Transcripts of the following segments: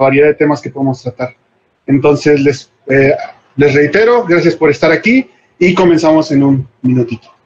variedad de temas que podemos tratar. Entonces, les, eh, les reitero, gracias por estar aquí y comenzamos en un minutito.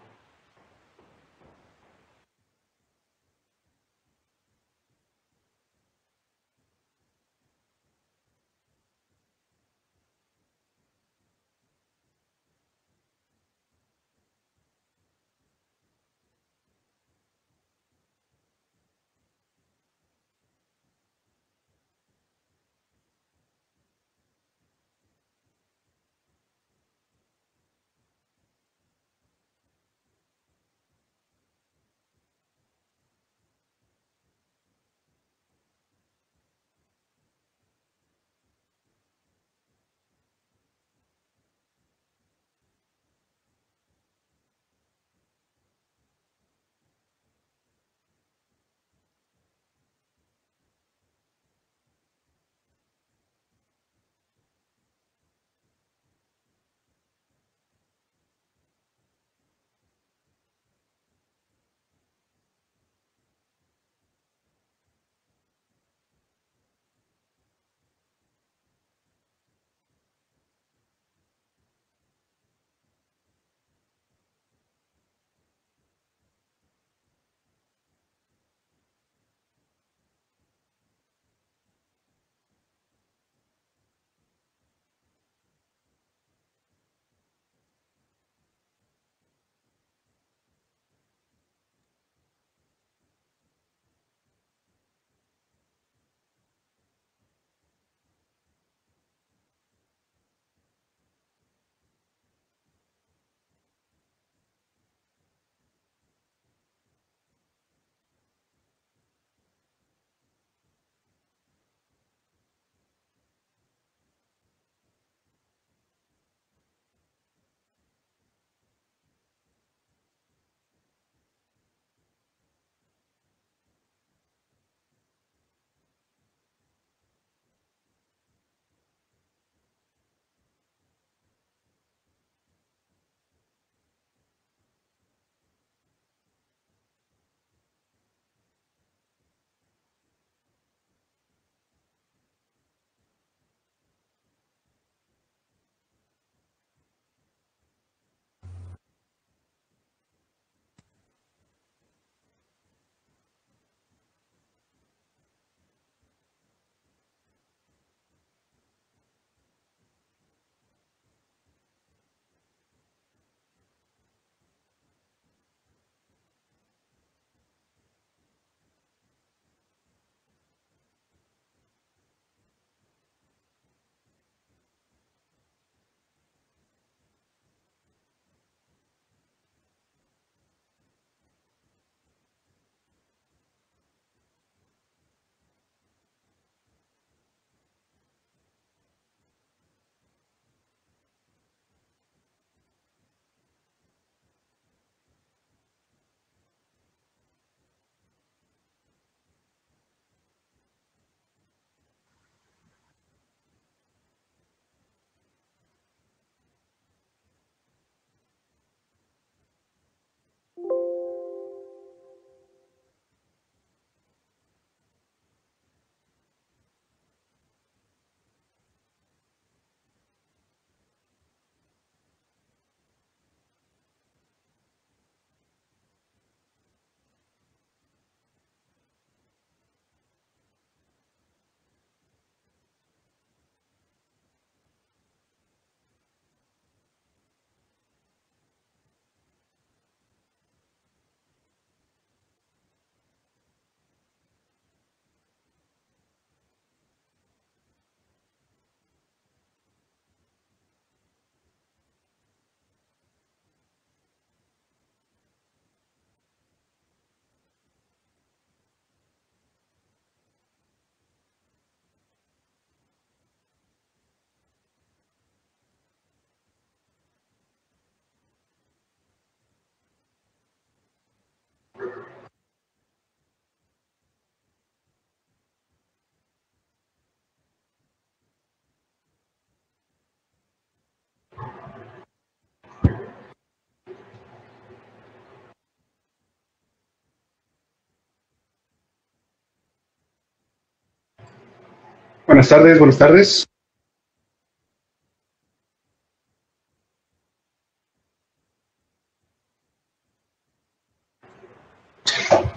Buenas tardes, buenas tardes.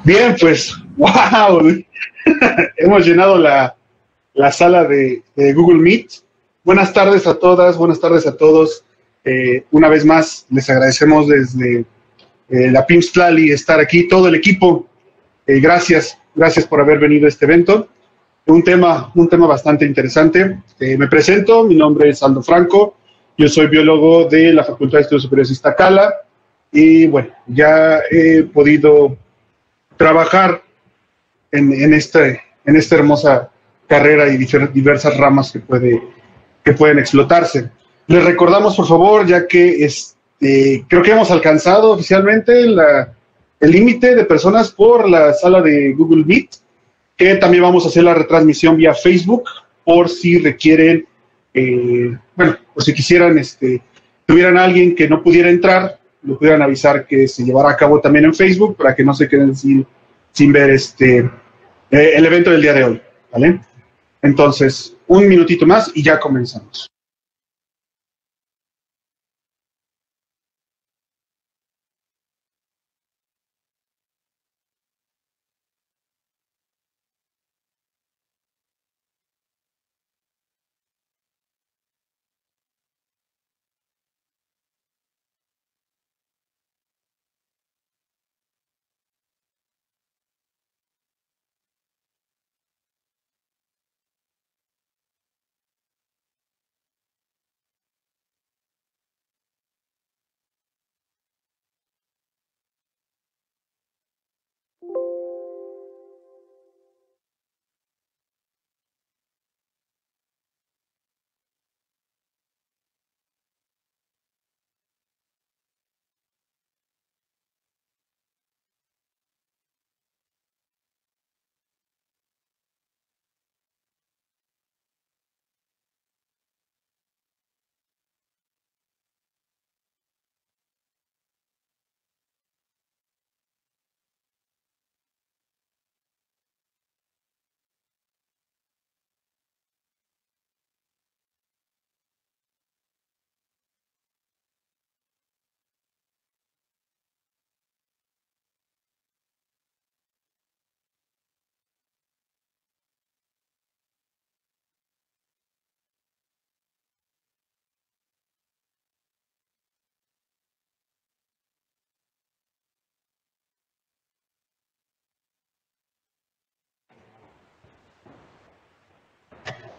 Bien, pues, wow, hemos llenado la, sala de, Google Meet. Buenas tardes a todas, buenas tardes a todos. Eh, una vez más, les agradecemos desde eh, la PIMS Tlali estar aquí, todo el equipo. Eh, gracias, gracias por haber venido a este evento. Un tema, un tema bastante interesante. me presento, mi nombre es Aldo Franco, yo soy biólogo de la Facultad de Estudios Superiores Iztacala y bueno, ya he podido trabajar en, este, en esta hermosa carrera y diversas ramas que, puede, que pueden explotarse. Les recordamos, por favor, ya que este, creo que hemos alcanzado oficialmente el límite de personas por la sala de Google Meet, que también vamos a hacer la retransmisión vía Facebook por si requieren, eh, bueno, o si quisieran, este, tuvieran alguien que no pudiera entrar, lo pudieran avisar que se llevará a cabo también en Facebook para que no se queden sin, sin ver este, eh, el evento del día de hoy. ¿vale? Entonces, un minutito más y ya comenzamos.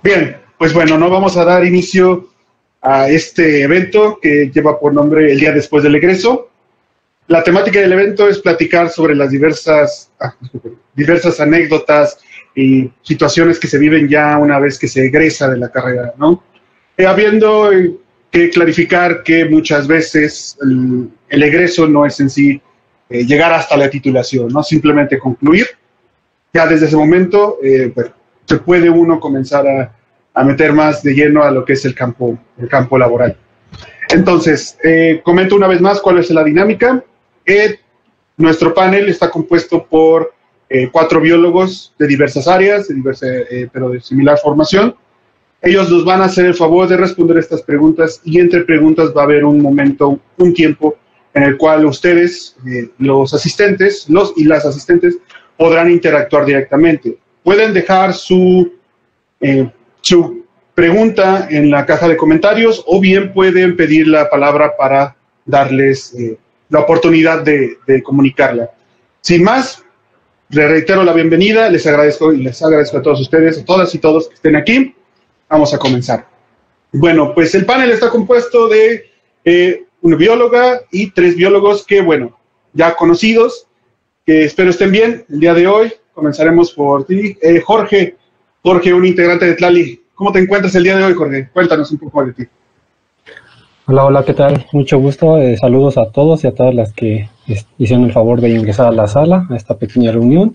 Bien, pues bueno, no vamos a dar inicio a este evento que lleva por nombre El día después del egreso. La temática del evento es platicar sobre las diversas, ah, diversas anécdotas y situaciones que se viven ya una vez que se egresa de la carrera, ¿no? Eh, habiendo que clarificar que muchas veces el, egreso no es en sí eh, llegar hasta la titulación, ¿no? Simplemente concluir. Ya desde ese momento, eh, se puede uno comenzar a, meter más de lleno a lo que es el campo, el campo laboral. Entonces, eh, comento una vez más cuál es la dinámica. Eh, nuestro panel está compuesto por eh, cuatro biólogos de diversas áreas, de diversa, pero de similar formación. Ellos nos van a hacer el favor de responder estas preguntas y entre preguntas va a haber un momento, un tiempo en el cual ustedes, los asistentes, los y las asistentes, podrán interactuar directamente pueden dejar su, eh, su pregunta en la caja de comentarios o bien pueden pedir la palabra para darles eh, la oportunidad de, comunicarla. Sin más, les reitero la bienvenida, les agradezco y les agradezco a todos ustedes, a todas y todos que estén aquí. Vamos a comenzar. Bueno, pues el panel está compuesto de eh, una bióloga y tres biólogos que, bueno, ya conocidos, que espero estén bien el día de hoy. Comenzaremos por ti. Eh, Jorge, Jorge, un integrante de Tlali. ¿Cómo te encuentras el día de hoy, Jorge? Cuéntanos un poco de ti. Hola, hola, ¿qué tal? Mucho gusto. Eh, saludos a todos y a todas las que hicieron el favor de ingresar a la sala, a esta pequeña reunión.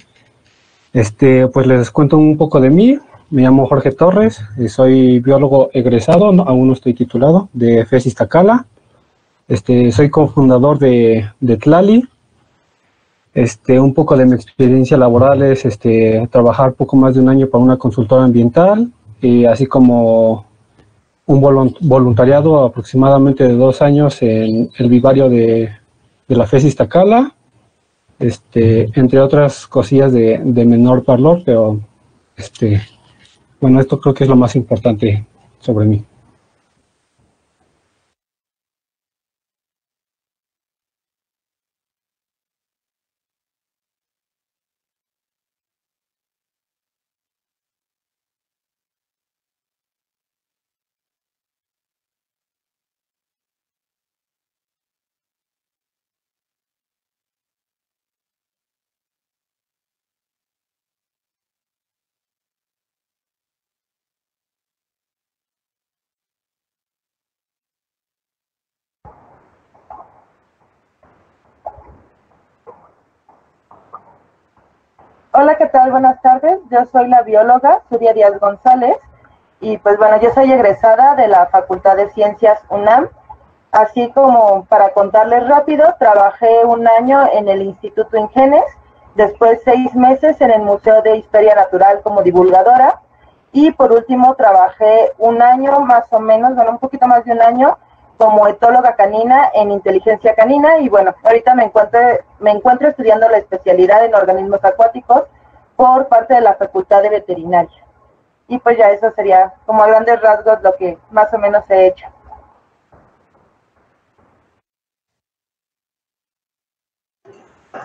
Este, pues les cuento un poco de mí. Me llamo Jorge Torres, eh, soy biólogo egresado, aún no estoy titulado, de FES Iztacala. Este, soy cofundador de Tlali, este, un poco de mi experiencia laboral es este, trabajar poco más de un año para una consultora ambiental, y así como un voluntariado aproximadamente de dos años en el vivario de, la FES Tacala, este, entre otras cosillas de, de menor valor, pero este, bueno, esto creo que es lo más importante sobre mí. Tal? Buenas tardes. Yo soy la bióloga Suria Díaz González y pues bueno, yo soy egresada de la Facultad de Ciencias UNAM. Así como para contarles rápido, trabajé un año en el Instituto Ingenes, después seis meses en el Museo de Historia Natural como divulgadora y por último trabajé un año más o menos, bueno, un poquito más de un año como etóloga canina en inteligencia canina y bueno, ahorita me encuentro, me encuentro estudiando la especialidad en organismos acuáticos por parte de la Facultad de Veterinaria. Y pues ya eso sería como a grandes rasgos lo que más o menos he hecho.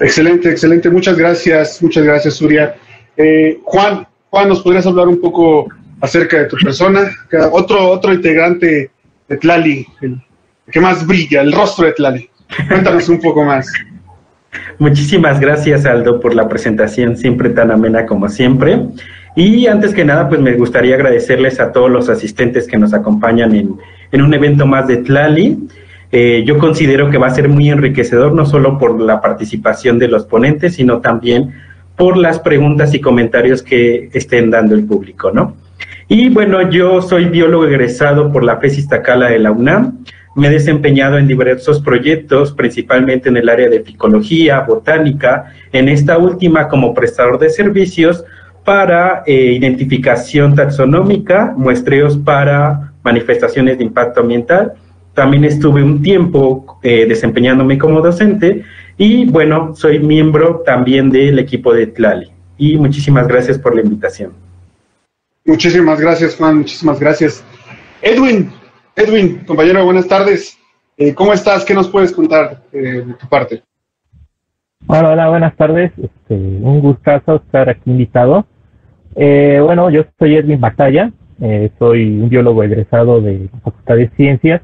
Excelente, excelente. Muchas gracias, muchas gracias, Suria. Eh, Juan, Juan, ¿nos podrías hablar un poco acerca de tu persona? Otro, otro integrante de Tlali, el que más brilla, el rostro de Tlali. Cuéntanos un poco más. Muchísimas gracias, Aldo, por la presentación siempre tan amena como siempre. Y antes que nada, pues me gustaría agradecerles a todos los asistentes que nos acompañan en, un evento más de Tlali. Eh, yo considero que va a ser muy enriquecedor, no solo por la participación de los ponentes, sino también por las preguntas y comentarios que estén dando el público, ¿no? Y bueno, yo soy biólogo egresado por la FES Iztacala de la UNAM. Me he desempeñado en diversos proyectos, principalmente en el área de picología, botánica, en esta última como prestador de servicios para eh, identificación taxonómica, muestreos para manifestaciones de impacto ambiental. También estuve un tiempo eh, desempeñándome como docente y bueno, soy miembro también del equipo de TLALI. Y muchísimas gracias por la invitación. Muchísimas gracias, Juan, muchísimas gracias. Edwin, Edwin, compañero, buenas tardes. Eh, ¿Cómo estás? ¿Qué nos puedes contar eh, de tu parte? Hola, hola, buenas tardes. Este, un gustazo estar aquí invitado. Eh, bueno, yo soy Edwin Batalla, soy un biólogo egresado de la Facultad de Ciencias.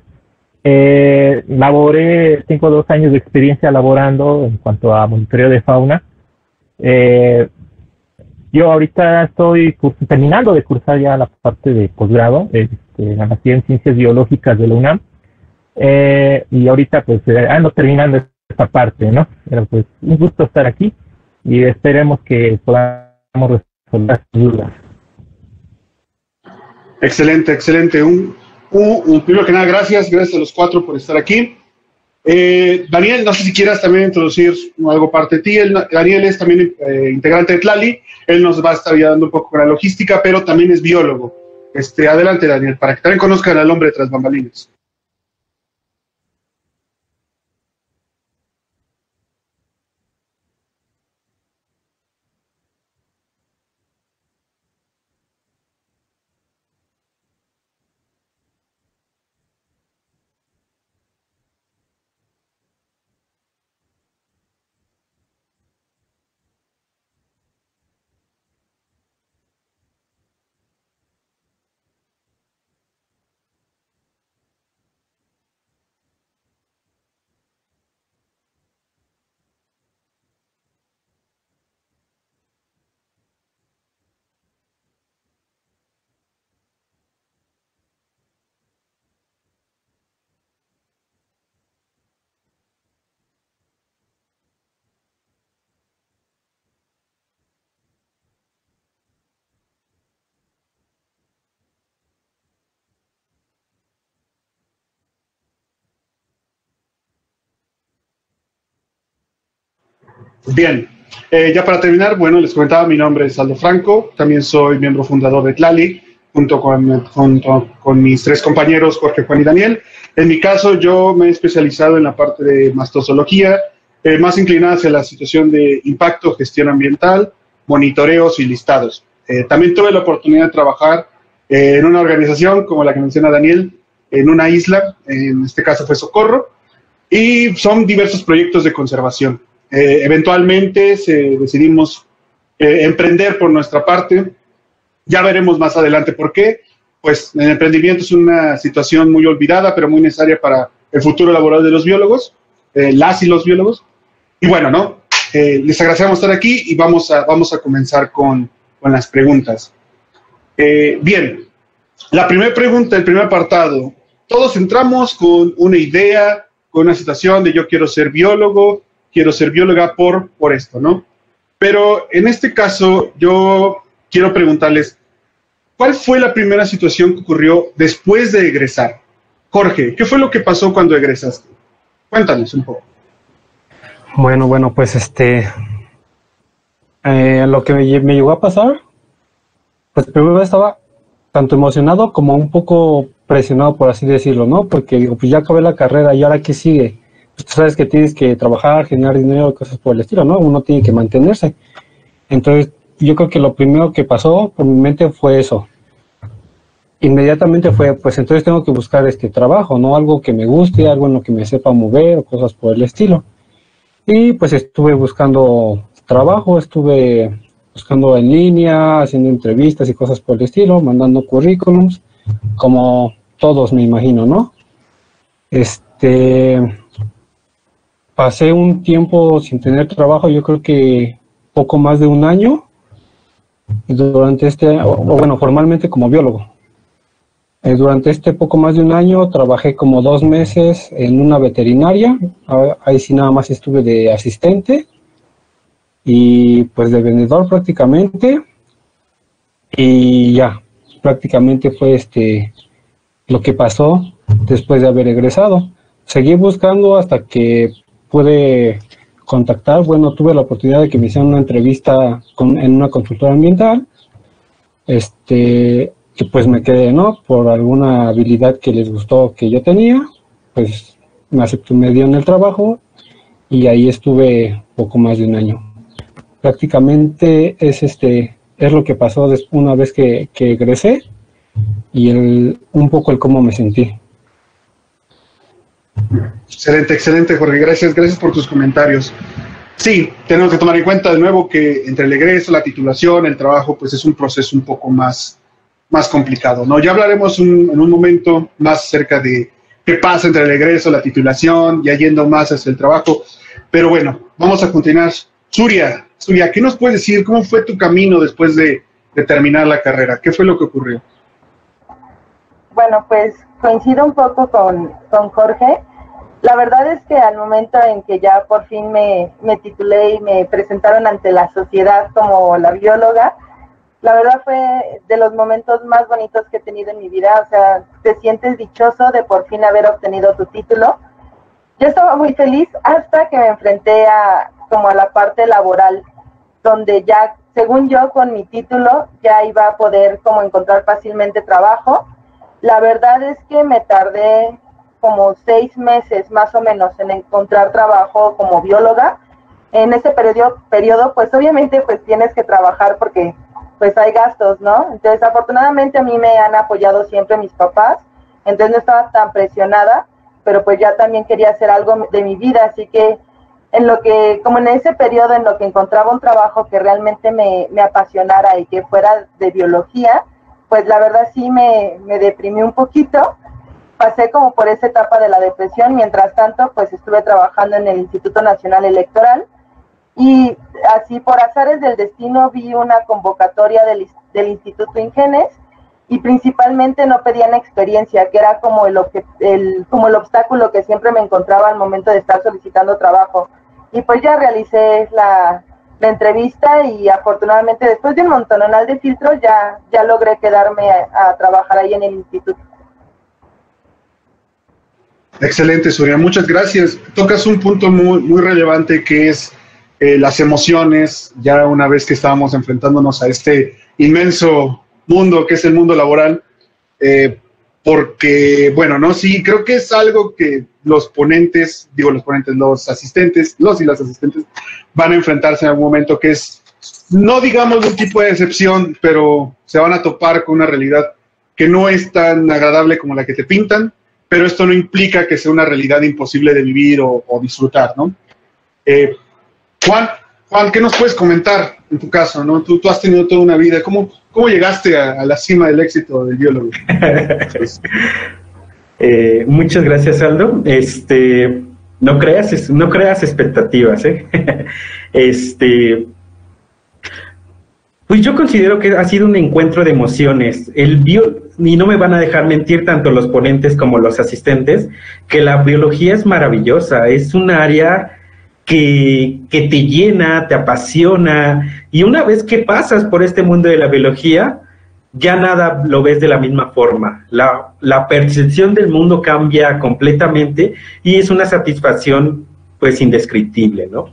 laboré, tengo dos años de experiencia laborando en cuanto a monitoreo de fauna. Yo ahorita estoy terminando de cursar ya la parte de posgrado este, la maestría en Ciencias Biológicas de la UNAM. Eh, y ahorita pues eh, ando terminando esta parte, ¿no? Pero pues un gusto estar aquí y esperemos que podamos resolver sus dudas. Excelente, excelente. Un, un, primero que nada, gracias, gracias a los cuatro por estar aquí. Eh, Daniel, no sé si quieras también introducir algo parte de ti. Daniel es también eh, integrante de Tlali. Él nos va a estar ayudando un poco con la logística, pero también es biólogo. Este, adelante, Daniel, para que también conozcan al hombre tras bambalinas. Bien, eh, ya para terminar, bueno, les comentaba, mi nombre es Aldo Franco, también soy miembro fundador de Tlali. junto con, mis tres compañeros, Jorge, Juan y Daniel. En mi caso, yo me he especializado en la parte de mastozoología, eh, más inclinada hacia la situación de impacto, gestión ambiental, monitoreos y listados. Eh, también tuve la oportunidad de trabajar en una organización como la que menciona Daniel, en una isla, en este caso fue Socorro, y son diversos proyectos de conservación. Eventualmente se decidimos emprender por nuestra parte, ya veremos más adelante por qué, pues el emprendimiento es una situación muy olvidada, pero muy necesaria para el futuro laboral de los biólogos, las y los biólogos. Y bueno, ¿no? Eh, les agradecemos estar aquí y vamos a, vamos a comenzar con, con las preguntas. Eh, bien, la primera pregunta, el primer apartado. Todos entramos con una idea, con una situación de yo quiero ser biólogo, quiero ser bióloga por, por esto, ¿no? Pero en este caso yo quiero preguntarles, ¿cuál fue la primera situación que ocurrió después de egresar? Jorge, ¿qué fue lo que pasó cuando egresaste? Cuéntanos un poco. Bueno, bueno, pues este, eh, lo que me, llegó a pasar, pues primero estaba tanto emocionado como un poco presionado, por así decirlo, ¿no? Porque pues ya acabé la carrera y ahora qué sigue. Pues sabes que tienes que trabajar, generar dinero, cosas por el estilo, ¿no? Uno tiene que mantenerse. Entonces, yo creo que lo primero que pasó por mi mente fue eso. Inmediatamente fue, pues entonces tengo que buscar este trabajo, ¿no? Algo que me guste, algo en lo que me sepa mover o cosas por el estilo. Y pues estuve buscando trabajo, estuve buscando en línea, haciendo entrevistas y cosas por el estilo, mandando currículums, como todos me imagino, ¿no? Este, pasé un tiempo sin tener trabajo, yo creo que poco más de un año, durante este, o bueno, formalmente como biólogo. Eh, durante este poco más de un año trabajé como dos meses en una veterinaria, ahí sí nada más estuve de asistente y pues de vendedor prácticamente y ya, prácticamente fue este lo que pasó después de haber egresado. Seguí buscando hasta que pude contactar, bueno, tuve la oportunidad de que me hicieran una entrevista con, en una consultora ambiental. Este, que pues me quedé, ¿no? Por alguna habilidad que les gustó que yo tenía, pues me aceptó, me en el trabajo y ahí estuve poco más de un año. Prácticamente es este, es lo que pasó una vez que, que egresé y el, un poco el cómo me sentí. Excelente, excelente, Jorge. Gracias, gracias por tus comentarios. Sí, tenemos que tomar en cuenta de nuevo que entre el egreso, la titulación, el trabajo, pues es un proceso un poco más, más complicado, ¿no? Ya hablaremos en un momento más acerca de qué pasa entre el egreso, la titulación, ya yendo más hacia el trabajo. Pero bueno, vamos a continuar. Suria, ¿qué nos puedes decir? ¿Cómo fue tu camino después de, terminar la carrera? ¿Qué fue lo que ocurrió? Bueno, pues coincido un poco con, con Jorge. La verdad es que al momento en que ya por fin me, me titulé y me presentaron ante la sociedad como la bióloga, la verdad fue de los momentos más bonitos que he tenido en mi vida. O sea, te sientes dichoso de por fin haber obtenido tu título. Yo estaba muy feliz hasta que me enfrenté a como a la parte laboral, donde ya, según yo, con mi título ya iba a poder como encontrar fácilmente trabajo. La verdad es que me tardé como seis meses más o menos en encontrar trabajo como bióloga. En ese periodo, periodo pues obviamente pues tienes que trabajar porque pues hay gastos, ¿no? Entonces, afortunadamente a mí me han apoyado siempre mis papás, entonces no estaba tan presionada, pero pues ya también quería hacer algo de mi vida, así que en lo que, como en ese periodo en lo que encontraba un trabajo que realmente me, me apasionara y que fuera de biología, pues la verdad sí me, me deprimí un poquito, pasé como por esa etapa de la depresión, mientras tanto pues estuve trabajando en el Instituto Nacional Electoral, y así por azares del destino vi una convocatoria del, Instituto Ingenes y principalmente no pedían experiencia, que era como el, el, como el obstáculo que siempre me encontraba al momento de estar solicitando trabajo. Y pues ya realicé la, la entrevista y afortunadamente después de un montonal de filtros ya, ya logré quedarme a, a trabajar ahí en el instituto. Excelente, Surya, muchas gracias. Tocas un punto muy, muy relevante que es eh, las emociones, ya una vez que estábamos enfrentándonos a este inmenso mundo que es el mundo laboral, eh, porque, bueno, no, sí, creo que es algo que los ponentes, digo los ponentes, los asistentes, los y las asistentes van a enfrentarse en algún momento que es, no digamos un tipo de excepción, pero se van a topar con una realidad que no es tan agradable como la que te pintan, pero esto no implica que sea una realidad imposible de vivir o, disfrutar, ¿no? Eh, Juan, Juan, ¿qué nos puedes comentar en tu caso? ¿no? Tú, has tenido toda una vida. ¿Cómo, cómo llegaste a, la cima del éxito del biólogo? Eh, muchas gracias, Aldo. Este, no creas, no creas expectativas, ¿eh? este, pues yo considero que ha sido un encuentro de emociones. El bio, y no me van a dejar mentir tanto los ponentes como los asistentes, que la biología es maravillosa, es un área que, te llena, te apasiona, y una vez que pasas por este mundo de la biología, ya nada lo ves de la misma forma. La, la, percepción del mundo cambia completamente y es una satisfacción pues indescriptible, ¿no?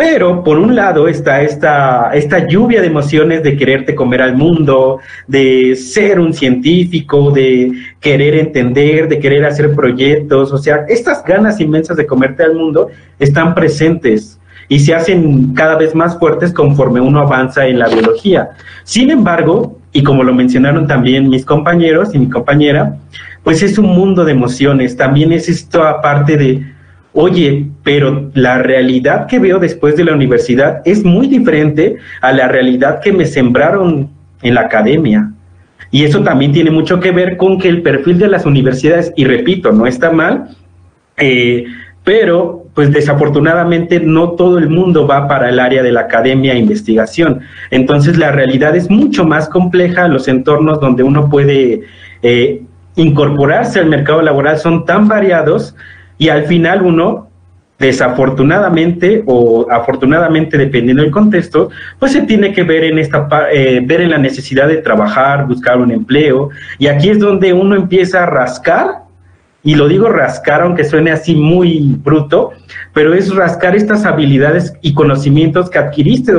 Pero por un lado está esta, esta lluvia de emociones de quererte comer al mundo, de ser un científico, de querer entender, de querer hacer proyectos. O sea, estas ganas inmensas de comerte al mundo están presentes y se hacen cada vez más fuertes conforme uno avanza en la biología. Sin embargo, y como lo mencionaron también mis compañeros y mi compañera, pues es un mundo de emociones. También es esto aparte de Oye, pero la realidad que veo después de la universidad es muy diferente a la realidad que me sembraron en la academia. Y eso también tiene mucho que ver con que el perfil de las universidades, y repito, no está mal, eh, pero pues desafortunadamente no todo el mundo va para el área de la academia e investigación. Entonces la realidad es mucho más compleja, los entornos donde uno puede eh, incorporarse al mercado laboral son tan variados y al final uno, desafortunadamente o afortunadamente, dependiendo del contexto, pues se tiene que ver en, esta, eh, ver en la necesidad de trabajar, buscar un empleo. Y aquí es donde uno empieza a rascar, y lo digo rascar, aunque suene así muy bruto, pero es rascar estas habilidades y conocimientos que adquiriste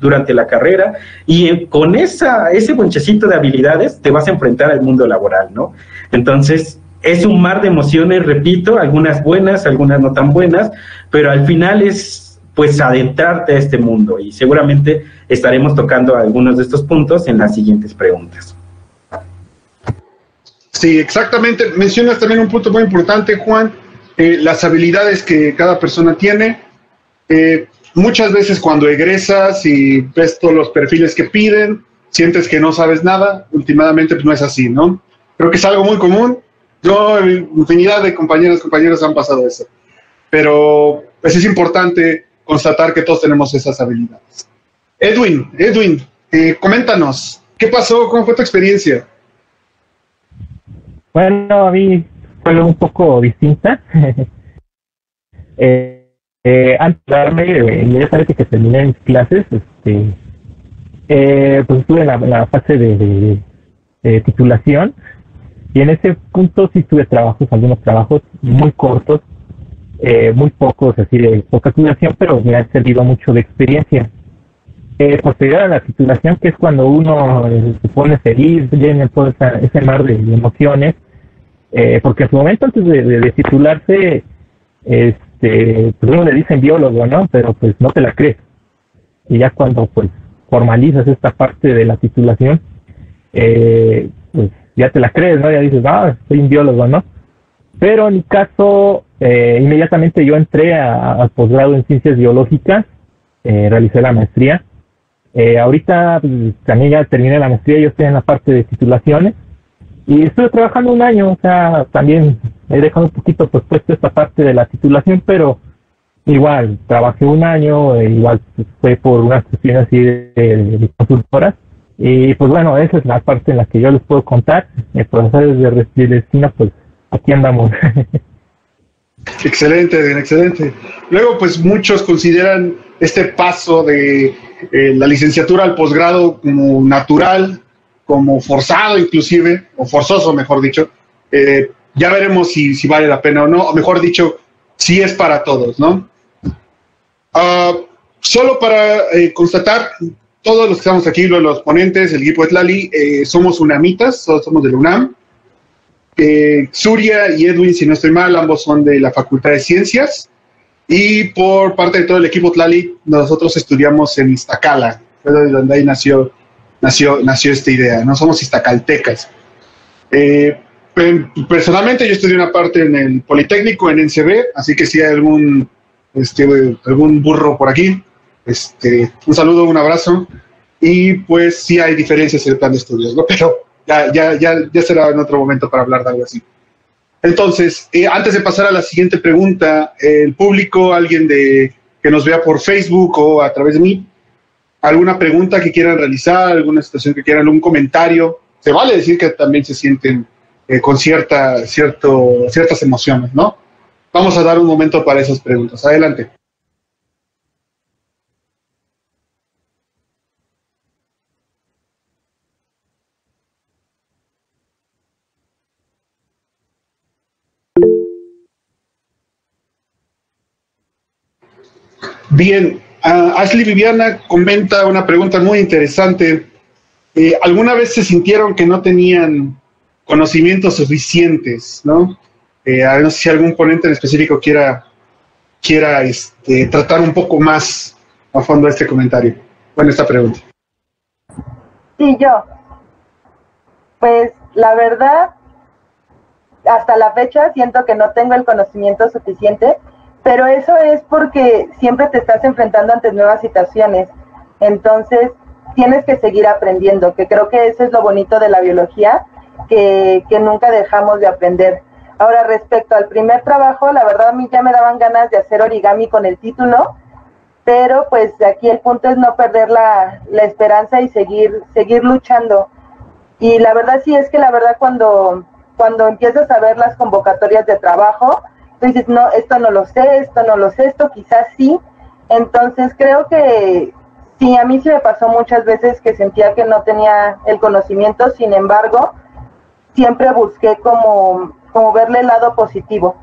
durante la carrera y con esa, ese bonchecito de habilidades te vas a enfrentar al mundo laboral, ¿no? Entonces, es un mar de emociones, repito, algunas buenas, algunas no tan buenas, pero al final es pues adentrarte a este mundo y seguramente estaremos tocando algunos de estos puntos en las siguientes preguntas. Sí, exactamente. Mencionas también un punto muy importante, Juan, eh, las habilidades que cada persona tiene. Eh, muchas veces cuando egresas y ves todos los perfiles que piden, sientes que no sabes nada, últimamente pues no es así, ¿no? Creo que es algo muy común yo, infinidad de compañeros, compañeros han pasado eso. Pero pues es importante constatar que todos tenemos esas habilidades. Edwin, Edwin, eh, coméntanos, ¿qué pasó? ¿Cómo fue tu experiencia? Bueno, a mí fue un poco distinta. eh, eh, antes de darme, inmediatamente que terminé mis clases, este, eh, pues estuve en la, fase de titulación y en ese punto sí tuve trabajos, algunos trabajos muy cortos, eh, muy pocos, así de poca titulación, pero me han servido mucho de experiencia. Eh, posterior a la titulación, que es cuando uno eh, se pone feliz, llena todo ese mar de, emociones, eh, porque en su momento antes de, titularse, este, pues uno le dicen biólogo, ¿no? Pero pues no te la crees. Y ya cuando pues formalizas esta parte de la titulación, eh, ya te la crees, ¿no? Ya dices, ah, soy un biólogo, ¿no? Pero en mi caso, eh, inmediatamente yo entré al posgrado en ciencias biológicas, eh, realicé la maestría. Eh, ahorita pues, también ya terminé la maestría, yo estoy en la parte de titulaciones y estuve trabajando un año, o sea, también he dejado un poquito pospuesto esta parte de la titulación, pero igual, trabajé un año, igual pues, fue por unas cuestiones así de, de consultoras y pues bueno, esa es la parte en la que yo les puedo contar. Eh, profesores de destino, pues aquí andamos. Excelente, excelente. Luego, pues muchos consideran este paso de eh, la licenciatura al posgrado como natural, como forzado inclusive, o forzoso, mejor dicho. Eh, ya veremos si, si, vale la pena o no, o mejor dicho, si es para todos, ¿no? Uh, solo para eh, constatar, todos los que estamos aquí, los, ponentes, el equipo de Tlali, eh, somos unamitas, todos somos del UNAM. Eh, Suria y Edwin, si no estoy mal, ambos son de la Facultad de Ciencias. Y por parte de todo el equipo Tlali, nosotros estudiamos en Iztacala, donde ahí nació, nació, nació esta idea, no somos iztacaltecas. Eh, personalmente yo estudié una parte en el Politécnico, en NCB, así que si hay algún, este, algún burro por aquí, este, un saludo, un abrazo. Y pues sí hay diferencias en el plan de estudios, ¿no? Pero ya, ya, ya, ya será en otro momento para hablar de algo así. Entonces, eh, antes de pasar a la siguiente pregunta, el público, alguien de, que nos vea por Facebook o a través de mí, alguna pregunta que quieran realizar, alguna situación que quieran, un comentario, se vale decir que también se sienten eh, con cierta, cierto, ciertas emociones, ¿no? Vamos a dar un momento para esas preguntas. Adelante. Bien, Ashley Viviana comenta una pregunta muy interesante. Eh, ¿Alguna vez se sintieron que no tenían conocimientos suficientes, no? Eh, no sé si algún ponente en específico quiera, quiera este, tratar un poco más a fondo este comentario. Bueno, esta pregunta. Sí, yo. Pues la verdad, hasta la fecha siento que no tengo el conocimiento suficiente pero eso es porque siempre te estás enfrentando ante nuevas situaciones. Entonces, tienes que seguir aprendiendo, que creo que eso es lo bonito de la biología, que, que nunca dejamos de aprender. Ahora, respecto al primer trabajo, la verdad a mí ya me daban ganas de hacer origami con el título, pero pues aquí el punto es no perder la, la esperanza y seguir, seguir luchando. Y la verdad sí es que la verdad cuando, cuando empiezas a ver las convocatorias de trabajo, dices, no, esto no lo sé, esto no lo sé, esto quizás sí. Entonces creo que sí, a mí sí me pasó muchas veces que sentía que no tenía el conocimiento, sin embargo, siempre busqué como, como verle el lado positivo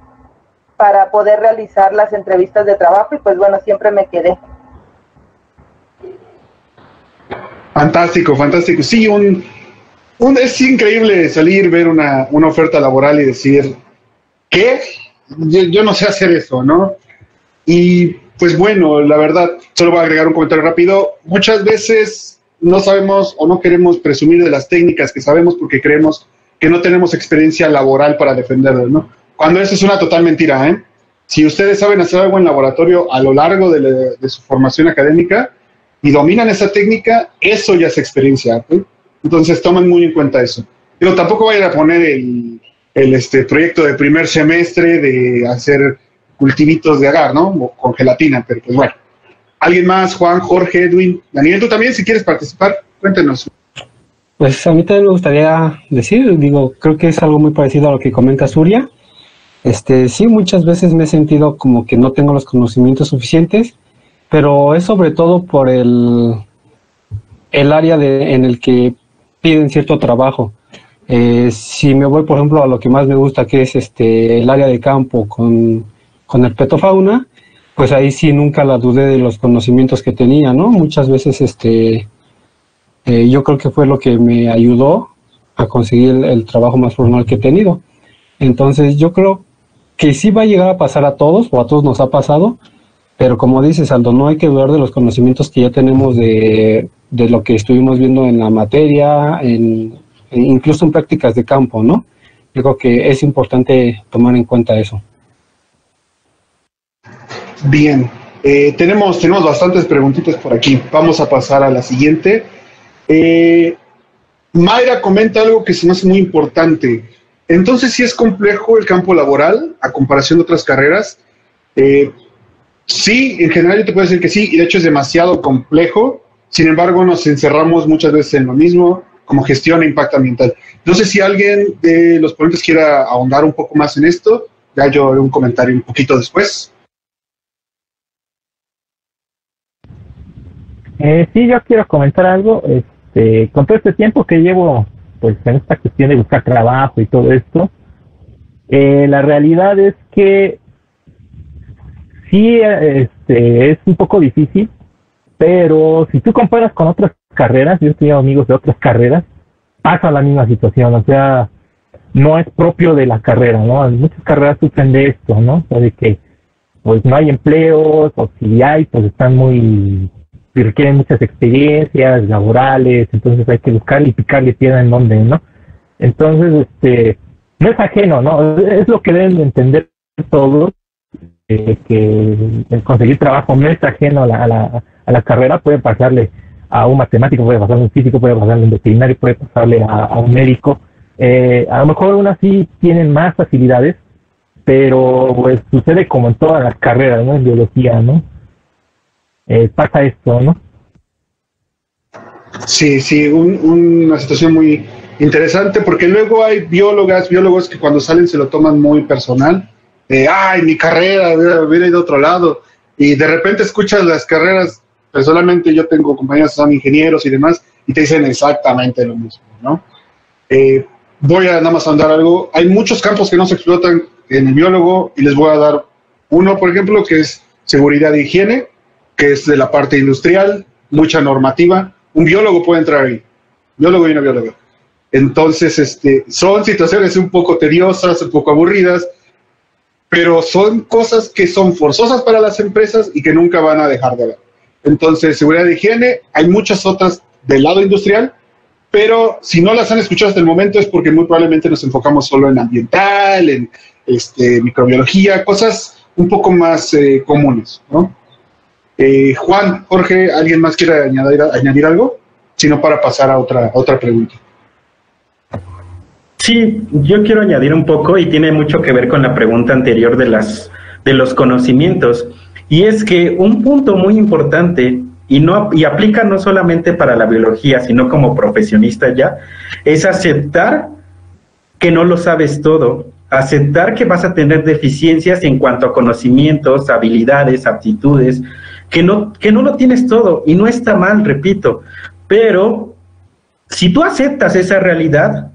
para poder realizar las entrevistas de trabajo y pues bueno, siempre me quedé. Fantástico, fantástico. Sí, un, un, es increíble salir, ver una, una oferta laboral y decir, ¿qué? Yo, no sé hacer eso, ¿no? Y pues bueno, la verdad, solo voy a agregar un comentario rápido. Muchas veces no sabemos o no queremos presumir de las técnicas que sabemos porque creemos que no tenemos experiencia laboral para defenderlas, ¿no? Cuando eso es una total mentira, ¿eh? Si ustedes saben hacer algo en laboratorio a lo largo de, su formación académica y dominan esa técnica, eso ya es experiencia. ¿eh? Entonces tomen muy en cuenta eso. Pero tampoco vayan a poner el, el este, proyecto de primer semestre de hacer cultivitos de agar, ¿no? con gelatina, pero pues bueno. ¿Alguien más? Juan, Jorge, Edwin, Daniel, tú también, si quieres participar, cuéntenos. Pues a mí también me gustaría decir, digo, creo que es algo muy parecido a lo que comenta Suria. Este, sí, muchas veces me he sentido como que no tengo los conocimientos suficientes, pero es sobre todo por el, el área de, en el que piden cierto trabajo. Eh, si me voy, por ejemplo, a lo que más me gusta, que es este el área de campo con, con el petofauna, pues ahí sí nunca la dudé de los conocimientos que tenía, ¿no? Muchas veces este, eh, yo creo que fue lo que me ayudó a conseguir el, trabajo más formal que he tenido. Entonces yo creo que sí va a llegar a pasar a todos, o a todos nos ha pasado, pero como dices, Aldo, no hay que dudar de los conocimientos que ya tenemos de, de lo que estuvimos viendo en la materia, en, incluso en prácticas de campo, ¿no? Digo que es importante tomar en cuenta eso. Bien, eh, tenemos, tenemos bastantes preguntitas por aquí. Vamos a pasar a la siguiente. Eh, Mayra comenta algo que se me hace muy importante. Entonces, si es complejo el campo laboral a comparación de otras carreras, eh, sí, en general yo te puedo decir que sí, y de hecho es demasiado complejo. Sin embargo, nos encerramos muchas veces en lo mismo como gestión e impacto ambiental. No sé si alguien de los ponentes quiera ahondar un poco más en esto, ya yo haré un comentario un poquito después. Eh, sí, yo quiero comentar algo. Este, con todo este tiempo que llevo pues en esta cuestión de buscar trabajo y todo esto, eh, la realidad es que sí este, es un poco difícil pero si tú comparas con otras carreras, yo he tenido amigos de otras carreras, pasa la misma situación, o sea, no es propio de la carrera, ¿no? Muchas carreras sufren de esto, ¿no? O sea, de que pues no hay empleos, o si hay, pues están muy, requieren muchas experiencias laborales, entonces hay que buscar y picarle piedra en donde, ¿no? Entonces, este, no es ajeno, ¿no? Es lo que deben entender todos, que conseguir trabajo no es ajeno a la, a la, a la carrera, puede pasarle a un matemático, puede pasarle a un físico, puede pasarle a un veterinario, puede pasarle a, un médico. Eh, a lo mejor aún así tienen más facilidades, pero pues sucede como en todas las carreras, ¿no? En biología, ¿no? Eh, pasa esto, ¿no? Sí, sí, una situación muy interesante porque luego hay biólogas, biólogos que cuando salen se lo toman muy personal, de, ay, mi carrera hubiera ido a otro lado, y de repente escuchas las carreras personalmente yo tengo compañeros que son ingenieros y demás, y te dicen exactamente lo mismo, ¿no? Eh, voy a nada más andar algo. Hay muchos campos que no se explotan en el biólogo y les voy a dar uno, por ejemplo, que es seguridad e higiene, que es de la parte industrial, mucha normativa. Un biólogo puede entrar ahí, biólogo y una bióloga. Entonces, este, son situaciones un poco tediosas, un poco aburridas, pero son cosas que son forzosas para las empresas y que nunca van a dejar de haber. Entonces, seguridad de higiene, hay muchas otras del lado industrial, pero si no las han escuchado hasta el momento es porque muy probablemente nos enfocamos solo en ambiental, en este, microbiología, cosas un poco más eh, comunes. ¿no? Eh, Juan, Jorge, ¿alguien más quiere añadir, añadir algo? Si no, para pasar a otra, otra pregunta. Sí, yo quiero añadir un poco y tiene mucho que ver con la pregunta anterior de, las, de los conocimientos. Y es que un punto muy importante, y, no, y aplica no solamente para la biología, sino como profesionista ya, es aceptar que no lo sabes todo, aceptar que vas a tener deficiencias en cuanto a conocimientos, habilidades, aptitudes, que no, que no lo tienes todo y no está mal, repito, pero si tú aceptas esa realidad,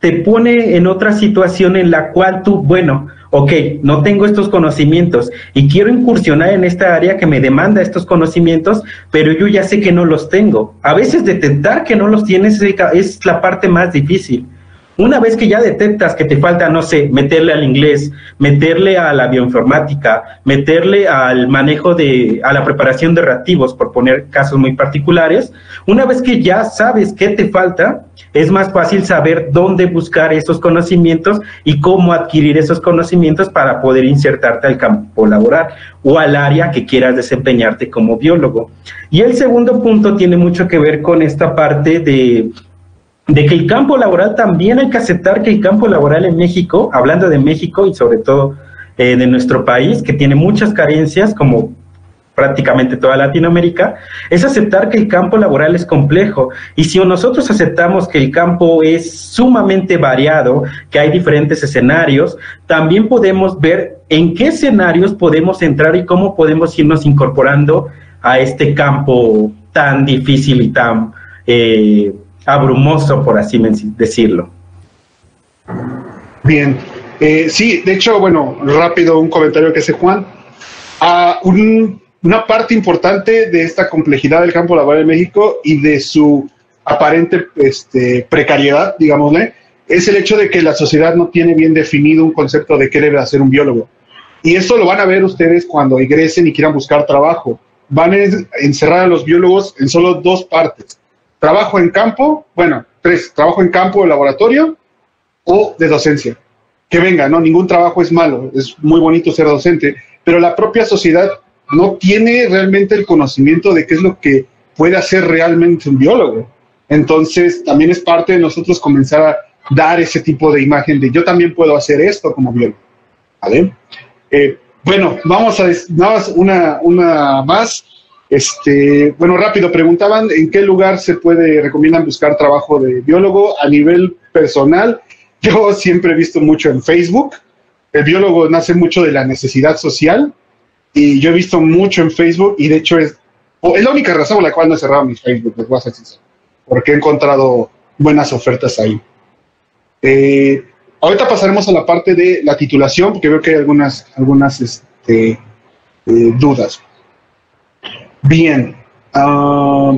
te pone en otra situación en la cual tú, bueno, ok, no tengo estos conocimientos y quiero incursionar en esta área que me demanda estos conocimientos, pero yo ya sé que no los tengo. A veces detectar que no los tienes es la parte más difícil. Una vez que ya detectas que te falta, no sé, meterle al inglés, meterle a la bioinformática, meterle al manejo de, a la preparación de reactivos, por poner casos muy particulares, una vez que ya sabes qué te falta, es más fácil saber dónde buscar esos conocimientos y cómo adquirir esos conocimientos para poder insertarte al campo laboral o al área que quieras desempeñarte como biólogo. Y el segundo punto tiene mucho que ver con esta parte de de que el campo laboral también hay que aceptar que el campo laboral en México, hablando de México y sobre todo eh, de nuestro país, que tiene muchas carencias, como prácticamente toda Latinoamérica, es aceptar que el campo laboral es complejo. Y si nosotros aceptamos que el campo es sumamente variado, que hay diferentes escenarios, también podemos ver en qué escenarios podemos entrar y cómo podemos irnos incorporando a este campo tan difícil y tan eh, abrumoso, por así decirlo. Bien, eh, sí, de hecho, bueno, rápido un comentario que hace Juan. Ah, una parte importante de esta complejidad del campo laboral en México y de su aparente este, precariedad, digámosle, es el hecho de que la sociedad no tiene bien definido un concepto de qué debe hacer un biólogo. Y esto lo van a ver ustedes cuando ingresen y quieran buscar trabajo. Van a encerrar a los biólogos en solo dos partes trabajo en campo, bueno, tres, trabajo en campo de laboratorio o de docencia. Que venga, ¿no? Ningún trabajo es malo, es muy bonito ser docente, pero la propia sociedad no tiene realmente el conocimiento de qué es lo que puede hacer realmente un biólogo. Entonces, también es parte de nosotros comenzar a dar ese tipo de imagen de yo también puedo hacer esto como biólogo. Eh, bueno, vamos a una, una más. Este, bueno, rápido, preguntaban en qué lugar se puede, recomiendan buscar trabajo de biólogo a nivel personal. Yo siempre he visto mucho en Facebook. El biólogo nace mucho de la necesidad social y yo he visto mucho en Facebook y de hecho es, es la única razón por la cual no he cerrado mi Facebook, les voy a ser porque he encontrado buenas ofertas ahí. Eh, ahorita pasaremos a la parte de la titulación, porque veo que hay algunas, algunas este, eh, dudas. Bien, Ah,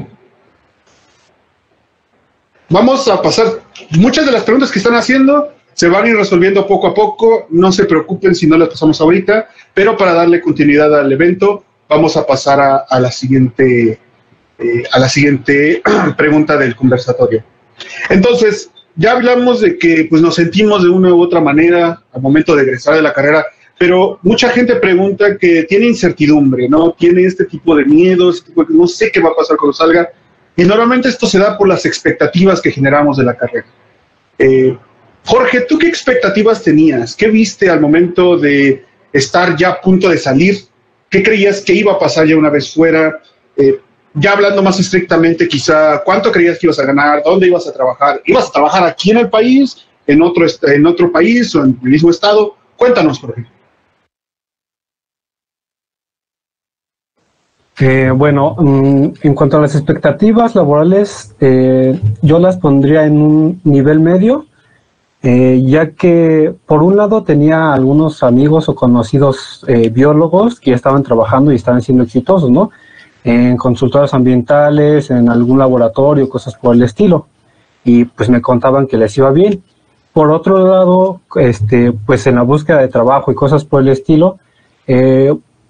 vamos a pasar, muchas de las preguntas que están haciendo se van a ir resolviendo poco a poco, no se preocupen si no las pasamos ahorita, pero para darle continuidad al evento, vamos a pasar a, la siguiente, eh, a la siguiente pregunta del conversatorio. Entonces, ya hablamos de que pues, nos sentimos de una u otra manera al momento de egresar de la carrera, pero mucha gente pregunta que tiene incertidumbre, ¿no? Tiene este tipo de miedos, no sé qué va a pasar cuando salga, y normalmente esto se da por las expectativas que generamos de la carrera. Eh, Jorge, ¿tú qué expectativas tenías? ¿Qué viste al momento de estar ya a punto de salir? ¿Qué creías que iba a pasar ya una vez fuera? Eh, ya hablando más estrictamente, quizá, ¿cuánto creías que ibas a ganar? ¿Dónde ibas a trabajar? ¿Ibas a trabajar aquí en el país, en otro, en otro país o en el mismo estado? Cuéntanos, Jorge. Eh, bueno, mm, en cuanto a las expectativas laborales, eh, yo las pondría en un nivel medio, eh, ya que por un lado tenía algunos amigos o conocidos biólogos que ya estaban trabajando y estaban siendo exitosos, ¿no? En consultorios ambientales, en algún laboratorio, cosas por el estilo. Y pues me contaban que les iba bien. Por otro lado, este, pues en la búsqueda de trabajo y cosas por el estilo,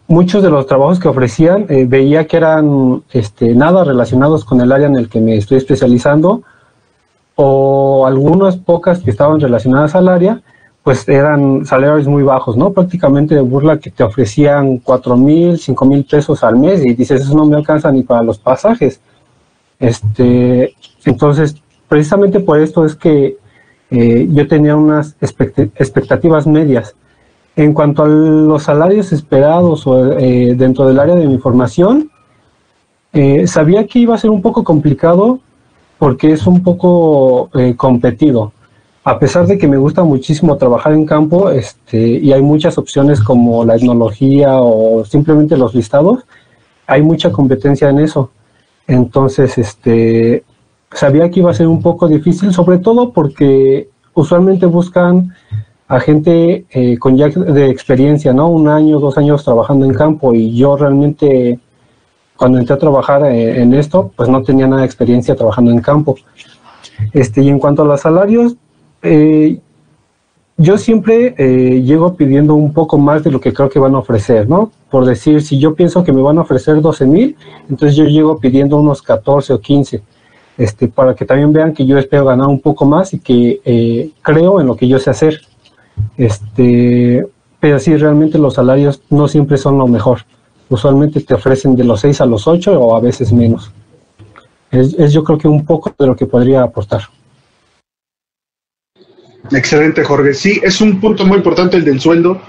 muchos de los trabajos que ofrecían eh, veía que eran este, nada relacionados con el área en el que me estoy especializando o algunas pocas que estaban relacionadas al área, pues eran salarios muy bajos, ¿no? Prácticamente de burla que te ofrecían cuatro mil, cinco mil pesos al mes y dices, eso no me alcanza ni para los pasajes. Este, entonces, precisamente por esto es que eh, yo tenía unas expectativas medias en cuanto a los salarios esperados o, eh, dentro del área de mi formación, eh, sabía que iba a ser un poco complicado porque es un poco eh, competido. A pesar de que me gusta muchísimo trabajar en campo este, y hay muchas opciones como la etnología o simplemente los listados, hay mucha competencia en eso. Entonces, este, sabía que iba a ser un poco difícil, sobre todo porque usualmente buscan a gente eh, con ya de experiencia, ¿no? Un año, dos años trabajando en campo y yo realmente cuando entré a trabajar eh, en esto, pues no tenía nada de experiencia trabajando en campo. Este, y en cuanto a los salarios, eh, yo siempre llego pidiendo un poco más de lo que creo que van a ofrecer, ¿no? Por decir, si yo pienso que me van a ofrecer 12 mil, entonces yo llego pidiendo unos 14 o 15, este, para que también vean que yo espero ganar un poco más y que creo en lo que yo sé hacer. Este, pero sí, realmente los salarios no siempre son lo mejor. Usualmente te ofrecen de los 6 a los 8 o a veces menos. Es, yo creo que un poco de lo que podría aportar. Excelente, Jorge. Sí, es un punto muy importante el del sueldo.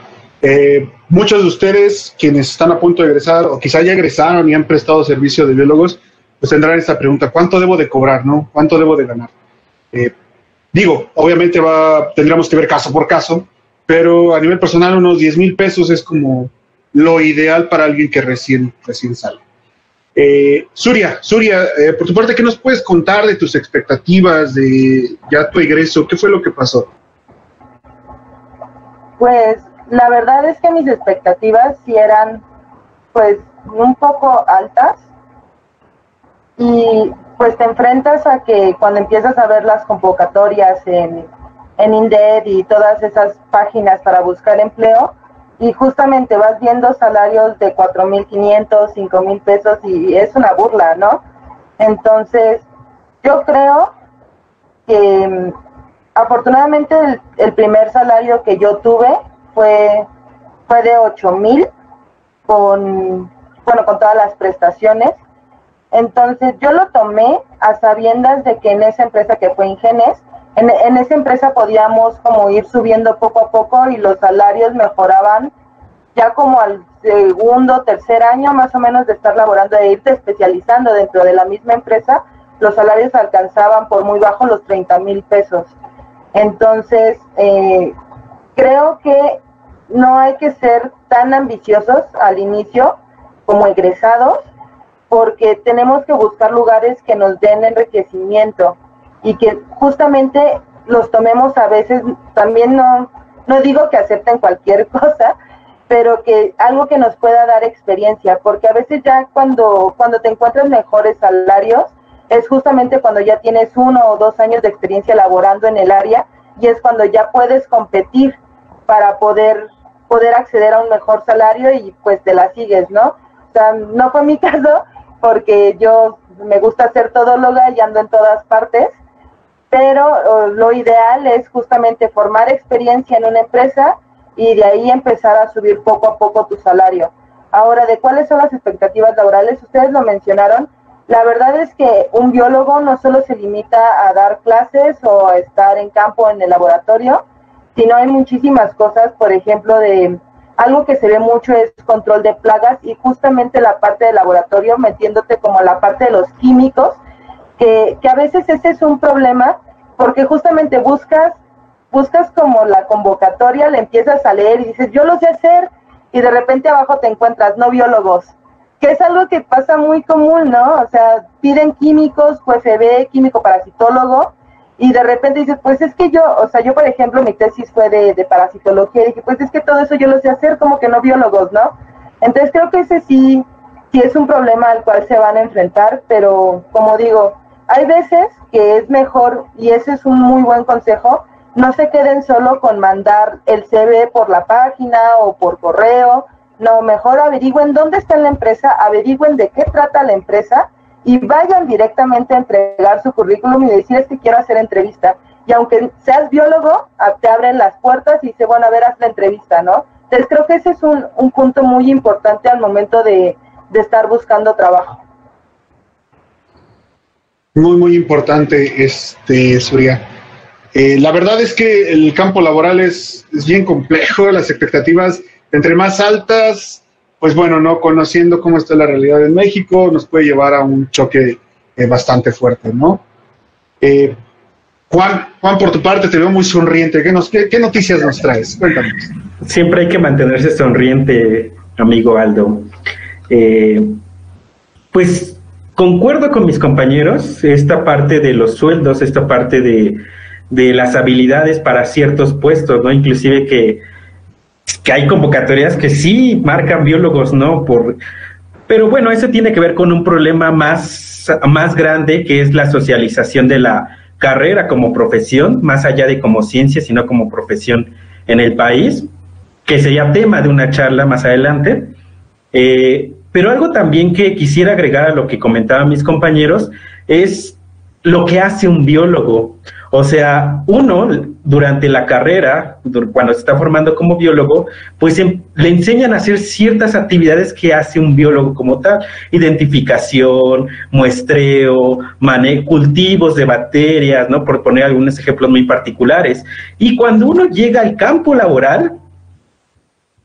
Eh, muchos de ustedes, quienes están a punto de egresar o quizá ya egresaron y han prestado servicio de biólogos, pues tendrán esta pregunta, ¿cuánto debo de cobrar, no? ¿Cuánto debo de ganar? Eh, Digo, obviamente va, tendríamos que ver caso por caso, pero a nivel personal unos 10 mil pesos es como lo ideal para alguien que recién, recién sale. Eh, Suria, Suria, eh, por tu parte, ¿qué nos puedes contar de tus expectativas de ya tu egreso? ¿Qué fue lo que pasó? Pues la verdad es que mis expectativas sí eran pues un poco altas y pues te enfrentas a que cuando empiezas a ver las convocatorias en, en INDED y todas esas páginas para buscar empleo, y justamente vas viendo salarios de 4.500, 5.000 pesos y es una burla, ¿no? Entonces, yo creo que mm, afortunadamente el, primer salario que yo tuve fue, fue de 8.000 con, bueno, con todas las prestaciones entonces yo lo tomé a sabiendas de que en esa empresa que fue Ingenes, en, en esa empresa podíamos como ir subiendo poco a poco y los salarios mejoraban ya como al segundo, tercer año más o menos de estar laborando, de irte especializando dentro de la misma empresa, los salarios alcanzaban por muy bajo los 30 mil pesos. Entonces, eh, creo que no hay que ser tan ambiciosos al inicio como egresados, porque tenemos que buscar lugares que nos den enriquecimiento y que justamente los tomemos a veces, también no, no digo que acepten cualquier cosa, pero que algo que nos pueda dar experiencia, porque a veces ya cuando, cuando te encuentras mejores salarios, es justamente cuando ya tienes uno o dos años de experiencia laborando en el área y es cuando ya puedes competir para poder, poder acceder a un mejor salario y pues te la sigues, ¿no? O sea, no fue mi caso porque yo me gusta ser todóloga y ando en todas partes, pero lo ideal es justamente formar experiencia en una empresa y de ahí empezar a subir poco a poco tu salario. Ahora, ¿de cuáles son las expectativas laborales? Ustedes lo mencionaron. La verdad es que un biólogo no solo se limita a dar clases o a estar en campo en el laboratorio, sino hay muchísimas cosas, por ejemplo, de algo que se ve mucho es control de plagas y justamente la parte del laboratorio, metiéndote como la parte de los químicos, que, que a veces ese es un problema porque justamente buscas buscas como la convocatoria, le empiezas a leer y dices, yo lo sé hacer, y de repente abajo te encuentras no biólogos, que es algo que pasa muy común, ¿no? O sea, piden químicos, QFB, químico parasitólogo, y de repente dices, pues es que yo, o sea, yo por ejemplo, mi tesis fue de, de parasitología, y dije, pues es que todo eso yo lo sé hacer, como que no biólogos, ¿no? Entonces creo que ese sí, sí es un problema al cual se van a enfrentar, pero como digo, hay veces que es mejor, y ese es un muy buen consejo, no se queden solo con mandar el CV por la página o por correo, no, mejor averigüen dónde está la empresa, averigüen de qué trata la empresa y vayan directamente a entregar su currículum y decir es que quiero hacer entrevista. Y aunque seas biólogo, te abren las puertas y dice, bueno, a ver, haz la entrevista, ¿no? Entonces creo que ese es un, punto muy importante al momento de, de estar buscando trabajo. Muy, muy importante, este, Surya. Eh, la verdad es que el campo laboral es, bien complejo, las expectativas entre más altas, pues bueno, no conociendo cómo está la realidad en México, nos puede llevar a un choque eh, bastante fuerte, ¿no? Eh, Juan, Juan, por tu parte, te veo muy sonriente. ¿Qué, noticias nos traes? Cuéntanos. Siempre hay que mantenerse sonriente, amigo Aldo. pues concuerdo con mis compañeros, esta parte de los sueldos, esta parte de de las habilidades para ciertos puestos, ¿no? Inclusive que, que hay convocatorias que sí marcan biólogos, ¿no? Por, pero bueno, eso tiene que ver con un problema más, más grande que es la socialización de la carrera como profesión, más allá de como ciencia, sino como profesión en el país, que sería tema de una charla más adelante. Eh, pero algo también que quisiera agregar a lo que comentaban mis compañeros es lo que hace un biólogo. O sea, uno durante la carrera, cuando se está formando como biólogo, pues em, le enseñan a hacer ciertas actividades que hace un biólogo como tal, identificación, muestreo, cultivos de bacterias, ¿no? Por poner algunos ejemplos muy particulares. Y cuando uno llega al campo laboral,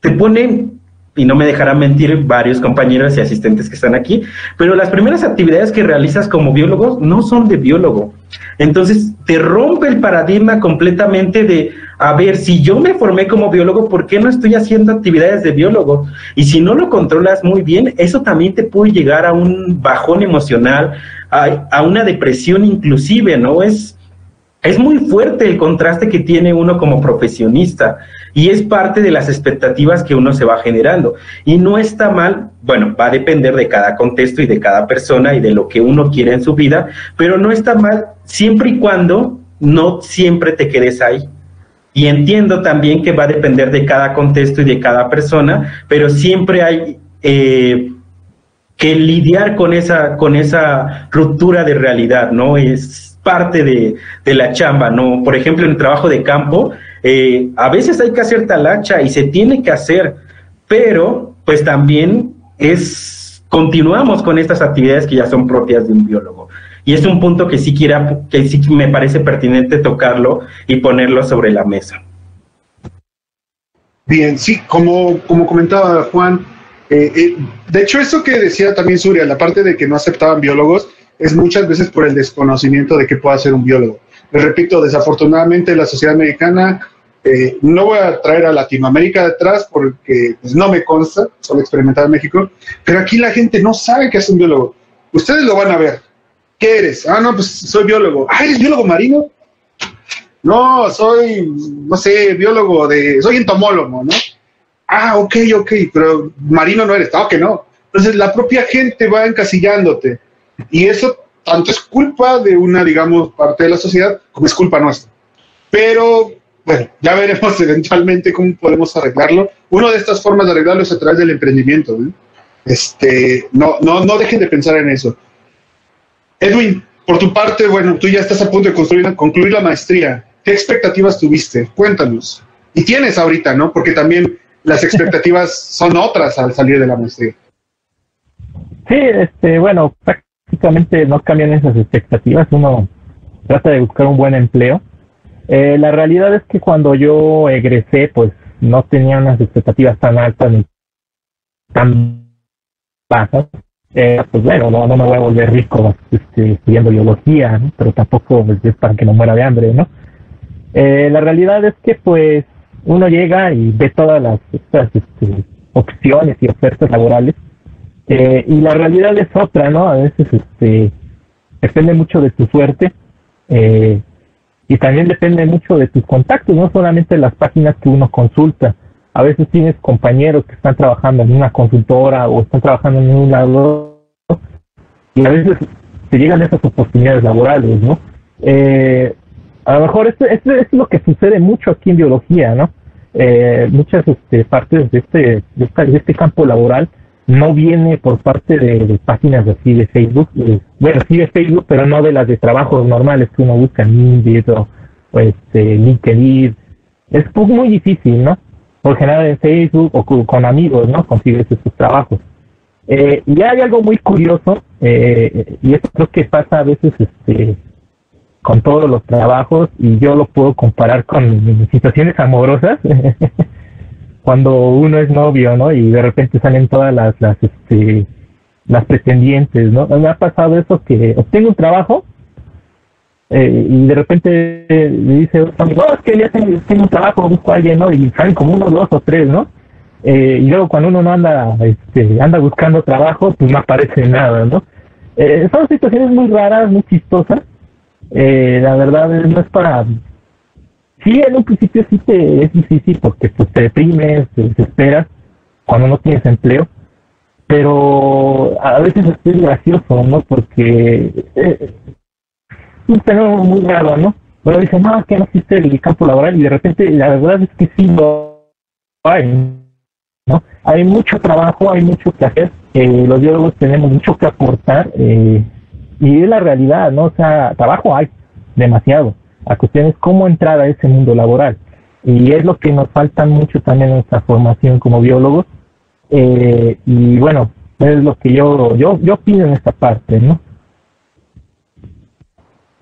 te ponen y no me dejarán mentir varios compañeros y asistentes que están aquí, pero las primeras actividades que realizas como biólogo no son de biólogo. Entonces, te rompe el paradigma completamente de, a ver, si yo me formé como biólogo, ¿por qué no estoy haciendo actividades de biólogo? Y si no lo controlas muy bien, eso también te puede llegar a un bajón emocional, a, a una depresión inclusive, ¿no? Es, es muy fuerte el contraste que tiene uno como profesionista y es parte de las expectativas que uno se va generando. Y no está mal, bueno, va a depender de cada contexto y de cada persona y de lo que uno quiere en su vida, pero no está mal siempre y cuando no siempre te quedes ahí. Y entiendo también que va a depender de cada contexto y de cada persona, pero siempre hay eh, que lidiar con esa, con esa ruptura de realidad, ¿no? Es parte de, la chamba, ¿no? Por ejemplo, en el trabajo de campo, eh, a veces hay que hacer talacha y se tiene que hacer, pero pues también es, continuamos con estas actividades que ya son propias de un biólogo. Y es un punto que sí, quiera, que sí me parece pertinente tocarlo y ponerlo sobre la mesa. Bien, sí, como, como comentaba Juan, eh, eh, de hecho, eso que decía también Surya, la parte de que no aceptaban biólogos, es muchas veces por el desconocimiento de qué puede hacer un biólogo. Les repito, desafortunadamente la sociedad americana, eh, no voy a traer a Latinoamérica detrás porque pues, no me consta, solo experimentado en México, pero aquí la gente no sabe qué es un biólogo. Ustedes lo van a ver. ¿Qué eres? Ah, no, pues soy biólogo. Ah, ¿eres biólogo marino? No, soy, no sé, biólogo de, soy entomólogo, ¿no? Ah, ok, ok, pero marino no eres, no, que no. Entonces la propia gente va encasillándote y eso tanto es culpa de una, digamos, parte de la sociedad como es culpa nuestra. Pero bueno, ya veremos eventualmente cómo podemos arreglarlo. Una de estas formas de arreglarlo es a través del emprendimiento. Este, no, no, no dejen de pensar en eso. Edwin, por tu parte, bueno, tú ya estás a punto de construir, concluir la maestría. ¿Qué expectativas tuviste? Cuéntanos. Y tienes ahorita, ¿no? Porque también las expectativas son otras al salir de la maestría. Sí, este, bueno, prácticamente no cambian esas expectativas. Uno trata de buscar un buen empleo. Eh, la realidad es que cuando yo egresé, pues no tenía unas expectativas tan altas ni tan bajas. Eh, pues bueno, no, no me voy a volver rico este, estudiando biología, pero tampoco pues, es para que no muera de hambre, ¿no? Eh, la realidad es que pues uno llega y ve todas las estas, este, opciones y ofertas laborales eh, y la realidad es otra, ¿no? A veces este, depende mucho de tu suerte eh, y también depende mucho de tus contactos, no solamente las páginas que uno consulta. A veces tienes compañeros que están trabajando en una consultora o están trabajando en un lado y a veces te llegan esas oportunidades laborales, ¿no? Eh, a lo mejor esto, es lo que sucede mucho aquí en biología, ¿no? Eh, muchas este, partes de este, de, este campo laboral no viene por parte de, páginas así de Facebook, bueno, sí de Facebook, pero no de las de trabajos normales que uno busca en Indeed o, este, LinkedIn. Es muy difícil, ¿no? Por general en Facebook o con, amigos, ¿no? Consigues esos trabajos. Eh, y hay algo muy curioso, eh, y esto creo que pasa a veces este, con todos los trabajos y yo lo puedo comparar con situaciones amorosas. Cuando uno es novio no y de repente salen todas las las este las pretendientes no me ha pasado eso que obtengo un trabajo eh, y de repente me dice otro amigo oh, es que ya tengo, un trabajo busco a alguien no y salen como uno dos o tres no eh, y luego cuando uno no anda este anda buscando trabajo pues no aparece nada no eh, son situaciones muy raras muy chistosas eh, la verdad no es para... Sí, en un principio sí te es difícil porque pues, te deprimes, te desesperas cuando no tienes empleo, pero a veces es gracioso, ¿no? Porque eh, es un fenómeno muy raro, ¿no? Pero dicen, no, que no existe el campo laboral y de repente la verdad es que sí lo hay, ¿no? Hay mucho trabajo, hay mucho que hacer, eh, los biólogos tenemos mucho que aportar, eh, y es la realidad, ¿no? O sea, trabajo hay demasiado. La cuestión es cómo entrar a ese mundo laboral. Y es lo que nos falta mucho también en nuestra formación como biólogos. Eh, y bueno, es lo que yo, yo, yo en esta parte, ¿no?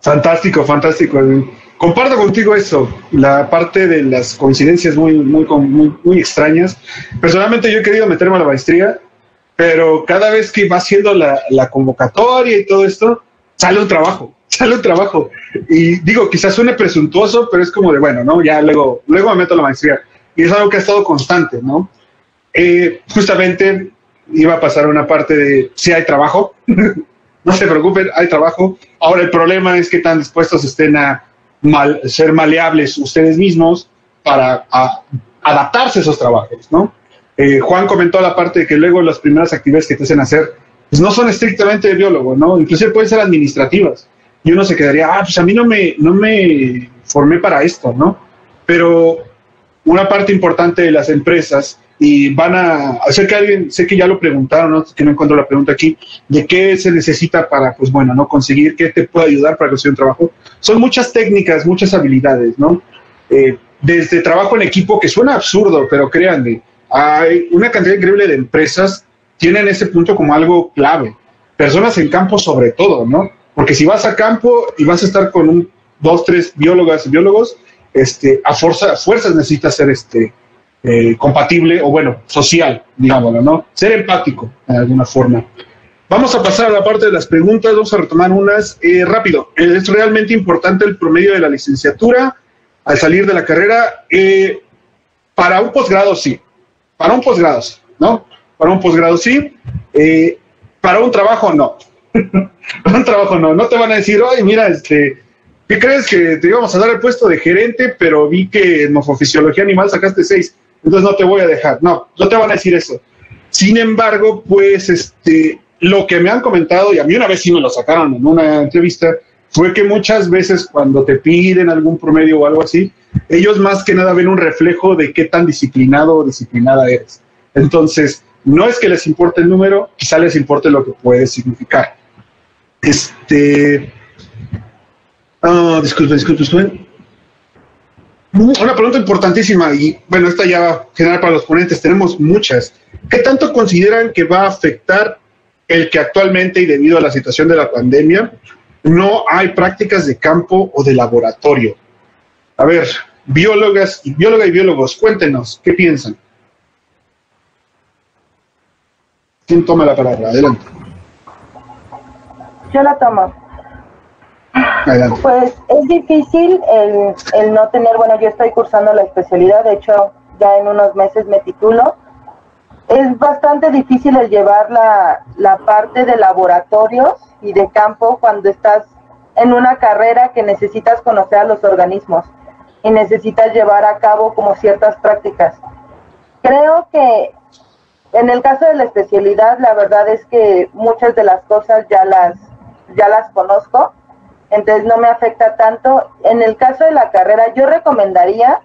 Fantástico, fantástico. Comparto contigo eso, la parte de las coincidencias muy, muy, muy, muy extrañas. Personalmente yo he querido meterme a la maestría pero cada vez que va haciendo la, convocatoria y todo esto, sale un trabajo, sale un trabajo. Y digo, quizás suene presuntuoso, pero es como de, bueno, ¿no? Ya luego, luego me meto a la maestría. Y es algo que ha estado constante, ¿no? Eh, justamente iba a pasar una parte de, si hay trabajo, no se preocupen, hay trabajo. Ahora el problema es que tan dispuestos estén a ser maleables ustedes mismos para adaptarse a esos trabajos, ¿no? Eh, Juan comentó la parte de que luego las primeras actividades que te hacen hacer pues no son estrictamente de biólogo, ¿no? Inclusive pueden ser administrativas. Y uno se quedaría, ah, pues a mí no me, no me formé para esto, ¿no? Pero una parte importante de las empresas, y van a, sé que alguien, sé que ya lo preguntaron, ¿no? que no encuentro la pregunta aquí, de qué se necesita para, pues bueno, ¿no? Conseguir qué te puede ayudar para conseguir un trabajo. Son muchas técnicas, muchas habilidades, ¿no? Eh, desde trabajo en equipo, que suena absurdo, pero créanme, hay una cantidad increíble de empresas tienen ese punto como algo clave. Personas en campo sobre todo, ¿no? Porque si vas a campo y vas a estar con un, dos, tres biólogas y biólogos, este, a, fuerza, a fuerzas necesitas ser este, eh, compatible o bueno, social, digámoslo, ¿no? Ser empático de alguna forma. Vamos a pasar a la parte de las preguntas, vamos a retomar unas eh, rápido. ¿Es realmente importante el promedio de la licenciatura al salir de la carrera? Eh, para un posgrado sí, para un posgrado, ¿no? Para un posgrado sí. Eh, para un trabajo no. para un trabajo no. No te van a decir, oye, mira, este, ¿qué crees que te íbamos a dar el puesto de gerente, pero vi que en morfofisiología animal sacaste seis? entonces no te voy a dejar. No, no te van a decir eso. Sin embargo, pues este, lo que me han comentado, y a mí una vez sí me lo sacaron en una entrevista, fue que muchas veces cuando te piden algún promedio o algo así, ellos más que nada ven un reflejo de qué tan disciplinado o disciplinada eres. Entonces, no es que les importe el número, quizá les importe lo que puede significar. Este. Oh, disculpen, disculpen, disculpen. Una pregunta importantísima y bueno, esta ya general para los ponentes, tenemos muchas. ¿Qué tanto consideran que va a afectar el que actualmente y debido a la situación de la pandemia no hay prácticas de campo o de laboratorio? A ver, biólogas y biólogas y biólogos, cuéntenos, ¿qué piensan? ¿Quién toma la palabra? Adelante. Yo la tomo. Pues es difícil el, no tener, bueno, yo estoy cursando la especialidad, de hecho ya en unos meses me titulo. Es bastante difícil el llevar la, la parte de laboratorios y de campo cuando estás en una carrera que necesitas conocer a los organismos y necesitas llevar a cabo como ciertas prácticas. Creo que en el caso de la especialidad, la verdad es que muchas de las cosas ya las, ya las conozco entonces no me afecta tanto. En el caso de la carrera, yo recomendaría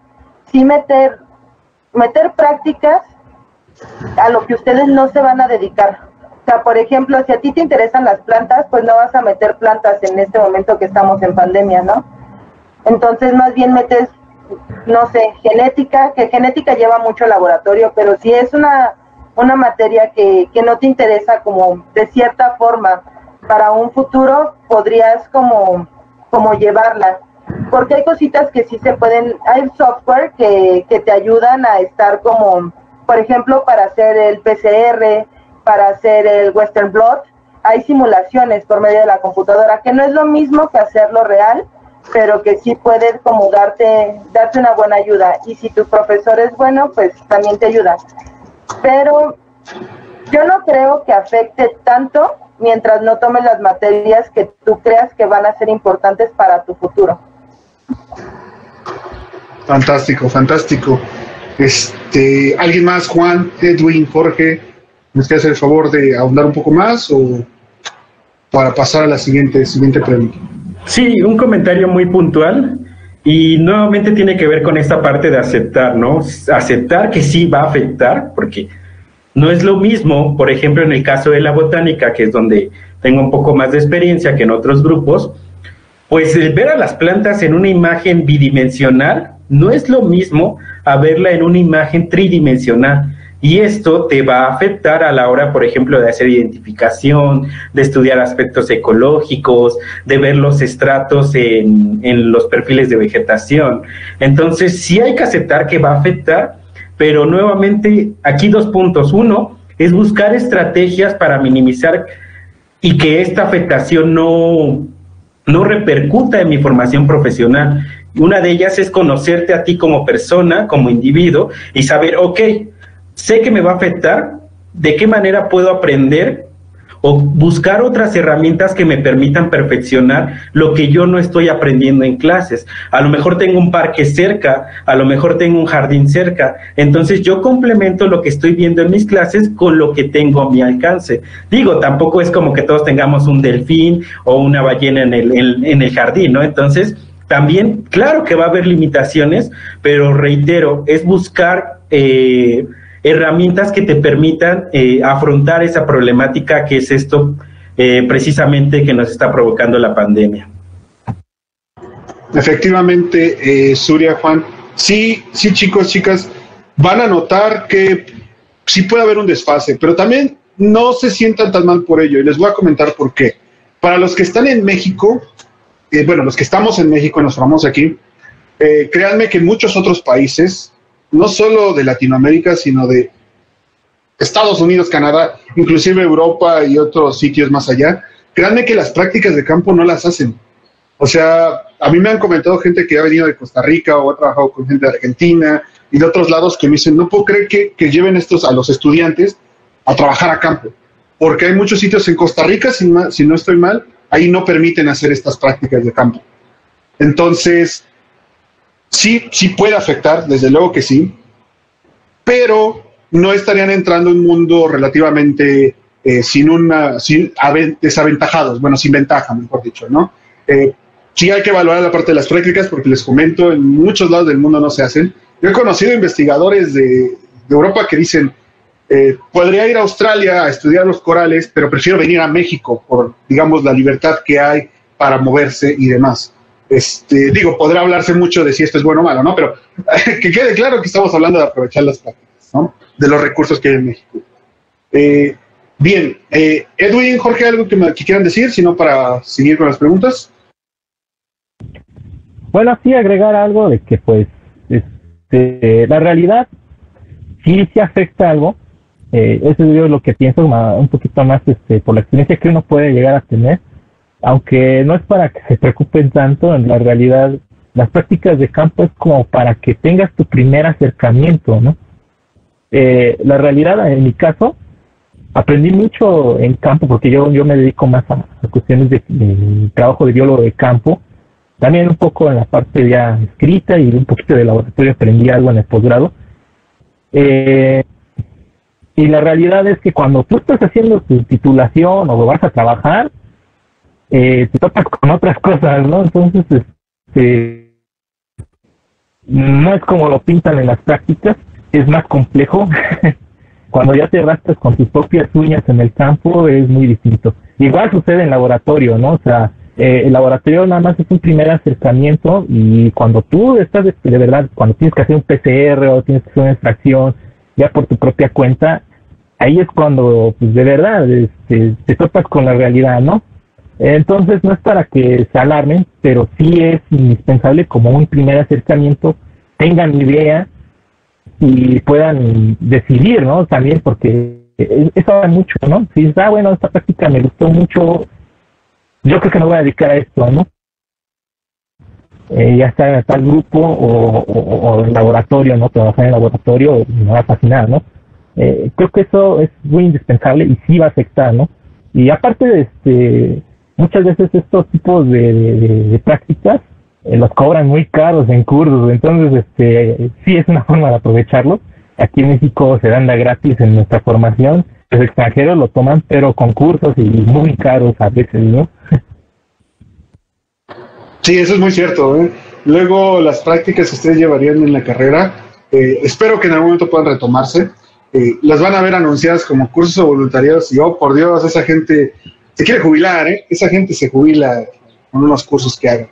sí meter, meter prácticas a lo que ustedes no se van a dedicar. O sea, por ejemplo, si a ti te interesan las plantas, pues no vas a meter plantas en este momento que estamos en pandemia, ¿no? Entonces, más bien metes, no sé, genética, que genética lleva mucho laboratorio, pero si es una, una materia que, que no te interesa como de cierta forma, para un futuro podrías como, como llevarla. Porque hay cositas que sí se pueden, hay software que, que te ayudan a estar como, por ejemplo, para hacer el PCR, para hacer el Western Blot, hay simulaciones por medio de la computadora, que no es lo mismo que hacerlo real, pero que sí puede como darte, darte una buena ayuda. Y si tu profesor es bueno, pues también te ayuda. Pero yo no creo que afecte tanto mientras no tomes las materias que tú creas que van a ser importantes para tu futuro. Fantástico, fantástico. Este, ¿alguien más, Juan, Edwin, Jorge, nos quiere hacer el favor de ahondar un poco más o para pasar a la siguiente, siguiente pregunta? Sí, un comentario muy puntual y nuevamente tiene que ver con esta parte de aceptar, ¿no? Aceptar que sí va a afectar, porque no es lo mismo, por ejemplo, en el caso de la botánica, que es donde tengo un poco más de experiencia que en otros grupos, pues el ver a las plantas en una imagen bidimensional no es lo mismo a verla en una imagen tridimensional. Y esto te va a afectar a la hora, por ejemplo, de hacer identificación, de estudiar aspectos ecológicos, de ver los estratos en, los perfiles de vegetación. Entonces, sí hay que aceptar que va a afectar, pero nuevamente, aquí dos puntos. Uno es buscar estrategias para minimizar y que esta afectación no, no repercuta en mi formación profesional. Una de ellas es conocerte a ti como persona, como individuo, y saber, ok, sé que me va a afectar, ¿de qué manera puedo aprender o buscar otras herramientas que me permitan perfeccionar lo que yo no estoy aprendiendo en clases. A lo mejor tengo un parque cerca, a lo mejor tengo un jardín cerca, entonces yo complemento lo que estoy viendo en mis clases con lo que tengo a mi alcance. Digo, tampoco es como que todos tengamos un delfín o una ballena en el, en, el jardín, ¿no? Entonces, también, claro que va a haber limitaciones, pero reitero, es buscar... Eh, herramientas que te permitan eh, afrontar esa problemática que es esto eh, precisamente que nos está provocando la pandemia. Efectivamente, eh, Suria, Juan, sí, sí chicos, chicas, van a notar que sí puede haber un desfase, pero también no se sientan tan mal por ello y les voy a comentar por qué. Para los que están en México, bueno, los que estamos en México, nos formamos aquí, créanme que muchos otros países no solo de Latinoamérica, sino de Estados Unidos, Canadá, inclusive Europa y otros sitios más allá, créanme que las prácticas de campo no las hacen. O sea, a mí me han comentado gente que ha venido de Costa Rica o ha trabajado con gente de Argentina y de otros lados que me dicen, no puedo creer que, lleven estos a los estudiantes a trabajar a campo, porque hay muchos sitios en Costa Rica, si, si no estoy mal, ahí no permiten hacer estas prácticas de campo. Entonces, sí, sí puede afectar, desde luego que sí, pero no estarían entrando en un mundo relativamente eh, sin una, sin desaventajados, bueno, sin ventaja, mejor dicho, ¿no? Eh, sí hay que evaluar la parte de las prácticas porque les comento, en muchos lados del mundo no se hacen. Yo he conocido investigadores de, Europa que dicen, eh, podría ir a Australia a estudiar los corales, pero prefiero venir a México por, digamos, la libertad que hay para moverse y demás. Este, digo, podrá hablarse mucho de si esto es bueno o malo, ¿no? Pero que quede claro que estamos hablando de aprovechar las prácticas, ¿no? De los recursos que hay en México. Eh, bien, eh, Edwin, Jorge, ¿algo que, quieran decir, sino para seguir con las preguntas? Bueno, sí, agregar algo de que, pues, este, la realidad sí, sí afecta algo. Eh, eso es lo que pienso un poquito más este, por la experiencia que uno puede llegar a tener aunque no es para que se preocupen tanto, en la realidad las prácticas de campo es como para que tengas tu primer acercamiento, ¿no? Eh, la realidad, en mi caso, aprendí mucho en campo porque yo, yo me dedico más a, cuestiones de, trabajo de biólogo de campo, también un poco en la parte ya escrita y un poquito de laboratorio aprendí algo en el posgrado. Eh, y la realidad es que cuando tú estás haciendo tu titulación o vas a trabajar, eh, te topas con otras cosas, ¿no? Entonces, este, no es como lo pintan en las prácticas, es más complejo. Cuando ya te rastas con tus propias uñas en el campo es muy distinto. Igual sucede en laboratorio, ¿no? O sea, eh, el laboratorio nada más es un primer acercamiento y cuando tú estás de, verdad, cuando tienes que hacer un PCR o tienes que hacer una extracción ya por tu propia cuenta, ahí es cuando pues de verdad este, te topas con la realidad, ¿no? Entonces no es para que se alarmen, pero sí es indispensable como un primer acercamiento, tengan idea y puedan decidir, ¿no? También porque eso da mucho, ¿no? Si dices, ah, bueno, esta práctica me gustó mucho, yo creo que me voy a dedicar a esto, ¿no? Eh, ya está en tal grupo o, o, en laboratorio, ¿no? Trabajar en laboratorio me va a fascinar, ¿no? Eh, creo que eso es muy indispensable y sí va a afectar, ¿no? Y aparte este muchas veces estos tipos de, prácticas eh, los cobran muy caros en cursos, entonces este sí es una forma de aprovecharlo. Aquí en México se dan de gratis en nuestra formación, los extranjeros lo toman, pero con cursos y muy caros a veces, ¿no? Sí, eso es muy cierto. ¿eh? Luego las prácticas que ustedes llevarían en la carrera, eh, espero que en algún momento puedan retomarse. las van a ver anunciadas como cursos o voluntariados y, oh, por Dios, esa gente se quiere jubilar, ¿eh? Esa gente se jubila con unos cursos que hagan.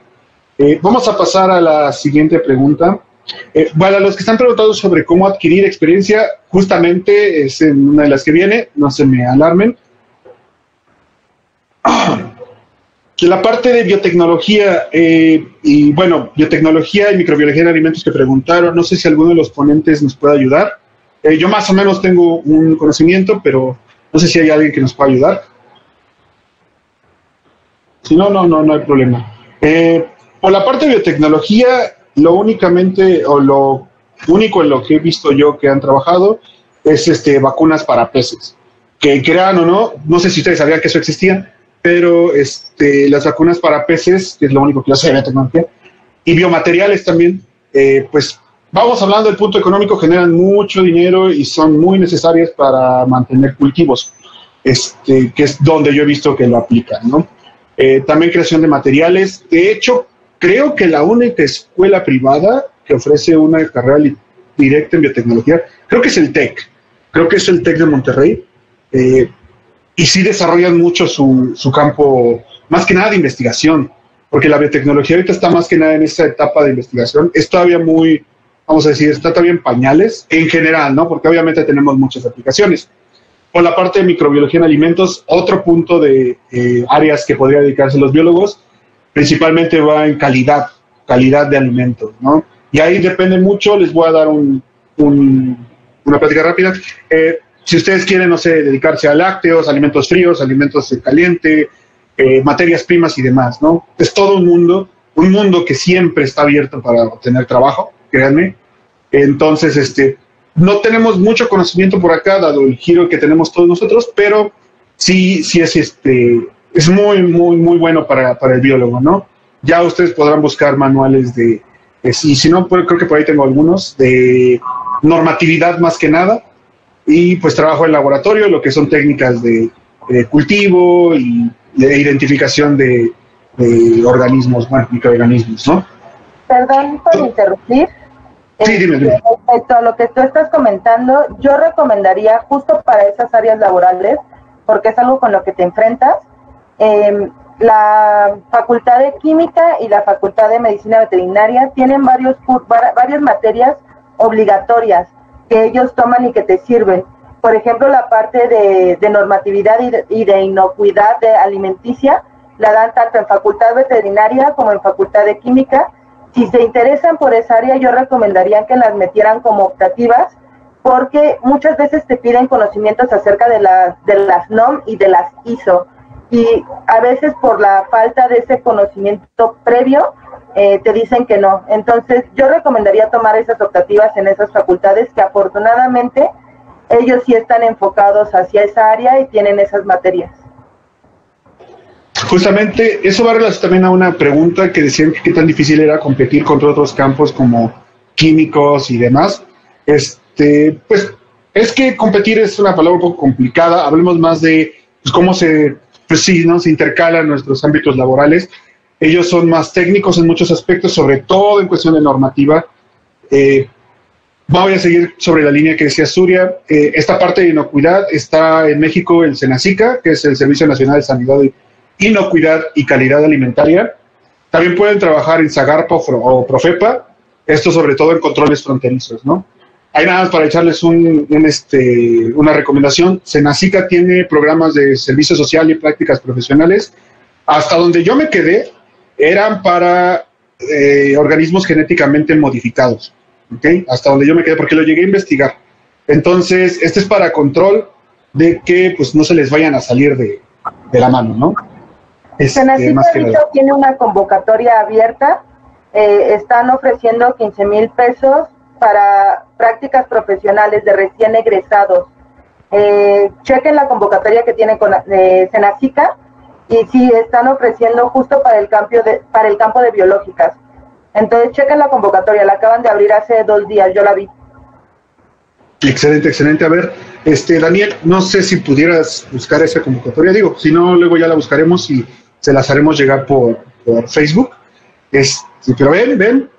Eh, vamos a pasar a la siguiente pregunta. Eh, para los que están preguntando sobre cómo adquirir experiencia, justamente es en una de las que viene, no se me alarmen. La parte de biotecnología eh, y, bueno, biotecnología y microbiología de alimentos que preguntaron, no sé si alguno de los ponentes nos puede ayudar. yo más o menos tengo un conocimiento, pero no sé si hay alguien que nos pueda ayudar. No, no, no, no hay problema. Eh, por la parte de biotecnología, lo únicamente, o lo único en lo que he visto yo que han trabajado es este, vacunas para peces. Que crean o no, no sé si ustedes sabían que eso existía, pero este, las vacunas para peces, que es lo único que yo sé de biotecnología, y biomateriales también, eh, pues vamos hablando del punto económico, generan mucho dinero y son muy necesarias para mantener cultivos, este, que es donde yo he visto que lo aplican, ¿no? Eh, también creación de materiales. De hecho, creo que la única escuela privada que ofrece una carrera directa en biotecnología, creo que es el TEC, creo que es el TEC de Monterrey, eh, y sí desarrollan mucho su, su, campo, más que nada de investigación, porque la biotecnología ahorita está más que nada en esta etapa de investigación, es todavía muy, vamos a decir, está todavía en pañales en general, ¿no? Porque obviamente tenemos muchas aplicaciones por la parte de microbiología en alimentos, otro punto de eh, áreas que podría dedicarse los biólogos, principalmente va en calidad, calidad de alimentos, ¿no? Y ahí depende mucho, les voy a dar un, una plática rápida. Eh, si ustedes quieren, no sé, dedicarse a lácteos, alimentos fríos, alimentos caliente, eh, materias primas y demás, ¿no? Es todo un mundo, un mundo que siempre está abierto para obtener trabajo, créanme. Entonces, este, no tenemos mucho conocimiento por acá, dado el giro que tenemos todos nosotros, pero sí, sí es este, es muy, muy, muy bueno para, el biólogo, ¿no? Ya ustedes podrán buscar manuales de, y si no, pues, creo que por ahí tengo algunos, de normatividad más que nada, y pues trabajo en laboratorio, lo que son técnicas de, cultivo y de identificación de, organismos, bueno, microorganismos, ¿no? Perdón por interrumpir. Sí. Respecto a lo que tú estás comentando, yo recomendaría justo para esas áreas laborales, porque es algo con lo que te enfrentas, eh, la Facultad de Química y la Facultad de Medicina Veterinaria tienen varios, varias materias obligatorias que ellos toman y que te sirven. Por ejemplo, la parte de, normatividad y de, y de, inocuidad de alimenticia la dan tanto en Facultad Veterinaria como en Facultad de Química. Si se interesan por esa área, yo recomendaría que las metieran como optativas porque muchas veces te piden conocimientos acerca de, la, de las NOM y de las ISO y a veces por la falta de ese conocimiento previo eh, te dicen que no. Entonces yo recomendaría tomar esas optativas en esas facultades que afortunadamente ellos sí están enfocados hacia esa área y tienen esas materias. Justamente eso va relacionado también a una pregunta que decían que tan difícil era competir contra otros campos como químicos y demás. Este, pues es que competir es una palabra un poco complicada. Hablemos más de pues, cómo se pues ¿no? Se intercalan nuestros ámbitos laborales. Ellos son más técnicos en muchos aspectos, sobre todo en cuestión de normativa. Eh, voy a seguir sobre la línea que decía Suria. Eh, esta parte de inocuidad está en México el SENACICA, que es el Servicio Nacional de Sanidad, Inocuidad y Calidad Alimentaria. También pueden trabajar en SAGARPA o Profepa, esto sobre todo en controles fronterizos, ¿no? Hay nada más para echarles un, este, una recomendación. Senacica tiene programas de servicio social y prácticas profesionales. Hasta donde yo me quedé, eran para eh, organismos genéticamente modificados. ¿okay? Hasta donde yo me quedé, porque lo llegué a investigar. Entonces, este es para control de que pues, no se les vayan a salir de, la mano, ¿no? Este, tiene una convocatoria abierta. Eh, están ofreciendo 15 mil pesos para prácticas profesionales de recién egresados. Eh, chequen la convocatoria que tienen con eh, Senacica y si están ofreciendo justo para el, campo de, para el campo de biológicas. Entonces, chequen la convocatoria, la acaban de abrir hace dos días, yo la vi. Excelente, excelente. A ver, este Daniel, no sé si pudieras buscar esa convocatoria, digo, si no, luego ya la buscaremos y se las haremos llegar por, Facebook. Es, pero ven, ven,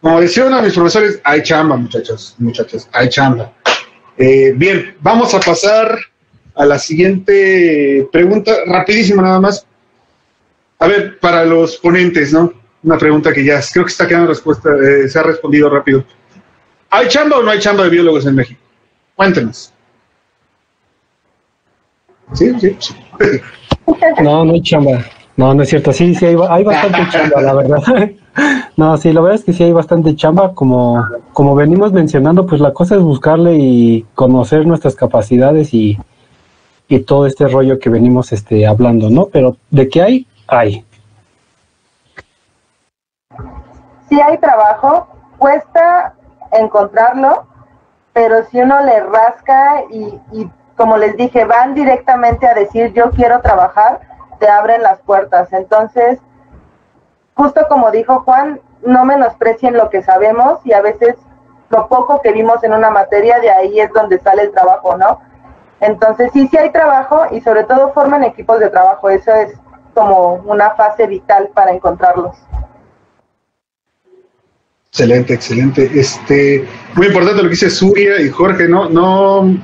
como decían a mis profesores, hay chamba, muchachos, muchachos, hay chamba. Eh, bien, vamos a pasar a la siguiente pregunta, rapidísimo nada más. A ver, para los ponentes, ¿no? Una pregunta que ya creo que está quedando respuesta, eh, se ha respondido rápido. ¿Hay chamba o no hay chamba de biólogos en México? Cuéntenos. Sí, sí. sí. No, no hay chamba. No, no es cierto. Sí, sí, hay, hay bastante chamba, la verdad. No, sí, la verdad es que sí hay bastante chamba, como, como venimos mencionando, pues la cosa es buscarle y conocer nuestras capacidades y, y todo este rollo que venimos este, hablando, ¿no? Pero de qué hay, hay. Sí hay trabajo, cuesta encontrarlo, pero si uno le rasca y, y como les dije, van directamente a decir yo quiero trabajar, te abren las puertas. Entonces, justo como dijo Juan, no menosprecien lo que sabemos y a veces lo poco que vimos en una materia, de ahí es donde sale el trabajo, ¿no? Entonces sí, sí hay trabajo y sobre todo forman equipos de trabajo, eso es como una fase vital para encontrarlos. Excelente, excelente. Este, muy importante lo que dice Suria y Jorge, no, no,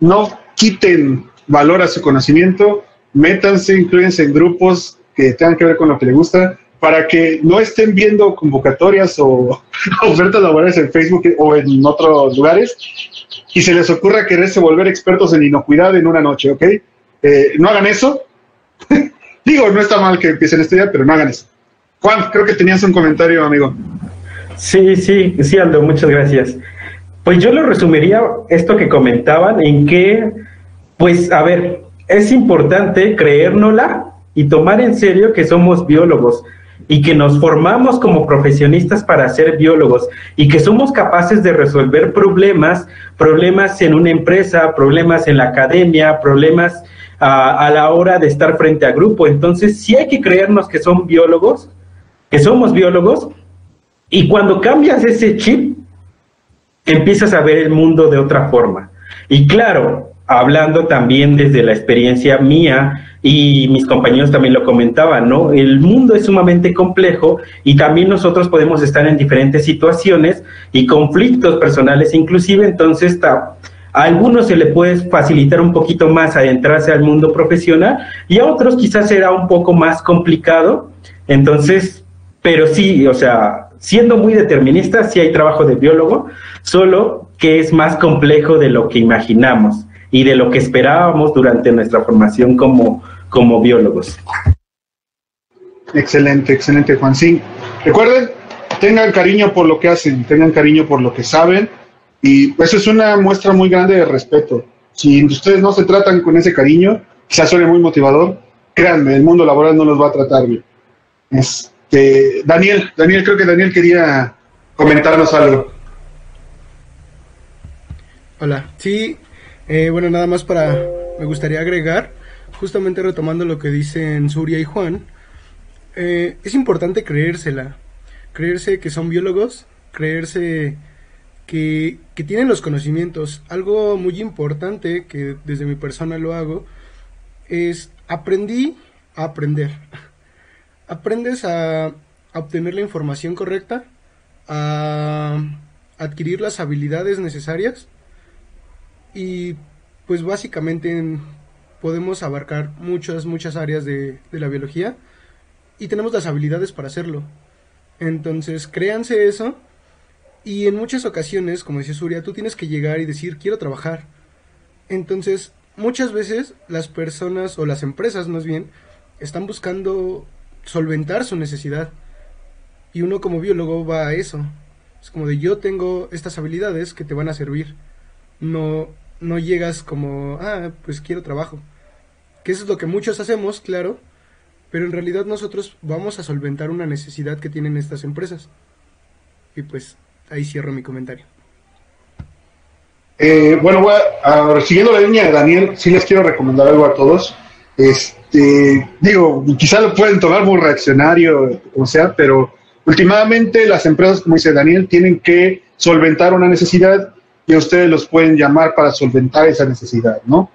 no quiten valor a su conocimiento, métanse, incluyense en grupos que tengan que ver con lo que les gusta para que no estén viendo convocatorias o ofertas laborales en Facebook o en otros lugares y se les ocurra quererse volver expertos en inocuidad en una noche, ¿ok? Eh, no hagan eso. Digo, no está mal que empiecen a estudiar, pero no hagan eso. Juan, creo que tenías un comentario, amigo. Sí, sí, sí, Aldo, muchas gracias. Pues yo lo resumiría esto que comentaban en que, pues, a ver, es importante creérnosla y tomar en serio que somos biólogos y que nos formamos como profesionistas para ser biólogos y que somos capaces de resolver problemas, problemas en una empresa, problemas en la academia, problemas a, la hora de estar frente a grupo. Entonces, sí hay que creernos que son biólogos, que somos biólogos, y cuando cambias ese chip, empiezas a ver el mundo de otra forma. Y claro, hablando también desde la experiencia mía y mis compañeros también lo comentaban, ¿no? El mundo es sumamente complejo y también nosotros podemos estar en diferentes situaciones y conflictos personales inclusive, entonces a algunos se le puede facilitar un poquito más adentrarse al mundo profesional y a otros quizás será un poco más complicado. Entonces, pero sí, o sea, siendo muy determinista, sí hay trabajo de biólogo, solo que es más complejo de lo que imaginamos y de lo que esperábamos durante nuestra formación como, como biólogos. Excelente, excelente, Juan. Sí, recuerden, tengan cariño por lo que hacen, tengan cariño por lo que saben y eso es una muestra muy grande de respeto. Si ustedes no se tratan con ese cariño, quizás suene muy motivador, créanme, el mundo laboral no los va a tratar bien. Este, Daniel, Daniel, creo que Daniel quería comentarnos algo. Hola, sí, eh, bueno, nada más para, me gustaría agregar, justamente retomando lo que dicen Suria y Juan, eh, es importante creérsela, creerse que son biólogos, creerse que, que, tienen los conocimientos. Algo muy importante que desde mi persona lo hago es aprendí a aprender. Aprendes a, obtener la información correcta, a adquirir las habilidades necesarias y pues básicamente podemos abarcar muchas, muchas áreas de, la biología y tenemos las habilidades para hacerlo. Entonces, créanse eso y en muchas ocasiones, como decía Surya, tú tienes que llegar y decir, quiero trabajar. Entonces, muchas veces las personas o las empresas más bien están buscando solventar su necesidad. Y uno como biólogo va a eso. Es como de yo tengo estas habilidades que te van a servir. No, no llegas como, ah, pues quiero trabajo. Que eso es lo que muchos hacemos, claro, pero en realidad nosotros vamos a solventar una necesidad que tienen estas empresas. Y pues ahí cierro mi comentario. Eh, bueno, siguiendo la línea de Daniel, sí les quiero recomendar algo a todos. Este, digo, quizá lo pueden tomar muy reaccionario, o sea, pero últimamente las empresas, como dice Daniel, tienen que solventar una necesidad y ustedes los pueden llamar para solventar esa necesidad, ¿no?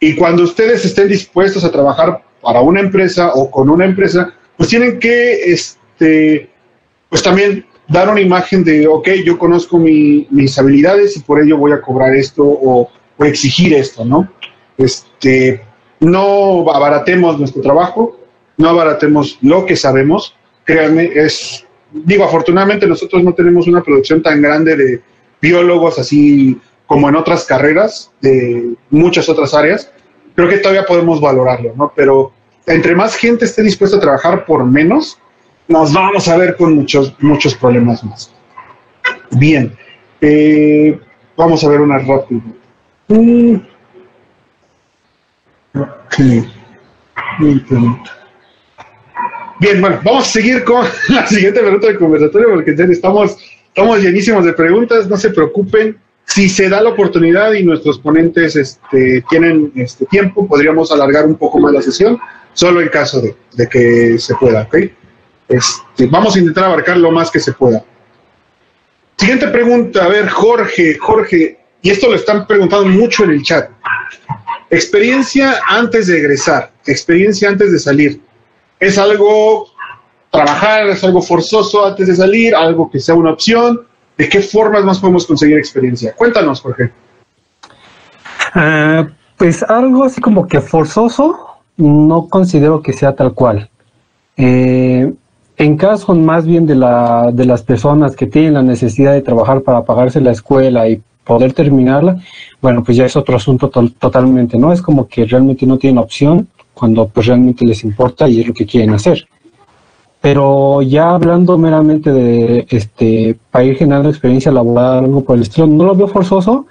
Y cuando ustedes estén dispuestos a trabajar para una empresa o con una empresa, pues tienen que, este, pues también dar una imagen de, ok, yo conozco mis habilidades y por ello voy a cobrar esto o, o exigir esto, ¿no? Este, no abaratemos nuestro trabajo, no abaratemos lo que sabemos, créanme, es, digo, afortunadamente nosotros no tenemos una producción tan grande de, biólogos, así como en otras carreras de muchas otras áreas, creo que todavía podemos valorarlo, ¿no? Pero entre más gente esté dispuesta a trabajar por menos, nos vamos a ver con muchos, muchos problemas más. Bien, eh, vamos a ver una rápida. Mm. Bien, bueno, vamos a seguir con la siguiente pregunta de conversatorio porque estamos Estamos llenísimos de preguntas, no se preocupen. Si se da la oportunidad y nuestros ponentes este, tienen este tiempo, podríamos alargar un poco más la sesión, solo en caso de, que se pueda, ¿ok? Este, vamos a intentar abarcar lo más que se pueda. Siguiente pregunta, a ver, Jorge, Jorge, y esto lo están preguntando mucho en el chat. Experiencia antes de egresar, experiencia antes de salir. ¿Es algo trabajar, es algo forzoso antes de salir, algo que sea una opción. ¿De qué formas más podemos conseguir experiencia? Cuéntanos, Jorge. Ah, pues algo así como que forzoso, no considero que sea tal cual. Eh, en caso más bien de, la, de las personas que tienen la necesidad de trabajar para pagarse la escuela y poder terminarla, bueno, pues ya es otro asunto totalmente, ¿no? Es como que realmente no tienen opción cuando pues realmente les importa y es lo que quieren hacer. Pero ya hablando meramente de este para ir generando experiencia laboral, algo por el estilo, no lo veo forzoso,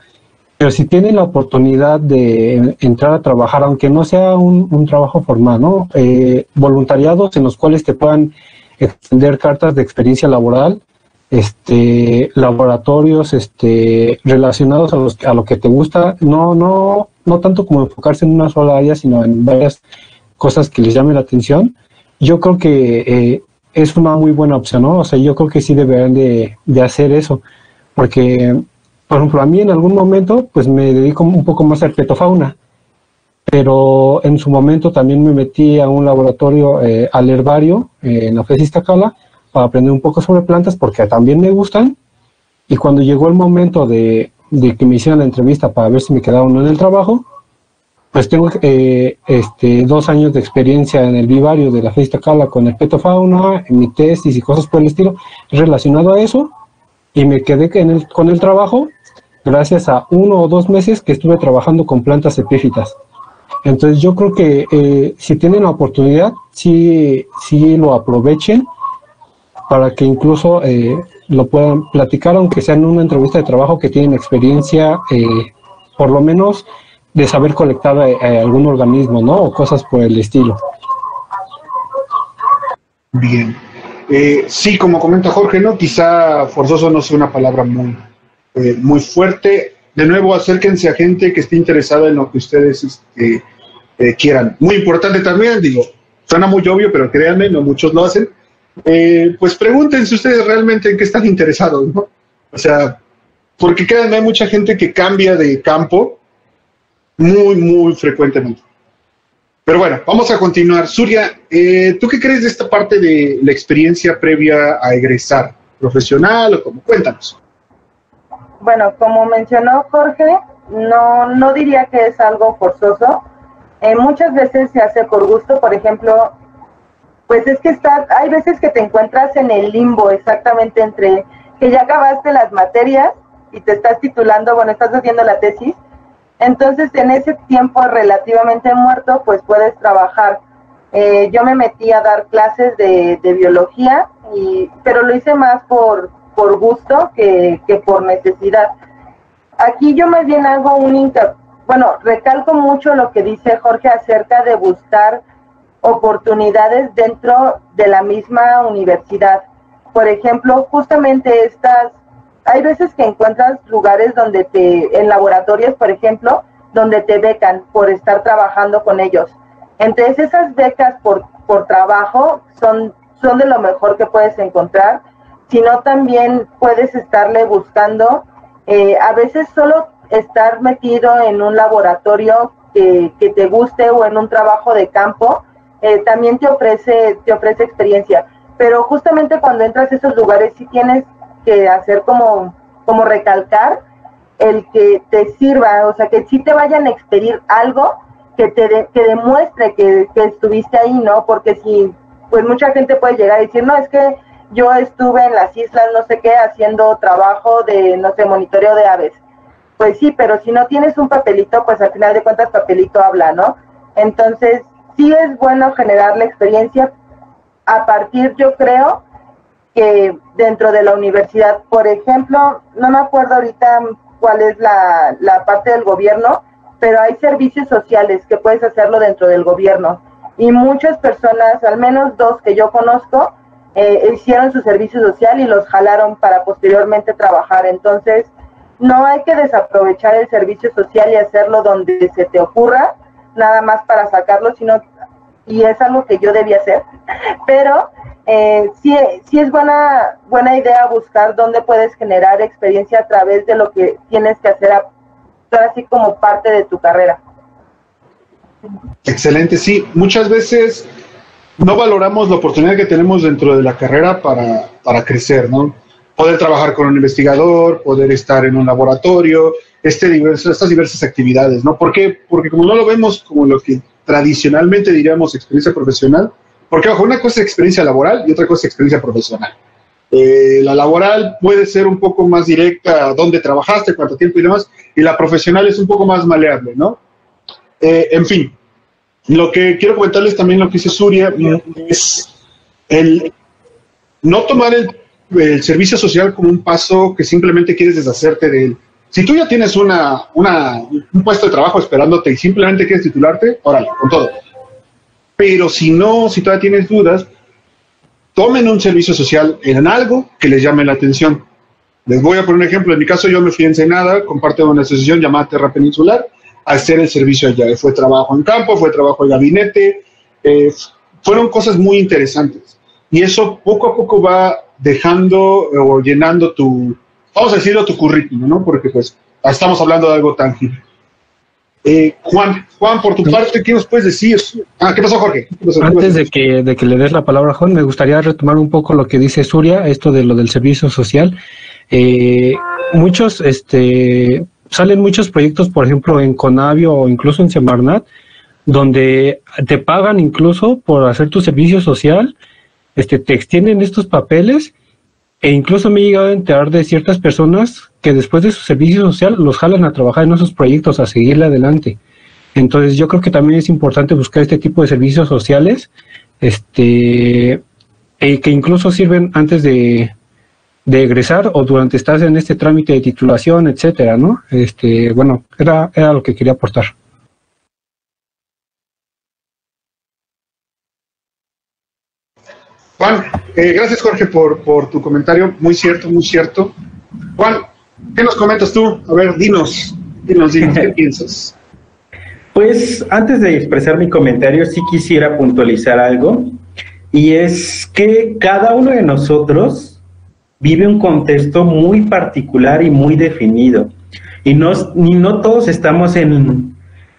pero si tienen la oportunidad de entrar a trabajar, aunque no sea un, trabajo formal, ¿no? Eh, voluntariados en los cuales te puedan extender cartas de experiencia laboral, este, laboratorios este, relacionados a, los, lo que te gusta, no, no, no tanto como enfocarse en una sola área, sino en varias cosas que les llamen la atención. Yo creo que eh, es una muy buena opción. O sea, yo creo que sí deberían de, hacer eso, porque Por ejemplo, a mí en algún momento, pues me dedico un poco más a herpetofauna, pero en su momento también me metí a un laboratorio, eh, al herbario, eh, en la FES Iztacala, para aprender un poco sobre plantas, porque también me gustan. Y cuando llegó el momento de, de que me hicieran la entrevista para ver si me quedaba o no en el trabajo, pues tengo eh, este, dos años de experiencia en el vivario de la fiesta cala con el petofauna, en mi tesis y cosas por el estilo relacionado a eso, y me quedé en el, con el trabajo gracias a uno o dos meses que estuve trabajando con plantas epífitas. Entonces yo creo que eh, si tienen la oportunidad, sí, sí lo aprovechen para que incluso eh, lo puedan platicar, aunque sea en una entrevista de trabajo que tienen experiencia, por lo menos de saber colectar eh, eh, algún organismo, ¿no? O cosas por el estilo. Bien. Eh, sí, como comenta Jorge, ¿no? Quizá forzoso no sea una palabra muy, muy fuerte. De nuevo, acérquense a gente que esté interesada en lo que ustedes este, quieran. Muy importante también, digo, suena muy obvio, pero créanme, no muchos lo hacen. Pues pregúntense ustedes realmente en qué están interesados, ¿no? O sea, porque créanme, hay mucha gente que cambia de campo muy, muy frecuentemente. Pero bueno, vamos a continuar. Surya, eh, ¿tú qué crees de esta parte de la experiencia previa a egresar? ¿Profesional o cómo? Cuéntanos. Bueno, como mencionó Jorge, no, no diría que es algo forzoso. Eh, muchas veces se hace por gusto, por ejemplo, pues es que está, hay veces que te encuentras en el limbo exactamente entre que ya acabaste las materias y te estás titulando, bueno, estás haciendo la tesis entonces, en ese tiempo relativamente muerto, pues puedes trabajar. Eh, yo me metí a dar clases de, biología, y, pero lo hice más por, por gusto que, que por necesidad. Aquí yo más bien hago un bueno, recalco mucho lo que dice Jorge acerca de buscar oportunidades dentro de la misma universidad. Por ejemplo, justamente estas hay veces que encuentras lugares donde te, en laboratorios, por ejemplo, donde te becan por estar trabajando con ellos. Entonces esas becas por, por trabajo son, son de lo mejor que puedes encontrar, sino también puedes estarle buscando, eh, a veces solo estar metido en un laboratorio que, que, te guste o en un trabajo de campo, eh, también te ofrece, te ofrece experiencia. Pero justamente cuando entras a esos lugares, sí tienes que hacer como, como recalcar el que te sirva, o sea, que sí te vayan a expedir algo que te que demuestre que, estuviste ahí, ¿no? Porque si, pues mucha gente puede llegar y decir, no, es que yo estuve en las islas, no sé qué, haciendo trabajo de, no sé, monitoreo de aves. Pues sí, pero si no tienes un papelito, pues al final de cuentas papelito habla, ¿no? Entonces, sí es bueno generar la experiencia a partir, yo creo, que dentro de la universidad, por ejemplo, no me acuerdo ahorita cuál es la, parte del gobierno, pero hay servicios sociales que puedes hacerlo dentro del gobierno. Y muchas personas, al menos dos que yo conozco, eh, hicieron su servicio social y los jalaron para posteriormente trabajar. Entonces, no hay que desaprovechar el servicio social y hacerlo donde se te ocurra, nada más para sacarlo, sino, y es algo que yo debía hacer, pero eh, sí, sí es buena, buena idea buscar dónde puedes generar experiencia a través de lo que tienes que hacer así como parte de tu carrera. Excelente, sí. Muchas veces no valoramos la oportunidad que tenemos dentro de la carrera para, para crecer, ¿no? Poder trabajar con un investigador, poder estar en un laboratorio, este diverso, estas diversas actividades, ¿no? ¿Por qué? Porque como no lo vemos como lo que tradicionalmente diríamos experiencia profesional, porque, ojo, una cosa es experiencia laboral y otra cosa es experiencia profesional. Eh, la laboral puede ser un poco más directa, dónde trabajaste, cuánto tiempo y demás, y la profesional es un poco más maleable, ¿no? Eh, en fin, lo que quiero comentarles también, lo que dice Suria, es el no tomar el, servicio social como un paso que simplemente quieres deshacerte de él. Si tú ya tienes una, una, un puesto de trabajo esperándote y simplemente quieres titularte, órale, con todo pero si no, si todavía tienes dudas, tomen un servicio social en algo que les llame la atención. Les voy a poner un ejemplo. En mi caso, yo me fui a Ensenada con parte de una asociación llamada Terra Peninsular a hacer el servicio allá. Fue trabajo en campo, fue trabajo en gabinete, eh, fueron cosas muy interesantes. Y eso poco a poco va dejando o llenando tu, vamos a decirlo, tu currículum, ¿no? Porque pues estamos hablando de algo tangible. Eh, Juan, Juan, por tu parte, ¿qué nos puedes decir? Ah, ¿qué pasó, Jorge? Antes de que, de que le des la palabra a Juan, me gustaría retomar un poco lo que dice Suria, esto de lo del servicio social. Eh, muchos, este, salen muchos proyectos, por ejemplo, en Conavio o incluso en Semarnat, donde te pagan incluso por hacer tu servicio social, este, te extienden estos papeles e incluso me he llegado a enterar de ciertas personas que después de su servicio social los jalan a trabajar en esos proyectos, a seguirle adelante. Entonces yo creo que también es importante buscar este tipo de servicios sociales, este, eh, que incluso sirven antes de, de egresar o durante estás en este trámite de titulación, etcétera, ¿no? Este, bueno, era, era lo que quería aportar. Juan, eh, gracias Jorge por, por tu comentario, muy cierto, muy cierto. Juan, ¿qué nos comentas tú? A ver, dinos, dinos, dinos, ¿qué piensas? Pues antes de expresar mi comentario, sí quisiera puntualizar algo, y es que cada uno de nosotros vive un contexto muy particular y muy definido, y no, ni no todos estamos en,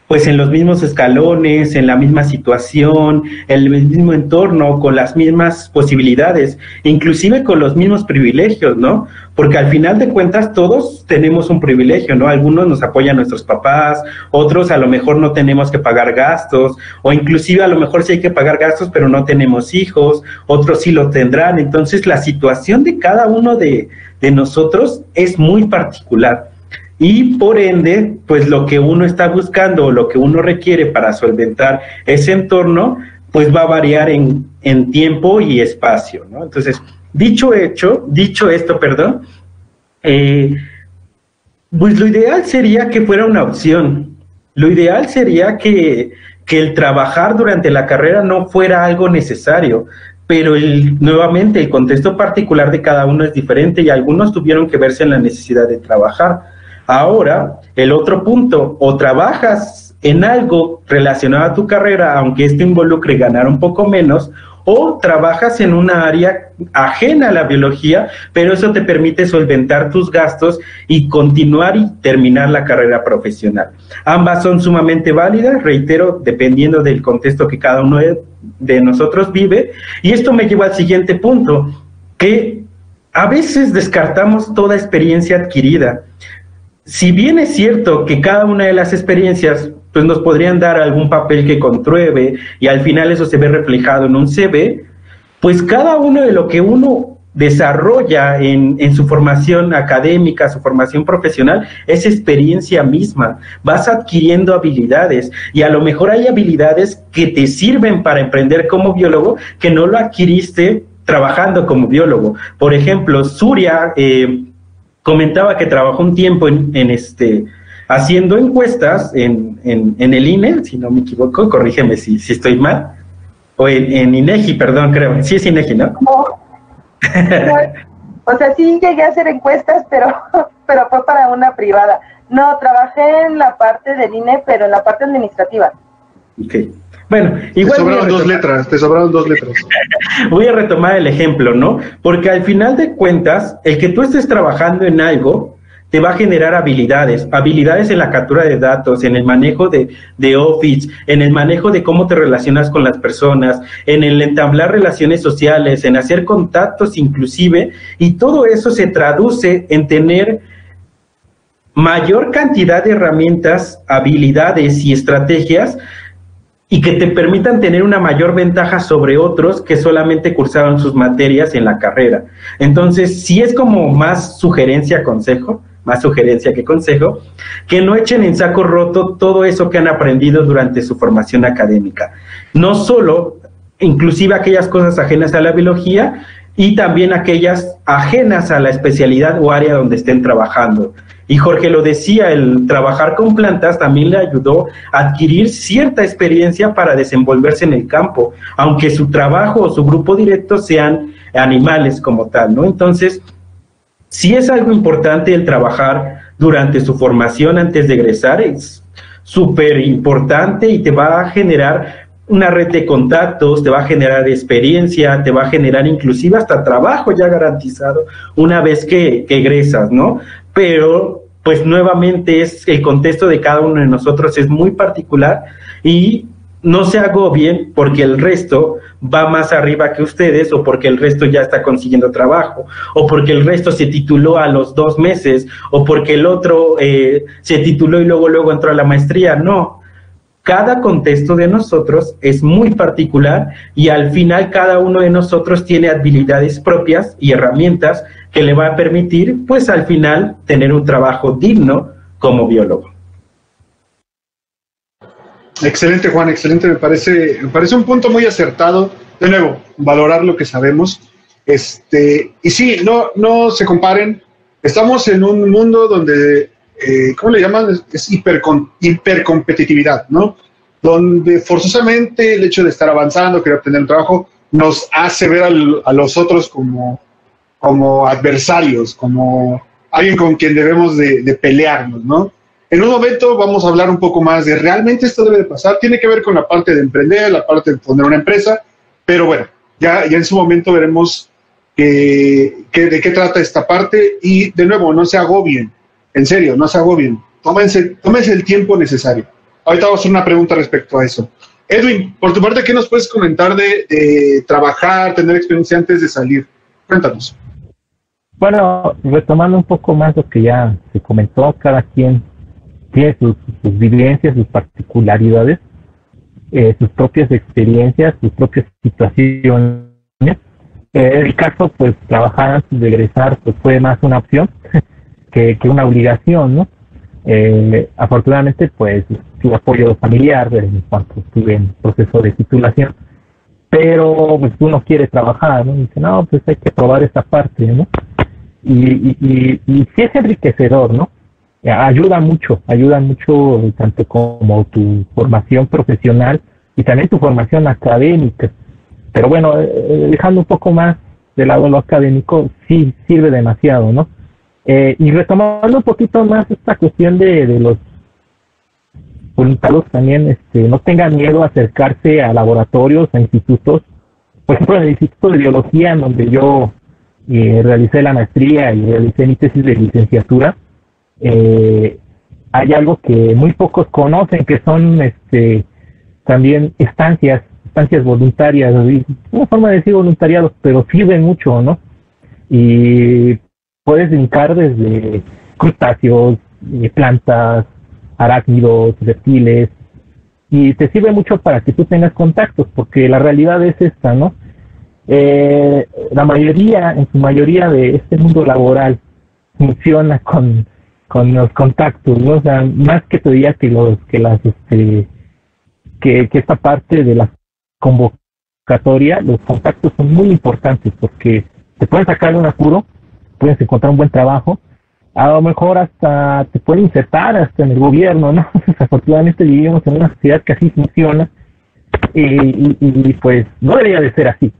pues en los mismos escalones, en la misma situación, en el mismo entorno, con las mismas posibilidades, inclusive con los mismos privilegios, ¿no? Porque al final de cuentas todos tenemos un privilegio, ¿no? Algunos nos apoyan nuestros papás, otros a lo mejor no tenemos que pagar gastos, o inclusive a lo mejor sí hay que pagar gastos, pero no tenemos hijos, otros sí lo tendrán. Entonces la situación de cada uno de, de nosotros es muy particular y por ende, pues lo que uno está buscando o lo que uno requiere para solventar ese entorno, pues va a variar en, tiempo y espacio, ¿no? Entonces, dicho hecho, dicho esto, perdón, eh, pues lo ideal sería que fuera una opción. Lo ideal sería que, que el trabajar durante la carrera no fuera algo necesario, pero el, nuevamente el contexto particular de cada uno es diferente y algunos tuvieron que verse en la necesidad de trabajar. Ahora, el otro punto, o trabajas en algo relacionado a tu carrera, aunque esto involucre ganar un poco menos, o trabajas en una área ajena a la biología, pero eso te permite solventar tus gastos y continuar y terminar la carrera profesional. Ambas son sumamente válidas, reitero, dependiendo del contexto que cada uno de nosotros vive. Y esto me lleva al siguiente punto, que a veces descartamos toda experiencia adquirida si bien es cierto que cada una de las experiencias pues nos podrían dar algún papel que contruebe y al final eso se ve reflejado en un CV, pues cada uno de lo que uno desarrolla en, en, su formación académica, su formación profesional, es experiencia misma. Vas adquiriendo habilidades y a lo mejor hay habilidades que te sirven para emprender como biólogo que no lo adquiriste trabajando como biólogo. Por ejemplo, Suria eh, comentaba que trabajó un tiempo en, este haciendo encuestas en, en, el INE, si no me equivoco, corrígeme si, si estoy mal, o en, INEGI, perdón, creo, sí es INEGI, ¿no? o sea, sí llegué a hacer encuestas, pero, pero fue para una privada. No, trabajé en la parte del INE, pero en la parte administrativa. Ok. Bueno, igual. Te sobraron dos letras, te sobraron dos letras. voy a retomar el ejemplo, ¿no? Porque al final de cuentas, el que tú estés trabajando en algo te va a generar habilidades, habilidades en la captura de datos, en el manejo de, de Office, en el manejo de cómo te relacionas con las personas, en el entablar relaciones sociales, en hacer contactos inclusive, y todo eso se traduce en tener mayor cantidad de herramientas, habilidades y estrategias y que te permitan tener una mayor ventaja sobre otros que solamente cursaron sus materias en la carrera. Entonces, si es como más sugerencia, consejo, más sugerencia que consejo, que no echen en saco roto todo eso que han aprendido durante su formación académica. No solo, inclusive aquellas cosas ajenas a la biología y también aquellas ajenas a la especialidad o área donde estén trabajando. Y Jorge lo decía, el trabajar con plantas también le ayudó a adquirir cierta experiencia para desenvolverse en el campo, aunque su trabajo o su grupo directo sean animales como tal, ¿no? Entonces, sí es algo importante el trabajar durante su formación antes de egresar, es súper importante y te va a generar una red de contactos, te va a generar experiencia, te va a generar inclusive hasta trabajo ya garantizado una vez que, que egresas, ¿no? Pero pues nuevamente es el contexto de cada uno de nosotros es muy particular y no se agobien porque el resto va más arriba que ustedes o porque el resto ya está consiguiendo trabajo o porque el resto se tituló a los dos meses o porque el otro eh, se tituló y luego luego entró a la maestría. No, cada contexto de nosotros es muy particular y al final cada uno de nosotros tiene habilidades propias y herramientas que le va a permitir pues al final tener un trabajo digno como biólogo. Excelente, Juan, excelente. Me parece, me parece un punto muy acertado. De nuevo, valorar lo que sabemos. Este, y sí, no, no se comparen. Estamos en un mundo donde, eh, ¿cómo le llaman? Es hipercon, hipercompetitividad, ¿no? Donde forzosamente el hecho de estar avanzando, querer obtener un trabajo, nos hace ver a los otros como, como adversarios, como alguien con quien debemos de, pelearnos, ¿no? En un momento vamos a hablar un poco más de realmente esto debe de pasar. Tiene que ver con la parte de emprender, la parte de poner una empresa, pero bueno, ya, ya en su momento veremos de qué trata esta parte y de nuevo, no se agobien, en serio, no se agobien. Tómense, tómense el tiempo necesario. Ahorita vamos a hacer una pregunta respecto a eso. Edwin, por tu parte, ¿qué nos puedes comentar de, trabajar, tener experiencia antes de salir? Cuéntanos. Bueno, retomando un poco más lo que ya se comentó, cada quien tiene sus, vivencias, sus particularidades, eh, sus propias experiencias, sus propias situaciones. en el caso, pues, trabajar antes de egresar, pues, fue más una opción que, una obligación, ¿no? Eh, afortunadamente, pues, tuve apoyo familiar en cuanto estuve en proceso de titulación, pero, pues, uno quiere trabajar, ¿no? Y dice, no, pues, hay que probar esta parte, ¿no? Y, y, y, y es enriquecedor, ¿no? ayuda mucho, ayuda mucho tanto como tu formación profesional y también tu formación académica. Pero bueno, eh, eh, dejando un poco más de lado lo académico, sí sirve demasiado, ¿no? Eh, y retomando un poquito más esta cuestión de, de los voluntarios también, este, no tengan miedo a acercarse a laboratorios, a institutos. Por ejemplo, en el Instituto de Biología, en donde yo realicé la maestría y realicé mi tesis de licenciatura, eh, hay algo que muy pocos conocen, que son este, también estancias, estancias voluntarias, una forma de decir voluntariados, pero sirven mucho, ¿no? Y puedes brincar desde crustáceos, eh, plantas, arácnidos, reptiles, y te sirve mucho para que tú tengas contactos, porque la realidad es esta, ¿no? Eh, la mayoría, en su mayoría de este mundo laboral, funciona con con los contactos, ¿no? O sea, más que te diga que los, que las, este, que, que esta parte de la convocatoria, los contactos son muy importantes porque te pueden sacar un apuro, puedes encontrar un buen trabajo, a lo mejor hasta te pueden insertar hasta en el gobierno, ¿no? Desafortunadamente vivimos en una sociedad que así funciona y, pues no debería de ser así,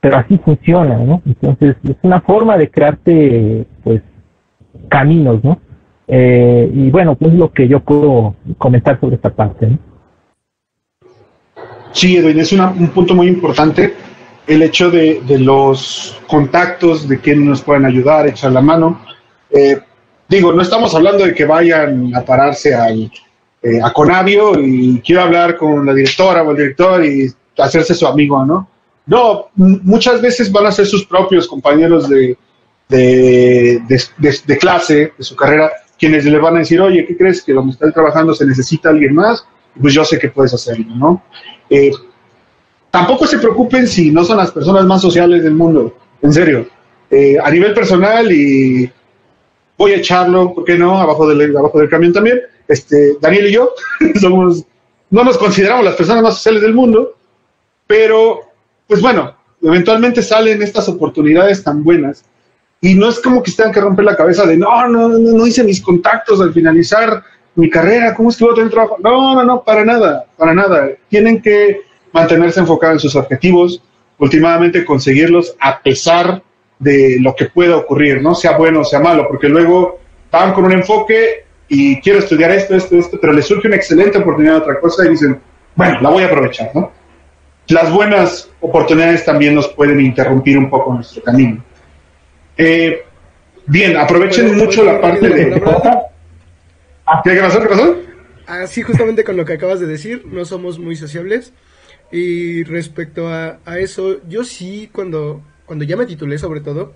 pero así funciona, ¿no? Entonces es una forma de crearte pues caminos, ¿no? Eh, y bueno, pues lo que yo puedo comentar sobre esta parte. ¿no? Sí, Edwin, es un punto muy importante el hecho de, los contactos, de quienes nos pueden ayudar, echar la mano. Eh, digo, no estamos hablando de que vayan a pararse al, eh, a Conavio y quiero hablar con la directora o el director y hacerse su amigo, ¿no? No, muchas veces van a ser sus propios compañeros de, clase, de su carrera, quienes le van a decir, oye, ¿qué crees? Que donde estás trabajando se necesita alguien más, pues yo sé que puedes hacerlo, ¿no? Eh, tampoco se preocupen si no son las personas más sociales del mundo, en serio. Eh, a nivel personal, y voy a echarlo, ¿por qué no? Abajo del, abajo del camión también. Este, Daniel y yo somos, no nos consideramos las personas más sociales del mundo, pero, pues bueno, eventualmente salen estas oportunidades tan buenas y no es como que tengan que romper la cabeza de, no, no, no, no hice mis contactos al finalizar mi carrera, ¿cómo es que voy a tener trabajo? No, no, no, para nada, para nada. Tienen que mantenerse enfocados en sus objetivos, últimamente conseguirlos a pesar de lo que pueda ocurrir, ¿no? Sea bueno o sea malo, porque luego van con un enfoque y quiero estudiar esto, esto, esto, pero les surge una excelente oportunidad de otra cosa y dicen, bueno, la voy a aprovechar, ¿no? las buenas oportunidades también nos pueden interrumpir un poco nuestro camino. Eh, bien, aprovechen mucho la parte de... ¿Qué pasó? ¿Qué pasó? Así justamente con lo que acabas de decir, no somos muy sociables. Y respecto a, a eso, yo sí, cuando, cuando ya me titulé sobre todo,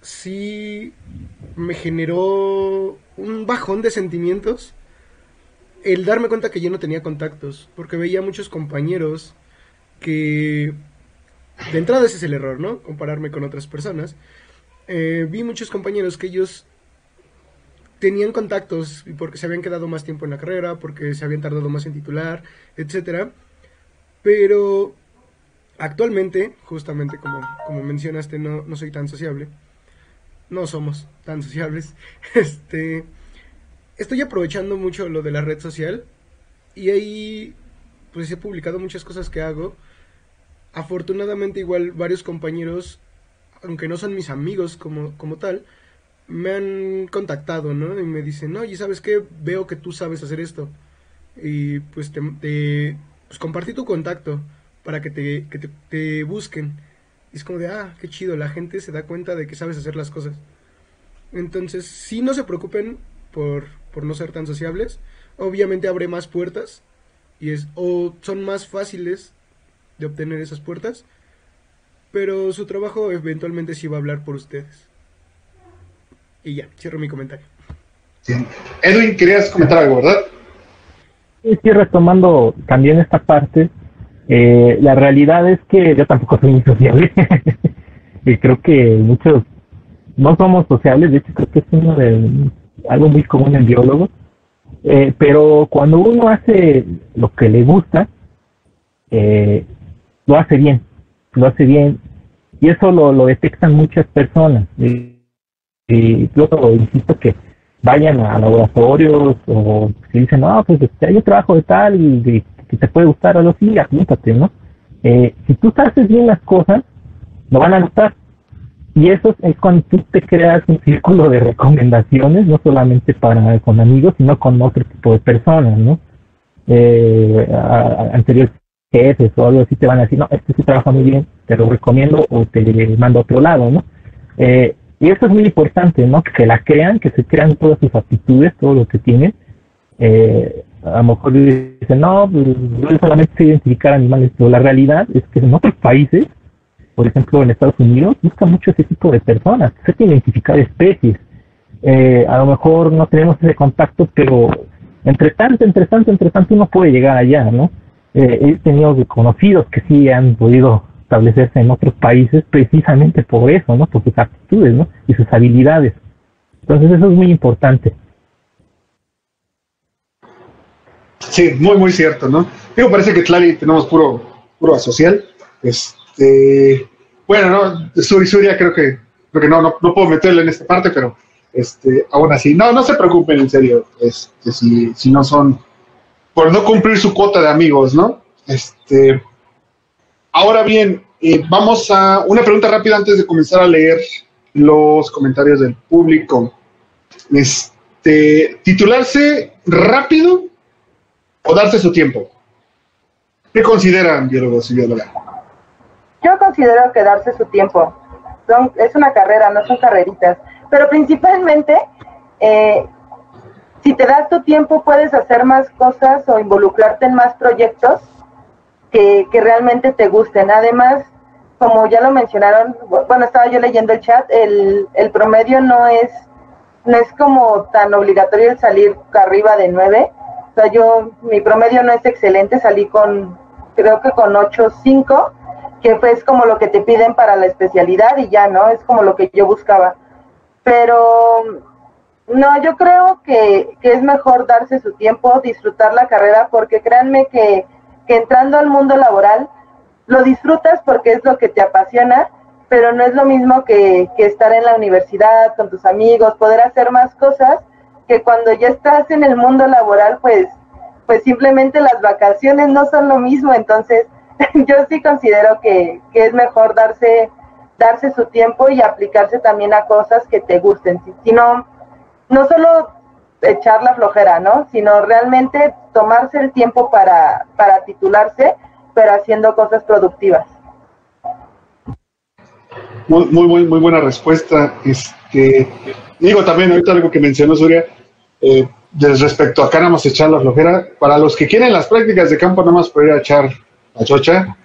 sí me generó un bajón de sentimientos el darme cuenta que yo no tenía contactos, porque veía muchos compañeros que de entrada ese es el error, ¿no? Compararme con otras personas. Eh, vi muchos compañeros que ellos tenían contactos porque se habían quedado más tiempo en la carrera, porque se habían tardado más en titular, etcétera. Pero actualmente, justamente como, como mencionaste, no, no soy tan sociable. No somos tan sociables. Este, estoy aprovechando mucho lo de la red social y ahí pues he publicado muchas cosas que hago. Afortunadamente igual varios compañeros, aunque no son mis amigos como, como tal, me han contactado, ¿no? Y me dicen, oye, ¿sabes qué? Veo que tú sabes hacer esto. Y pues te, pues compartí tu contacto para que te, que te, busquen. Y es como de, ah, qué chido, la gente se da cuenta de que sabes hacer las cosas. Entonces, sí, no se preocupen por, por no ser tan sociables. Obviamente abre más puertas y es o son más fáciles de obtener esas puertas, pero su trabajo eventualmente sí va a hablar por ustedes. Y ya, cierro mi comentario. Edwin, querías comentar algo, ¿verdad? Sí, retomando también esta parte, eh, la realidad es que yo tampoco soy muy sociable. y creo que muchos no somos sociables, de hecho creo que es uno de algo muy común en biólogos, eh, pero cuando uno hace lo que le gusta, eh, lo hace bien, lo hace bien, y eso lo, lo detectan muchas personas. Y, yo insisto que vayan a laboratorios o si dicen, no, pues este, hay un trabajo de tal y, que te puede gustar o algo así, apúntate, ¿no? Eh, si tú haces bien las cosas, lo van a notar y eso es cuando tú te creas un círculo de recomendaciones, no solamente para con amigos, sino con otro tipo de personas, ¿no? Eh, anteriores jefes o algo así te van a decir, no, este sí trabaja muy bien, te lo recomiendo o te mando a otro lado, ¿no? Eh, y eso es muy importante, ¿no? Que la crean, que se crean todas sus aptitudes, todo lo que tienen. Eh, a lo mejor dicen, no, pues, yo solamente sé identificar animales, pero la realidad es que en otros países por ejemplo, en Estados Unidos, busca mucho ese tipo de personas, se que identificar especies. Eh, a lo mejor no tenemos ese contacto, pero entre tanto, entre tanto, entre tanto uno puede llegar allá, ¿no? Eh, he tenido conocidos que sí han podido establecerse en otros países precisamente por eso, ¿no? Por sus aptitudes, ¿no? Y sus habilidades. Entonces eso es muy importante. Sí, muy, muy cierto, ¿no? Digo, parece que Tlali tenemos puro, puro asocial. Es, este, bueno, no, Suri Suria creo que, creo que no, no, no, puedo meterle en esta parte, pero este, aún así, no, no se preocupen en serio, este, si, si no son, por no cumplir su cuota de amigos, ¿no? Este, ahora bien, eh, vamos a una pregunta rápida antes de comenzar a leer los comentarios del público. Este, titularse rápido o darse su tiempo. ¿Qué consideran biólogos y biólogas? Yo considero que darse su tiempo. es una carrera, no son carreritas. Pero principalmente, eh, si te das tu tiempo, puedes hacer más cosas o involucrarte en más proyectos que, realmente te gusten. Además, como ya lo mencionaron, bueno, estaba yo leyendo el chat, el, el promedio no es, no es como tan obligatorio el salir arriba de nueve. O sea, yo, mi promedio no es excelente, salí con, creo que con 8.5 que es como lo que te piden para la especialidad y ya, ¿no? Es como lo que yo buscaba. Pero no, yo creo que, es mejor darse su tiempo, disfrutar la carrera, porque créanme que, entrando al mundo laboral lo disfrutas porque es lo que te apasiona, pero no es lo mismo que, que estar en la universidad con tus amigos, poder hacer más cosas, que cuando ya estás en el mundo laboral, pues, pues simplemente las vacaciones no son lo mismo, entonces yo sí considero que, es mejor darse, darse su tiempo y aplicarse también a cosas que te gusten, sino no solo echar la flojera, ¿no? Sino realmente tomarse el tiempo para, para titularse, pero haciendo cosas productivas. Muy, muy, muy, buena respuesta. Este, digo también ahorita algo que mencionó Surya, eh, respecto a más echar la flojera, para los que quieren las prácticas de campo nada más poder echar la chocha,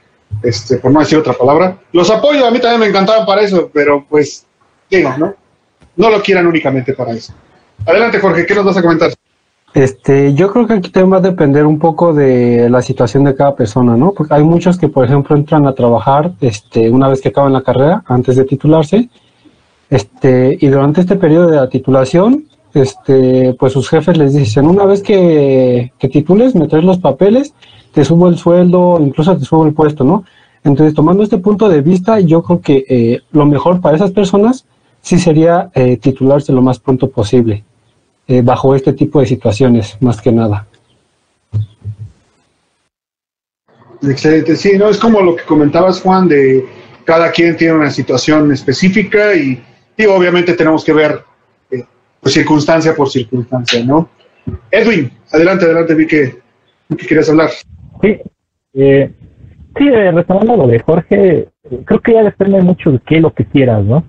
este, por no decir otra palabra. Los apoyo, a mí también me encantaban para eso, pero pues, digo, ¿no? No lo quieran únicamente para eso. Adelante, Jorge, ¿qué nos vas a comentar? Este, yo creo que aquí también va a depender un poco de la situación de cada persona, ¿no? Porque hay muchos que, por ejemplo, entran a trabajar, este, una vez que acaban la carrera, antes de titularse, este, y durante este periodo de la titulación, este, pues sus jefes les dicen, una vez que, que titules, me traes los papeles, te subo el sueldo, incluso te subo el puesto, ¿no? Entonces, tomando este punto de vista, yo creo que eh, lo mejor para esas personas sí sería eh, titularse lo más pronto posible. Eh, bajo este tipo de situaciones, más que nada. Excelente, sí, no es como lo que comentabas, Juan, de cada quien tiene una situación específica y, obviamente tenemos que ver eh, pues, circunstancia por circunstancia, ¿no? Edwin, adelante, adelante, vi que, que querías hablar. Sí, eh, sí, retomando lo de Jorge, creo que ya depende mucho de qué lo que quieras, ¿no?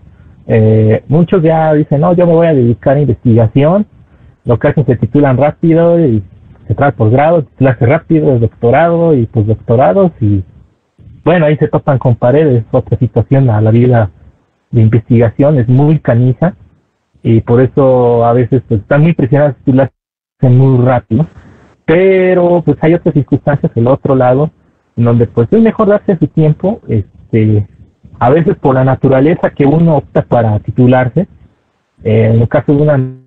muchos ya dicen, no, yo me voy a dedicar a investigación lo que hacen se titulan rápido y se trae posgrado, titularse rápido, doctorado y postdoctorados y bueno, ahí se topan con paredes, otra situación a la vida de investigación es muy canija y por eso a veces pues, están muy presionados a titularse muy rápido, pero pues hay otras circunstancias el otro lado en donde pues es mejor darse su tiempo, este, a veces por la naturaleza que uno opta para titularse, eh, en el caso de una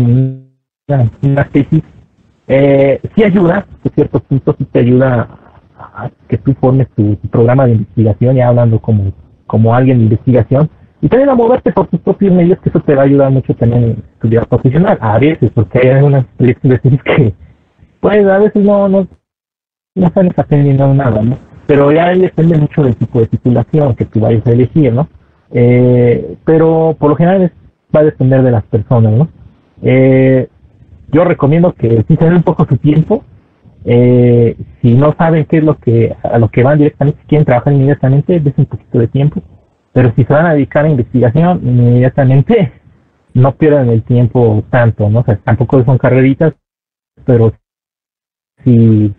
una, tesis, eh, sí ayuda, a cierto punto sí te ayuda a que tú formes tu, programa de investigación, ya hablando como, como alguien de investigación, y también a moverte por tus propios medios, que eso te va a ayudar mucho también en tu vida profesional, a veces, porque hay algunas proyectos que, pues a veces no, no, no sales aprendiendo nada, ¿no? Pero ya depende mucho del tipo de titulación que tú vayas a elegir, ¿no? Eh, pero por lo general va a depender de las personas, ¿no? Eh, yo recomiendo que si se den un poco su tiempo. Eh, si no saben qué es lo que a lo que van directamente, si quieren trabajar inmediatamente, des un poquito de tiempo. Pero si se van a dedicar a investigación inmediatamente, no pierdan el tiempo tanto, ¿no? O sea, tampoco son carreritas, pero si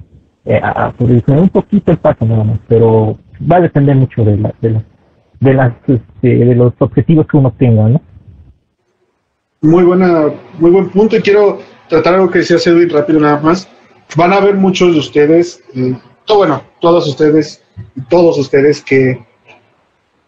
eh, pues, un poquito el paso nada más, pero va a depender mucho de, la, de, de, las, este, de los objetivos que uno tenga, ¿no? Muy buena, muy buen punto y quiero tratar algo que decía Edwin rápido nada más. Van a ver muchos de ustedes, eh, bueno, todos ustedes todos ustedes que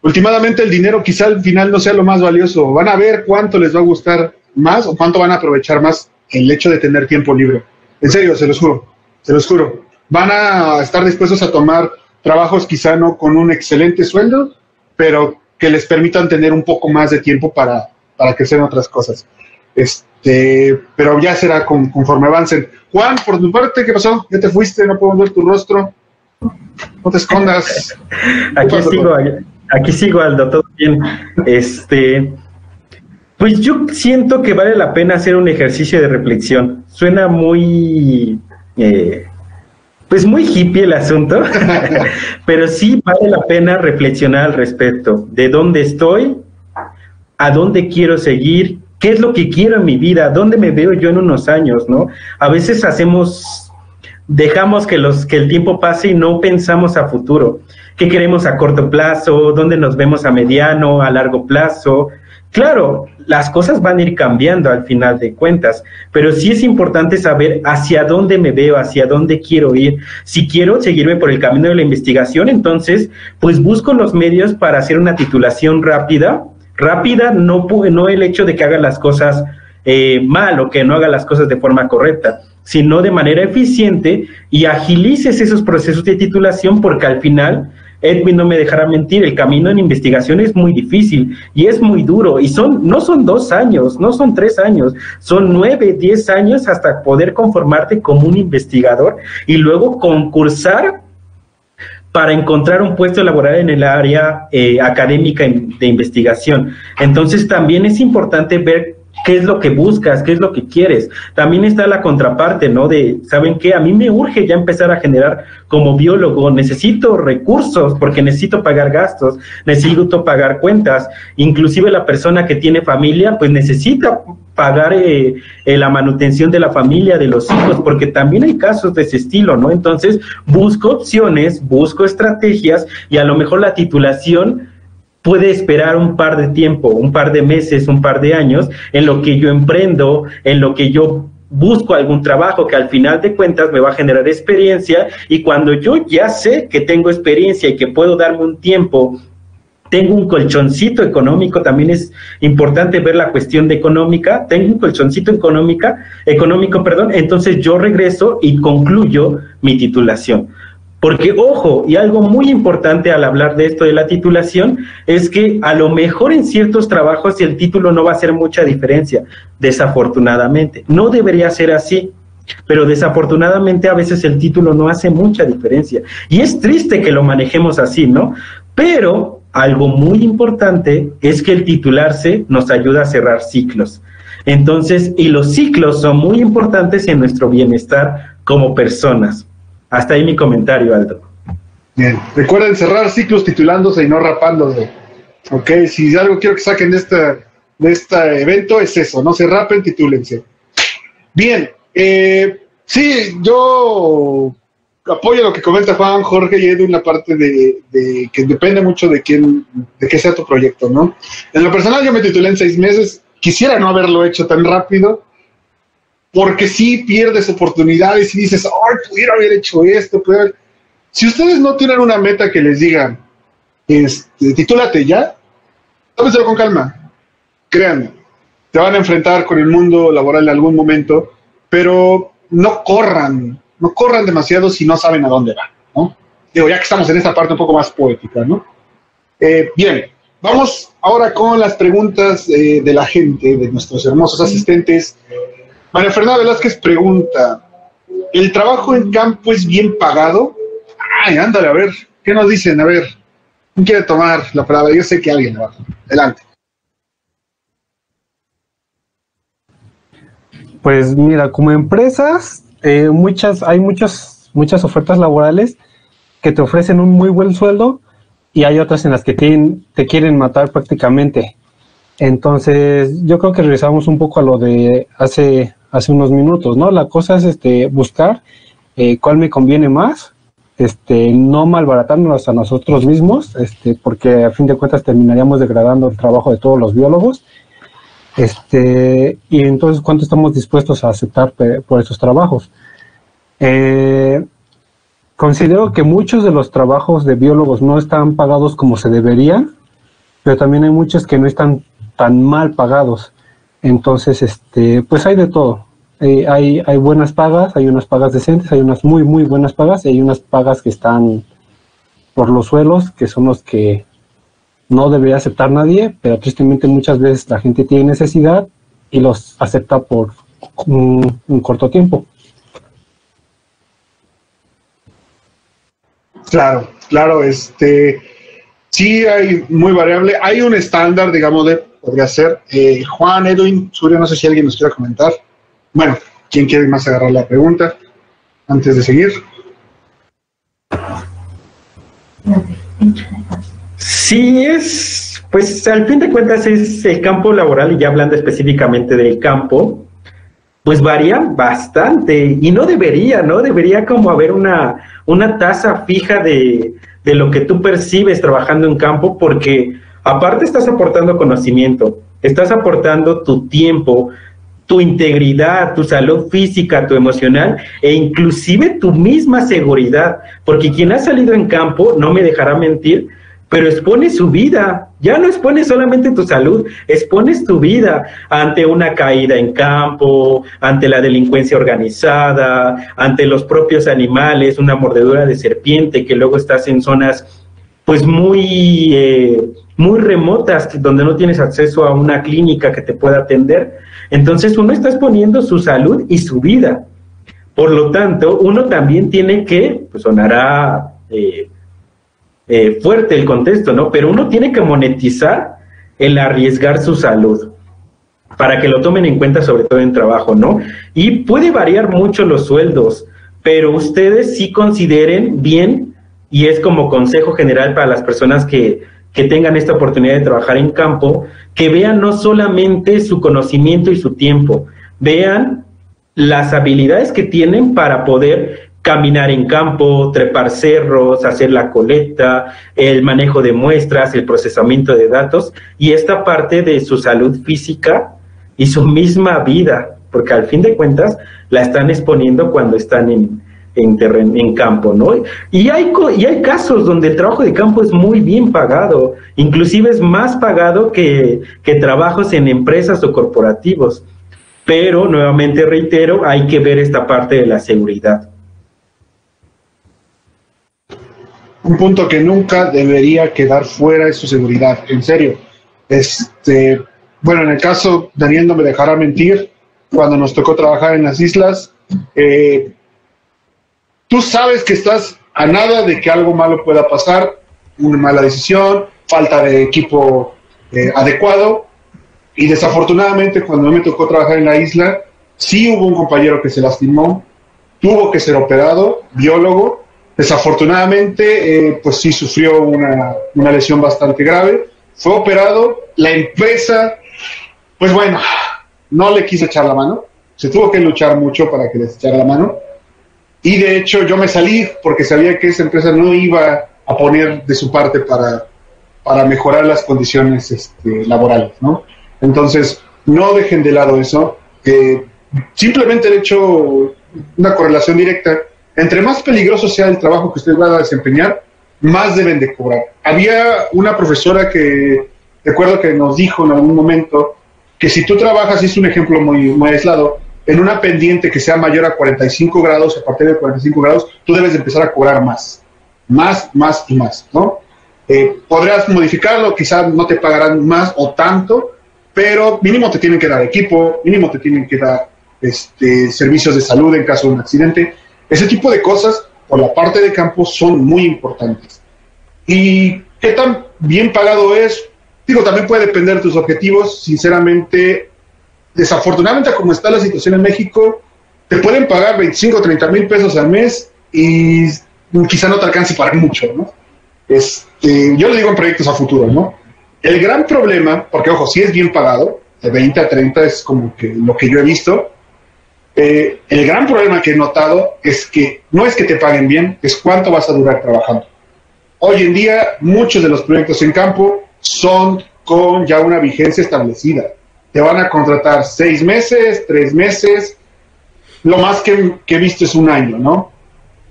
últimamente el dinero quizá al final no sea lo más valioso. Van a ver cuánto les va a gustar más o cuánto van a aprovechar más el hecho de tener tiempo libre. En serio, se los juro, se los juro. Van a estar dispuestos a tomar trabajos quizá no con un excelente sueldo, pero que les permitan tener un poco más de tiempo para para que sean otras cosas. Este, pero ya será conforme avancen. Juan, por tu parte, ¿qué pasó? ¿Ya te fuiste? ¿No puedo ver tu rostro? No te escondas. aquí sigo, aquí sigo, Aldo, todo bien. Este, pues yo siento que vale la pena hacer un ejercicio de reflexión. Suena muy, eh, pues muy hippie el asunto, pero sí vale la pena reflexionar al respecto de dónde estoy, a dónde quiero seguir, qué es lo que quiero en mi vida, dónde me veo yo en unos años, ¿no? A veces hacemos, dejamos que, los, que el tiempo pase y no pensamos a futuro. ¿Qué queremos a corto plazo? ¿Dónde nos vemos a mediano, a largo plazo? Claro, las cosas van a ir cambiando al final de cuentas, pero sí es importante saber hacia dónde me veo, hacia dónde quiero ir. Si quiero seguirme por el camino de la investigación, entonces, pues busco los medios para hacer una titulación rápida rápida, no, no el hecho de que haga las cosas eh, mal o que no haga las cosas de forma correcta, sino de manera eficiente y agilices esos procesos de titulación porque al final, Edwin no me dejará mentir, el camino en investigación es muy difícil y es muy duro y son, no son dos años, no son tres años, son nueve, diez años hasta poder conformarte como un investigador y luego concursar para encontrar un puesto laboral en el área eh, académica de investigación. Entonces también es importante ver qué es lo que buscas, qué es lo que quieres. También está la contraparte, ¿no? De, ¿saben qué? A mí me urge ya empezar a generar como biólogo, necesito recursos porque necesito pagar gastos, necesito pagar cuentas, inclusive la persona que tiene familia, pues necesita pagar eh, eh, la manutención de la familia, de los hijos, porque también hay casos de ese estilo, ¿no? Entonces, busco opciones, busco estrategias y a lo mejor la titulación puede esperar un par de tiempo, un par de meses, un par de años, en lo que yo emprendo, en lo que yo busco algún trabajo que al final de cuentas me va a generar experiencia y cuando yo ya sé que tengo experiencia y que puedo darme un tiempo tengo un colchoncito económico, también es importante ver la cuestión de económica, tengo un colchoncito económica, económico, perdón, entonces yo regreso y concluyo mi titulación. Porque, ojo, y algo muy importante al hablar de esto de la titulación, es que a lo mejor en ciertos trabajos el título no va a hacer mucha diferencia, desafortunadamente. No debería ser así, pero desafortunadamente a veces el título no hace mucha diferencia. Y es triste que lo manejemos así, ¿no? Pero algo muy importante es que el titularse nos ayuda a cerrar ciclos. Entonces, y los ciclos son muy importantes en nuestro bienestar como personas. Hasta ahí mi comentario, Aldo. Bien, recuerden cerrar ciclos titulándose y no rapándose. Ok, si algo quiero que saquen de, esta, de este evento es eso, no se rapen, titúlense. Bien, eh, sí, yo apoyo lo que comenta Juan, Jorge y Edu la parte de, que depende mucho de quién, de qué sea tu proyecto, ¿no? En lo personal yo me titulé en seis meses, quisiera no haberlo hecho tan rápido, porque si pierdes oportunidades y dices, ay, pudiera haber hecho esto, Si ustedes no tienen una meta que les digan, este, titúlate ya, tómenselo con calma, créanme, te van a enfrentar con el mundo laboral en algún momento, pero no corran, no corran demasiado si no saben a dónde van, ¿no? Digo, ya que estamos en esta parte un poco más poética, ¿no? Eh, bien, vamos ahora con las preguntas eh, de la gente, de nuestros hermosos asistentes. María Fernanda Velázquez pregunta, ¿el trabajo en campo es bien pagado? Ay, ándale, a ver, ¿qué nos dicen? A ver, ¿quién quiere tomar la palabra? Yo sé que alguien va. Adelante. Pues mira, como empresas, eh, muchas, hay muchas, muchas ofertas laborales que te ofrecen un muy buen sueldo y hay otras en las que te quieren matar prácticamente. Entonces, yo creo que regresamos un poco a lo de hace, hace unos minutos, ¿no? La cosa es este, buscar eh, cuál me conviene más, este, no malbaratándonos a nosotros mismos, este, porque a fin de cuentas terminaríamos degradando el trabajo de todos los biólogos. Este, y entonces, ¿cuánto estamos dispuestos a aceptar por esos trabajos? Eh, considero que muchos de los trabajos de biólogos no están pagados como se deberían, pero también hay muchos que no están tan mal pagados. Entonces, este, pues hay de todo. Eh, hay, hay buenas pagas, hay unas pagas decentes, hay unas muy, muy buenas pagas y hay unas pagas que están por los suelos, que son los que no debería aceptar nadie, pero tristemente muchas veces la gente tiene necesidad y los acepta por un, un corto tiempo. Claro, claro, este sí hay muy variable. Hay un estándar, digamos, de podría ser. Eh, Juan, Edwin, Surya, no sé si alguien nos quiera comentar. Bueno, ¿quién quiere más agarrar la pregunta antes de seguir? Sí, es, pues al fin de cuentas es el campo laboral y ya hablando específicamente del campo, pues varía bastante y no debería, ¿no? Debería como haber una, una tasa fija de, de lo que tú percibes trabajando en campo porque Aparte estás aportando conocimiento, estás aportando tu tiempo, tu integridad, tu salud física, tu emocional e inclusive tu misma seguridad, porque quien ha salido en campo, no me dejará mentir, pero expone su vida, ya no expone solamente tu salud, expones tu vida ante una caída en campo, ante la delincuencia organizada, ante los propios animales, una mordedura de serpiente, que luego estás en zonas pues muy, eh, muy remotas, donde no tienes acceso a una clínica que te pueda atender. Entonces uno está exponiendo su salud y su vida. Por lo tanto, uno también tiene que, pues sonará eh, eh, fuerte el contexto, ¿no? Pero uno tiene que monetizar el arriesgar su salud. para que lo tomen en cuenta sobre todo en trabajo, ¿no? Y puede variar mucho los sueldos, pero ustedes sí consideren bien, y es como consejo general para las personas que, que tengan esta oportunidad de trabajar en campo, que vean no solamente su conocimiento y su tiempo, vean las habilidades que tienen para poder caminar en campo, trepar cerros, hacer la colecta, el manejo de muestras, el procesamiento de datos y esta parte de su salud física y su misma vida, porque al fin de cuentas la están exponiendo cuando están en, en, en campo, ¿no? Y hay, y hay casos donde el trabajo de campo es muy bien pagado, inclusive es más pagado que, que trabajos en empresas o corporativos. Pero, nuevamente reitero, hay que ver esta parte de la seguridad. Un punto que nunca debería quedar fuera es su seguridad, en serio. Este, bueno, en el caso, Daniel no me dejará mentir, cuando nos tocó trabajar en las islas, eh, tú sabes que estás a nada de que algo malo pueda pasar, una mala decisión, falta de equipo eh, adecuado, y desafortunadamente cuando me tocó trabajar en la isla, sí hubo un compañero que se lastimó, tuvo que ser operado, biólogo, desafortunadamente eh, pues sí sufrió una, una lesión bastante grave, fue operado, la empresa pues bueno, no le quise echar la mano, se tuvo que luchar mucho para que les echara la mano. Y de hecho yo me salí porque sabía que esa empresa no iba a poner de su parte para, para mejorar las condiciones este, laborales, ¿no? Entonces, no dejen de lado eso. simplemente el hecho, una correlación directa, entre más peligroso sea el trabajo que usted va a desempeñar, más deben de cobrar. Había una profesora que recuerdo que nos dijo en algún momento que si tú trabajas, es un ejemplo muy, muy aislado, en una pendiente que sea mayor a 45 grados, a partir de 45 grados, tú debes empezar a cobrar más, más, más y más, ¿no? Eh, podrías modificarlo, quizás no te pagarán más o tanto, pero mínimo te tienen que dar equipo, mínimo te tienen que dar este, servicios de salud en caso de un accidente. Ese tipo de cosas, por la parte de campo, son muy importantes. ¿Y qué tan bien pagado es? Digo, también puede depender de tus objetivos. Sinceramente, desafortunadamente, como está la situación en México, te pueden pagar 25 o 30 mil pesos al mes y quizá no te alcance para mucho, ¿no? Este, yo lo digo en proyectos a futuro, ¿no? El gran problema, porque ojo, si es bien pagado, de 20 a 30 es como que lo que yo he visto, eh, el gran problema que he notado es que no es que te paguen bien, es cuánto vas a durar trabajando. Hoy en día, muchos de los proyectos en campo son con ya una vigencia establecida. Te van a contratar seis meses, tres meses, lo más que, he visto es un año, ¿no?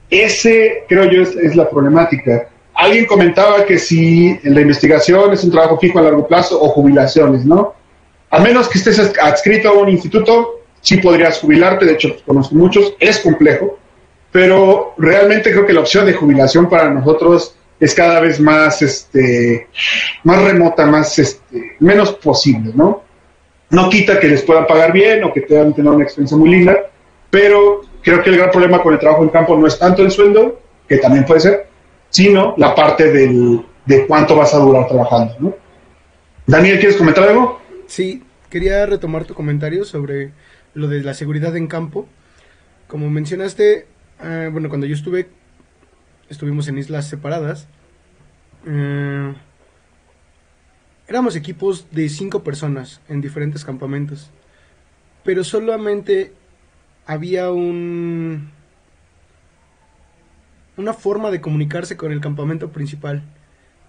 Ese, creo yo, es, la problemática. Alguien comentaba que si la investigación es un trabajo fijo a largo plazo o jubilaciones, ¿no? A menos que estés adscrito a un instituto, sí podrías jubilarte, de hecho conozco muchos, es complejo, pero realmente creo que la opción de jubilación para nosotros es cada vez más, este, más remota, más, este, menos posible, ¿no? No quita que les puedan pagar bien o que tengan tener una experiencia muy linda, pero creo que el gran problema con el trabajo en campo no es tanto el sueldo, que también puede ser, sino la parte del, de cuánto vas a durar trabajando, ¿no? Daniel, ¿quieres comentar algo? Sí, quería retomar tu comentario sobre lo de la seguridad en campo. Como mencionaste, eh, bueno, cuando yo estuve estuvimos en islas separadas. Eh, éramos equipos de cinco personas en diferentes campamentos, pero solamente había un una forma de comunicarse con el campamento principal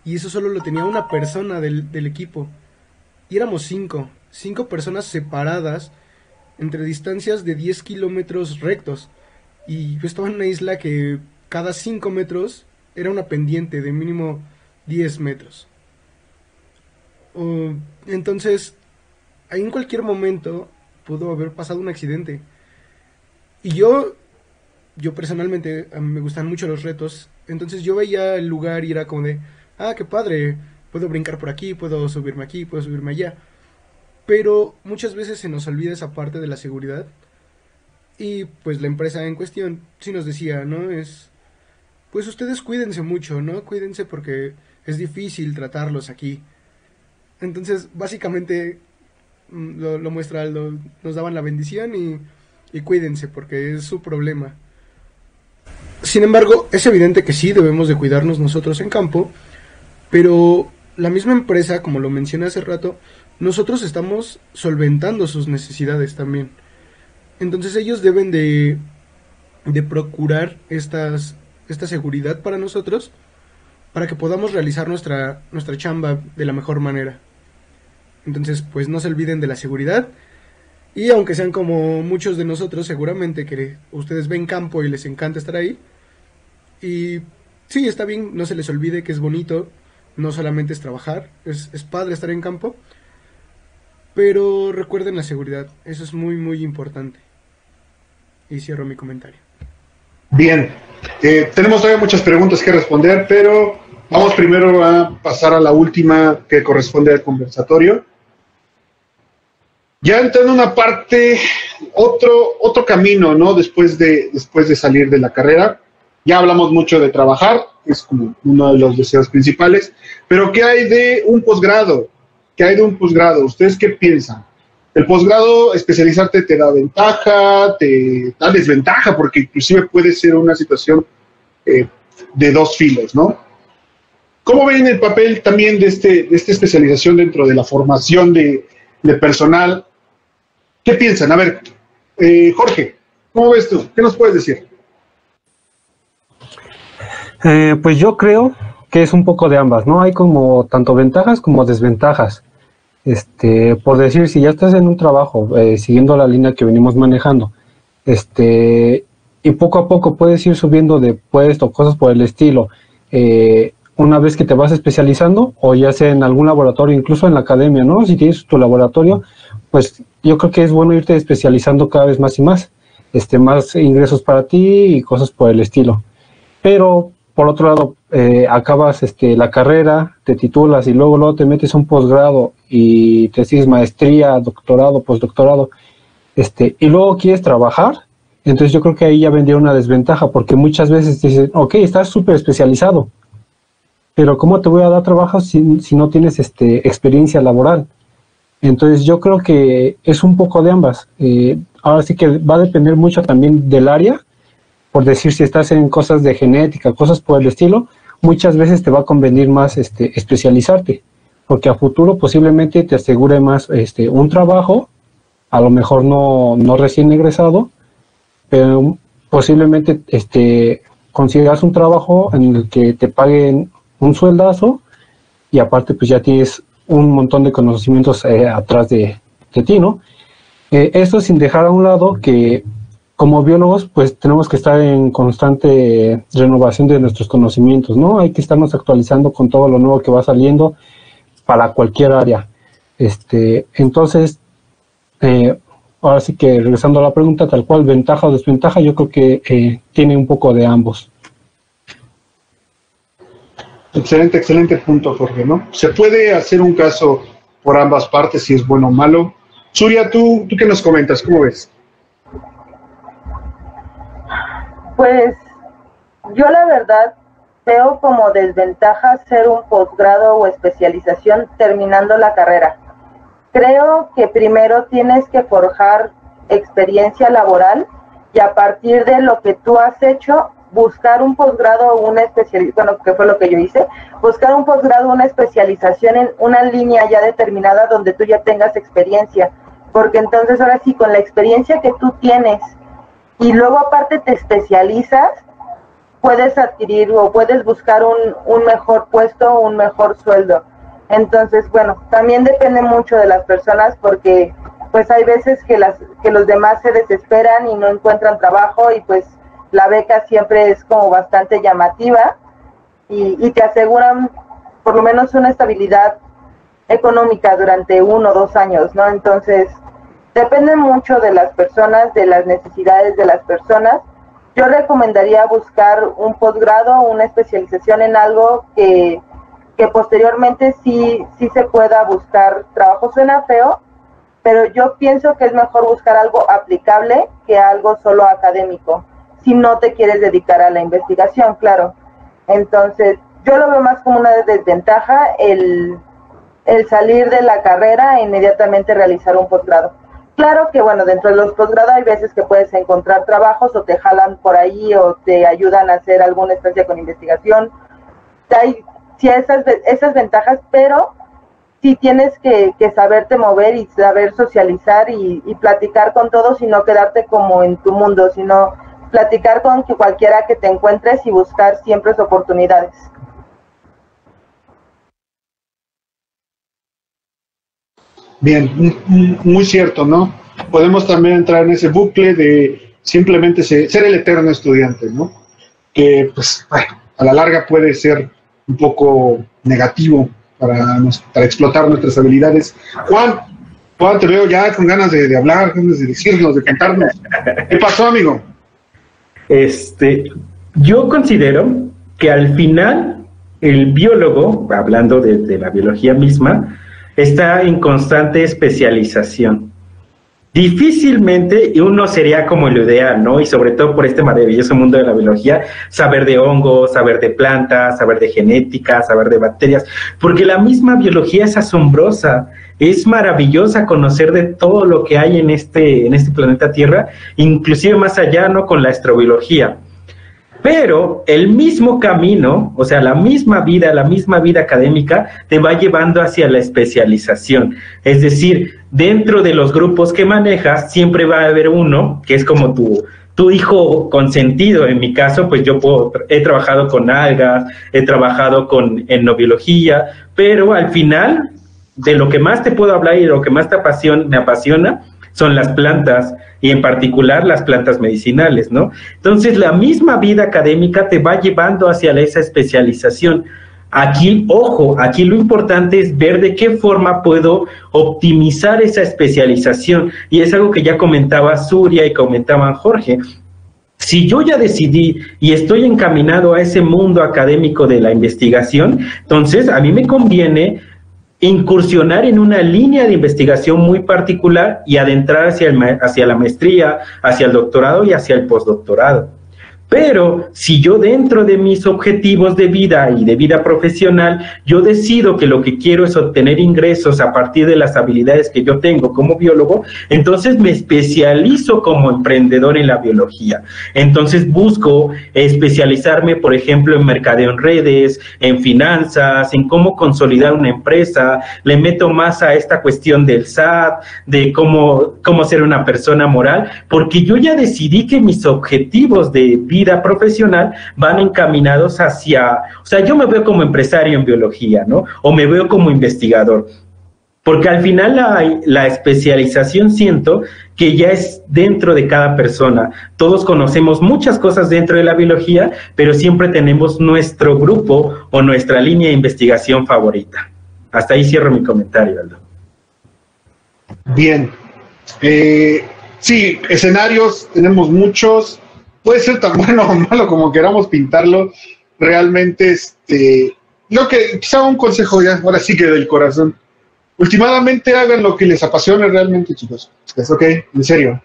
y eso solo lo tenía una persona del, del equipo y éramos cinco, cinco personas separadas entre distancias de 10 kilómetros rectos y yo estaba en una isla que cada 5 metros era una pendiente de mínimo 10 metros. entonces, en cualquier momento pudo haber pasado un accidente. Y yo, yo personalmente, a me gustan mucho los retos, entonces yo veía el lugar y era como de, ah, qué padre, puedo brincar por aquí, puedo subirme aquí, puedo subirme allá. Pero muchas veces se nos olvida esa parte de la seguridad. Y pues la empresa en cuestión sí nos decía, ¿no? Es pues ustedes cuídense mucho, ¿no? Cuídense porque es difícil tratarlos aquí. Entonces, básicamente, mm, lo, muestra Aldo, nos daban la bendición y, y cuídense porque es su problema. Sin embargo, es evidente que sí debemos de cuidarnos nosotros en campo, pero la misma empresa, como lo mencioné hace rato, nosotros estamos solventando sus necesidades también. Entonces ellos deben de, de procurar estas, esta seguridad para nosotros para que podamos realizar nuestra, nuestra chamba de la mejor manera. Entonces, pues no se olviden de la seguridad. Y aunque sean como muchos de nosotros, seguramente que ustedes ven campo y les encanta estar ahí. Y sí, está bien, no se les olvide que es bonito, no solamente es trabajar, es, es padre estar en campo. Pero recuerden la seguridad, eso es muy, muy importante. Y cierro mi comentario. Bien, eh, tenemos todavía muchas preguntas que responder, pero vamos primero a pasar a la última que corresponde al conversatorio. Ya entrando en una parte, otro, otro camino, ¿no? Después de, después de salir de la carrera. Ya hablamos mucho de trabajar, es como uno de los deseos principales, pero ¿qué hay de un posgrado? ¿Qué hay de un posgrado? ¿Ustedes qué piensan? El posgrado, especializarte te da ventaja, te da desventaja, porque inclusive puede ser una situación eh, de dos filos, ¿no? ¿Cómo ven el papel también de, este, de esta especialización dentro de la formación de, personal? ¿Qué piensan? A ver, eh, Jorge, ¿cómo ves tú? ¿Qué nos puedes decir? Eh, pues yo creo que es un poco de ambas, ¿no? Hay como tanto ventajas como desventajas este, por decir, si ya estás en un trabajo eh, siguiendo la línea que venimos manejando, este, y poco a poco puedes ir subiendo de puesto, cosas por el estilo, eh, una vez que te vas especializando, o ya sea en algún laboratorio, incluso en la academia, ¿no? Si tienes tu laboratorio, pues yo creo que es bueno irte especializando cada vez más y más, este, más ingresos para ti y cosas por el estilo. Pero por otro lado, eh, acabas este, la carrera, te titulas y luego, luego te metes a un posgrado y te sigues maestría, doctorado, postdoctorado, este, y luego quieres trabajar, entonces yo creo que ahí ya vendría una desventaja, porque muchas veces te dicen, ok, estás súper especializado, pero ¿cómo te voy a dar trabajo si, si no tienes este, experiencia laboral? Entonces yo creo que es un poco de ambas. Eh, ahora sí que va a depender mucho también del área por decir si estás en cosas de genética, cosas por el estilo, muchas veces te va a convenir más este, especializarte, porque a futuro posiblemente te asegure más este, un trabajo, a lo mejor no, no recién egresado, pero posiblemente este, consigas un trabajo en el que te paguen un sueldazo y aparte pues ya tienes un montón de conocimientos eh, atrás de, ti, ¿no? Eh, esto sin dejar a un lado que como biólogos, pues tenemos que estar en constante renovación de nuestros conocimientos, ¿no? Hay que estarnos actualizando con todo lo nuevo que va saliendo para cualquier área. Este, entonces, eh, ahora sí que regresando a la pregunta, tal cual, ventaja o desventaja, yo creo que eh, tiene un poco de ambos. Excelente, excelente punto, Jorge, ¿no? Se puede hacer un caso por ambas partes, si es bueno o malo. Surya, ¿tú, tú qué nos comentas? ¿Cómo ves? Pues yo la verdad veo como desventaja ser un posgrado o especialización terminando la carrera. Creo que primero tienes que forjar experiencia laboral y a partir de lo que tú has hecho, buscar un posgrado o una especialización, bueno, que fue lo que yo hice, buscar un posgrado una especialización en una línea ya determinada donde tú ya tengas experiencia, porque entonces ahora sí, con la experiencia que tú tienes y luego aparte te especializas, puedes adquirir o puedes buscar un, un mejor puesto, un mejor sueldo. Entonces, bueno, también depende mucho de las personas porque pues hay veces que, las, que los demás se desesperan y no encuentran trabajo y pues la beca siempre es como bastante llamativa y, y te aseguran por lo menos una estabilidad económica durante uno o dos años, ¿no? Entonces, Depende mucho de las personas, de las necesidades de las personas. Yo recomendaría buscar un posgrado, una especialización en algo que, que posteriormente sí, sí se pueda buscar trabajo. Suena feo, pero yo pienso que es mejor buscar algo aplicable que algo solo académico, si no te quieres dedicar a la investigación, claro. Entonces, yo lo veo más como una desventaja el el salir de la carrera e inmediatamente realizar un posgrado. Claro que, bueno, dentro de los posgrados hay veces que puedes encontrar trabajos o te jalan por ahí o te ayudan a hacer alguna estancia con investigación. Hay sí, esas, esas ventajas, pero sí tienes que, saberte mover y saber socializar y, y, platicar con todos y no quedarte como en tu mundo, sino platicar con cualquiera que te encuentres y buscar siempre oportunidades. Bien, muy cierto, ¿no? Podemos también entrar en ese bucle de simplemente ser el eterno estudiante, ¿no? Que, pues, bueno, a la larga puede ser un poco negativo para, para explotar nuestras habilidades. Juan, Juan, te veo ya con ganas de, hablar, ganas de decirnos, de cantarnos. ¿Qué pasó, amigo? Este, yo considero que al final el biólogo, hablando de la biología misma, está en constante especialización. Difícilmente uno sería como el ideal, ¿no? Y sobre todo por este maravilloso mundo de la biología, saber de hongos, saber de plantas, saber de genética, saber de bacterias, porque la misma biología es asombrosa, es maravillosa conocer de todo lo que hay en este, en este planeta Tierra, inclusive más allá, ¿no? Con la astrobiología. Pero el mismo camino, o sea, la misma vida, la misma vida académica, te va llevando hacia la especialización. Es decir, dentro de los grupos que manejas, siempre va a haber uno que es como tu, tu hijo consentido. En mi caso, pues yo puedo, he trabajado con algas, he trabajado con etnobiología, pero al final, de lo que más te puedo hablar y lo que más te apasiona, me apasiona, son las plantas y en particular las plantas medicinales, ¿no? Entonces la misma vida académica te va llevando hacia esa especialización. Aquí, ojo, aquí lo importante es ver de qué forma puedo optimizar esa especialización. Y es algo que ya comentaba Suria y comentaban Jorge. Si yo ya decidí y estoy encaminado a ese mundo académico de la investigación, entonces a mí me conviene incursionar en una línea de investigación muy particular y adentrar hacia, el, hacia la maestría, hacia el doctorado y hacia el postdoctorado. Pero si yo dentro de mis objetivos de vida y de vida profesional, yo decido que lo que quiero es obtener ingresos a partir de las habilidades que yo tengo como biólogo, entonces me especializo como emprendedor en la biología. Entonces busco especializarme, por ejemplo, en mercadeo en redes, en finanzas, en cómo consolidar una empresa, le meto más a esta cuestión del SAT, de cómo, cómo ser una persona moral, porque yo ya decidí que mis objetivos de vida profesional van encaminados hacia, o sea, yo me veo como empresario en biología, ¿no? O me veo como investigador. Porque al final la, especialización siento que ya es dentro de cada persona. Todos conocemos muchas cosas dentro de la biología, pero siempre tenemos nuestro grupo o nuestra línea de investigación favorita. Hasta ahí cierro mi comentario, Aldo. Bien. Eh, sí, escenarios tenemos muchos puede ser tan bueno o malo como queramos pintarlo, realmente, este, lo que, quizá un consejo ya, ahora sí que del corazón. Últimamente hagan lo que les apasione realmente, chicos. Es ok, en serio.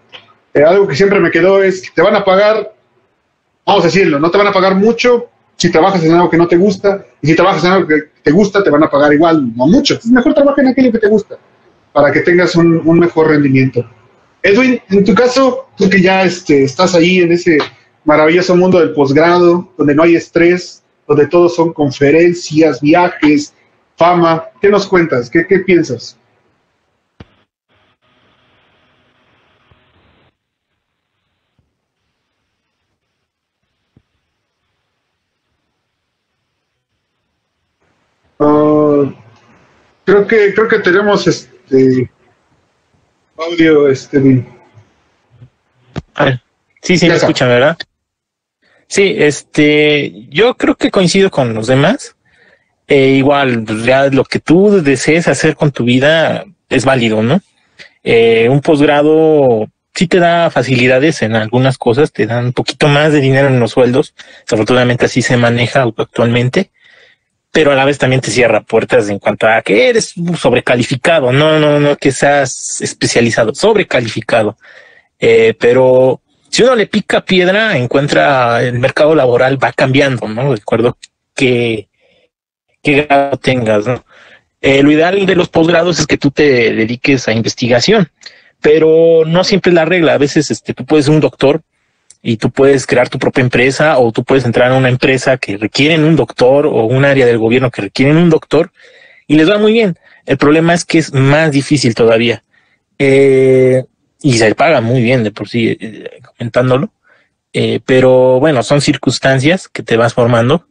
Eh, algo que siempre me quedó es que te van a pagar, vamos a decirlo, no te van a pagar mucho si trabajas en algo que no te gusta, y si trabajas en algo que te gusta, te van a pagar igual, no mucho. Mejor trabaja en aquello que te gusta, para que tengas un, un mejor rendimiento. Edwin, en tu caso, tú que ya este, estás ahí en ese maravilloso mundo del posgrado, donde no hay estrés, donde todos son conferencias, viajes, fama, ¿qué nos cuentas? ¿Qué, qué piensas? Ah, creo que creo que tenemos este audio, este. sí, sí, me escuchan, ¿verdad? Sí, este, yo creo que coincido con los demás. Eh, igual, pues ya lo que tú desees hacer con tu vida es válido, ¿no? Eh, un posgrado sí te da facilidades en algunas cosas, te dan un poquito más de dinero en los sueldos. Desafortunadamente así se maneja actualmente pero a la vez también te cierra puertas en cuanto a que eres sobrecalificado, no, no, no que seas especializado, sobrecalificado. Eh, pero si uno le pica piedra, encuentra el mercado laboral va cambiando, ¿no? De acuerdo que, qué grado tengas, ¿no? Eh, lo ideal de los posgrados es que tú te dediques a investigación, pero no siempre es la regla. A veces este, tú puedes ser un doctor y tú puedes crear tu propia empresa o tú puedes entrar a una empresa que requieren un doctor o un área del gobierno que requieren un doctor y les va muy bien. El problema es que es más difícil todavía. Eh, y se paga muy bien de por sí, eh, comentándolo. Eh, pero bueno, son circunstancias que te vas formando.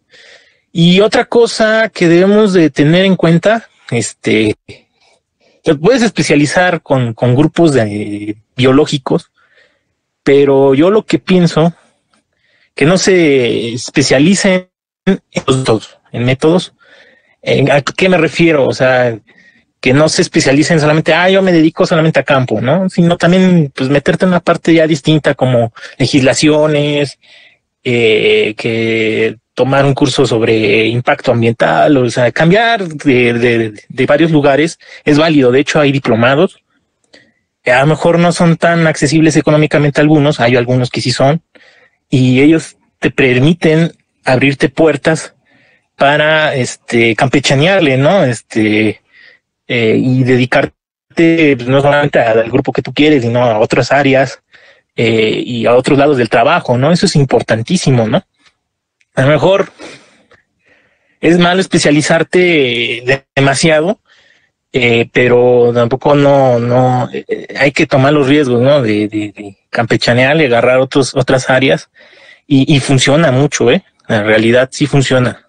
Y otra cosa que debemos de tener en cuenta, este, te puedes especializar con, con grupos de biológicos, pero yo lo que pienso, que no se especialicen en métodos, en métodos. ¿A qué me refiero? O sea, que no se especialicen solamente, ah, yo me dedico solamente a campo, ¿no? Sino también, pues, meterte en una parte ya distinta como legislaciones, eh, que tomar un curso sobre impacto ambiental, o sea, cambiar de, de, varios lugares es válido. De hecho, hay diplomados. A lo mejor no son tan accesibles económicamente algunos, hay algunos que sí son, y ellos te permiten abrirte puertas para este campechanearle, ¿no? Este eh, y dedicarte pues, no solamente al grupo que tú quieres, sino a otras áreas eh, y a otros lados del trabajo, ¿no? Eso es importantísimo, ¿no? A lo mejor es malo especializarte demasiado, eh, pero tampoco no, no, hay que tomar los riesgos, ¿no? De, de, campechanear y agarrar otros, otras áreas y, y funciona mucho, ¿eh? En realidad sí funciona.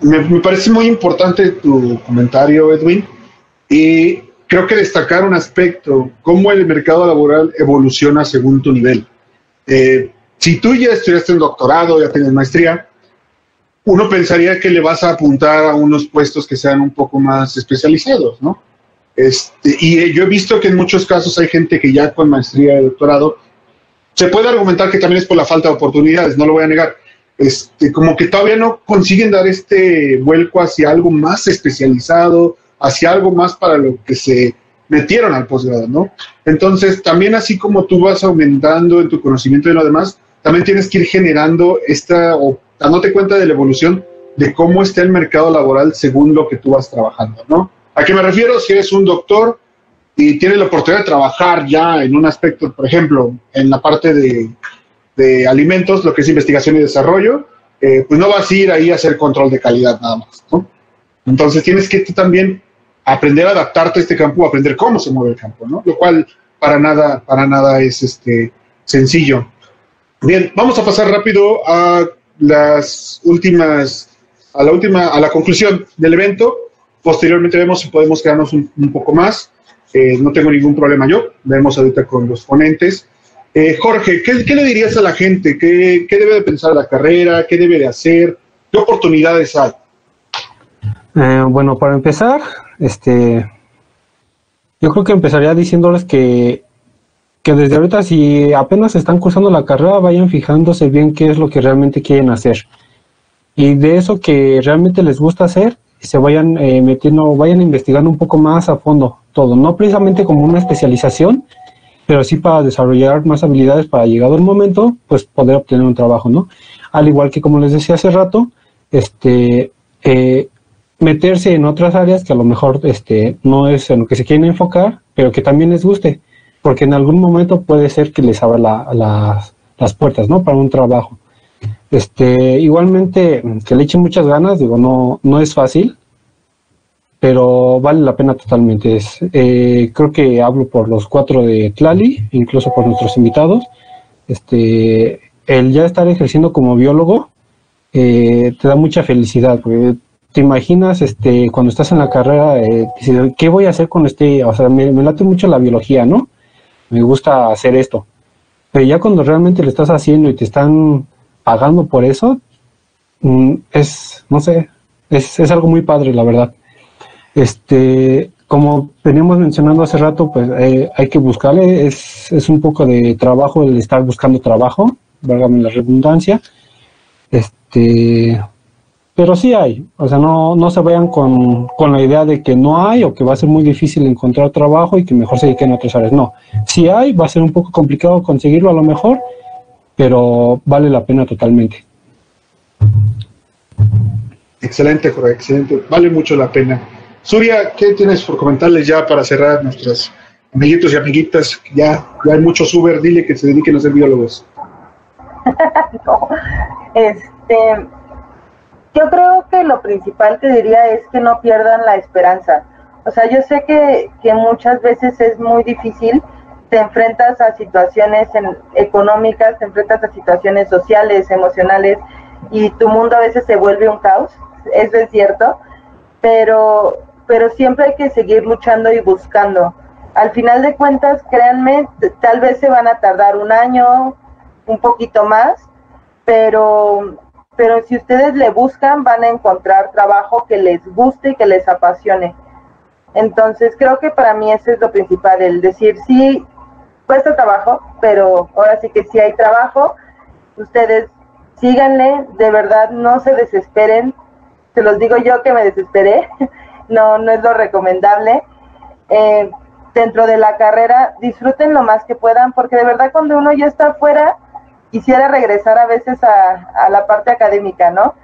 Me, parece muy importante tu comentario, Edwin, y creo que destacar un aspecto, cómo el mercado laboral evoluciona según tu nivel. Eh, si tú ya estudiaste en doctorado, ya tienes maestría, uno pensaría que le vas a apuntar a unos puestos que sean un poco más especializados, ¿no? Este, y yo he visto que en muchos casos hay gente que ya con maestría y doctorado, se puede argumentar que también es por la falta de oportunidades, no lo voy a negar, este, como que todavía no consiguen dar este vuelco hacia algo más especializado, hacia algo más para lo que se metieron al posgrado, ¿no? Entonces, también así como tú vas aumentando en tu conocimiento de lo demás, también tienes que ir generando esta, dándote cuenta de la evolución de cómo está el mercado laboral según lo que tú vas trabajando, ¿no? ¿A qué me refiero? Si eres un doctor y tienes la oportunidad de trabajar ya en un aspecto, por ejemplo, en la parte de alimentos, lo que es investigación y desarrollo, eh, pues no vas a ir ahí a hacer control de calidad nada más, ¿no? Entonces tienes que también aprender a adaptarte a este campo, aprender cómo se mueve el campo, ¿no? Lo cual para nada, para nada es este, sencillo. Bien, vamos a pasar rápido a las últimas, a la última, a la conclusión del evento. Posteriormente vemos si podemos quedarnos un, poco más. Eh, no tengo ningún problema yo. Vemos ahorita con los ponentes. Eh, Jorge, ¿qué, le dirías a la gente? ¿Qué, debe de pensar la carrera? ¿Qué debe de hacer? ¿Qué oportunidades hay? Eh, bueno, para empezar, este, yo creo que empezaría diciéndoles que, que desde ahorita, si apenas están cursando la carrera, vayan fijándose bien qué es lo que realmente quieren hacer. Y de eso que realmente les gusta hacer, se vayan eh, metiendo, vayan investigando un poco más a fondo todo, no precisamente como una especialización, pero sí para desarrollar más habilidades para llegado el momento, pues poder obtener un trabajo, ¿no? Al igual que como les decía hace rato, este, eh, meterse en otras áreas que a lo mejor este, no es en lo que se quieren enfocar, pero que también les guste, porque en algún momento puede ser que les abra las puertas, ¿no? Para un trabajo. Este, igualmente, que le echen muchas ganas, digo, no, no es fácil, pero vale la pena totalmente. Es, eh, creo que hablo por los cuatro de Tlali, incluso por nuestros invitados. Este, el ya estar ejerciendo como biólogo eh, te da mucha felicidad, porque te imaginas este, cuando estás en la carrera, eh, ¿qué voy a hacer con este? O sea, me, me late mucho la biología, ¿no? Me gusta hacer esto. Pero ya cuando realmente lo estás haciendo y te están pagando por eso, mm, es, no sé, es, es algo muy padre, la verdad. Este, como veníamos mencionando hace rato, pues eh, hay que buscarle, es, es, un poco de trabajo el estar buscando trabajo, válgame la redundancia. Este, pero sí hay, o sea, no, no se vayan con, con, la idea de que no hay o que va a ser muy difícil encontrar trabajo y que mejor se dediquen a otras áreas. No, si hay, va a ser un poco complicado conseguirlo a lo mejor, pero vale la pena totalmente. Excelente, Jorge, excelente. Vale mucho la pena. Suria, ¿qué tienes por comentarles ya para cerrar nuestros amiguitos y amiguitas? Ya, ya hay muchos Uber, dile que se dediquen a ser biólogos. no, este, yo creo que lo principal que diría es que no pierdan la esperanza. O sea, yo sé que, que muchas veces es muy difícil, te enfrentas a situaciones económicas, te enfrentas a situaciones sociales, emocionales, y tu mundo a veces se vuelve un caos, eso es cierto, pero, pero siempre hay que seguir luchando y buscando. Al final de cuentas, créanme, tal vez se van a tardar un año, un poquito más, pero, pero si ustedes le buscan, van a encontrar trabajo que les guste y que les apasione. Entonces, creo que para mí ese es lo principal, el decir, sí, cuesta trabajo, pero ahora sí que sí hay trabajo, ustedes síganle, de verdad no se desesperen, se los digo yo que me desesperé, no, no es lo recomendable. Eh, dentro de la carrera, disfruten lo más que puedan, porque de verdad cuando uno ya está afuera, quisiera regresar a veces a, la parte académica, ¿no?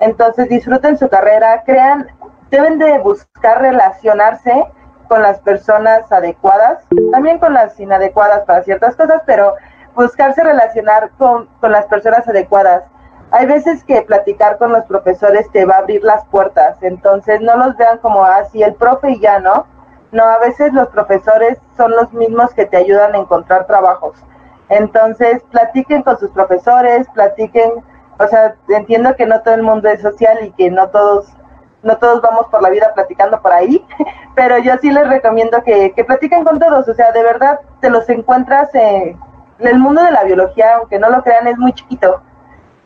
Entonces disfruten su carrera, crean, deben de buscar relacionarse con las personas adecuadas, también con las inadecuadas para ciertas cosas, pero buscarse relacionar con, con las personas adecuadas. Hay veces que platicar con los profesores te va a abrir las puertas, entonces no los vean como así ah, el profe y ya, ¿no? No, a veces los profesores son los mismos que te ayudan a encontrar trabajos. Entonces, platiquen con sus profesores, platiquen, o sea, entiendo que no todo el mundo es social y que no todos no todos vamos por la vida platicando por ahí, pero yo sí les recomiendo que, que platiquen con todos, o sea, de verdad te los encuentras en, el mundo de la biología, aunque no lo crean, es muy chiquito.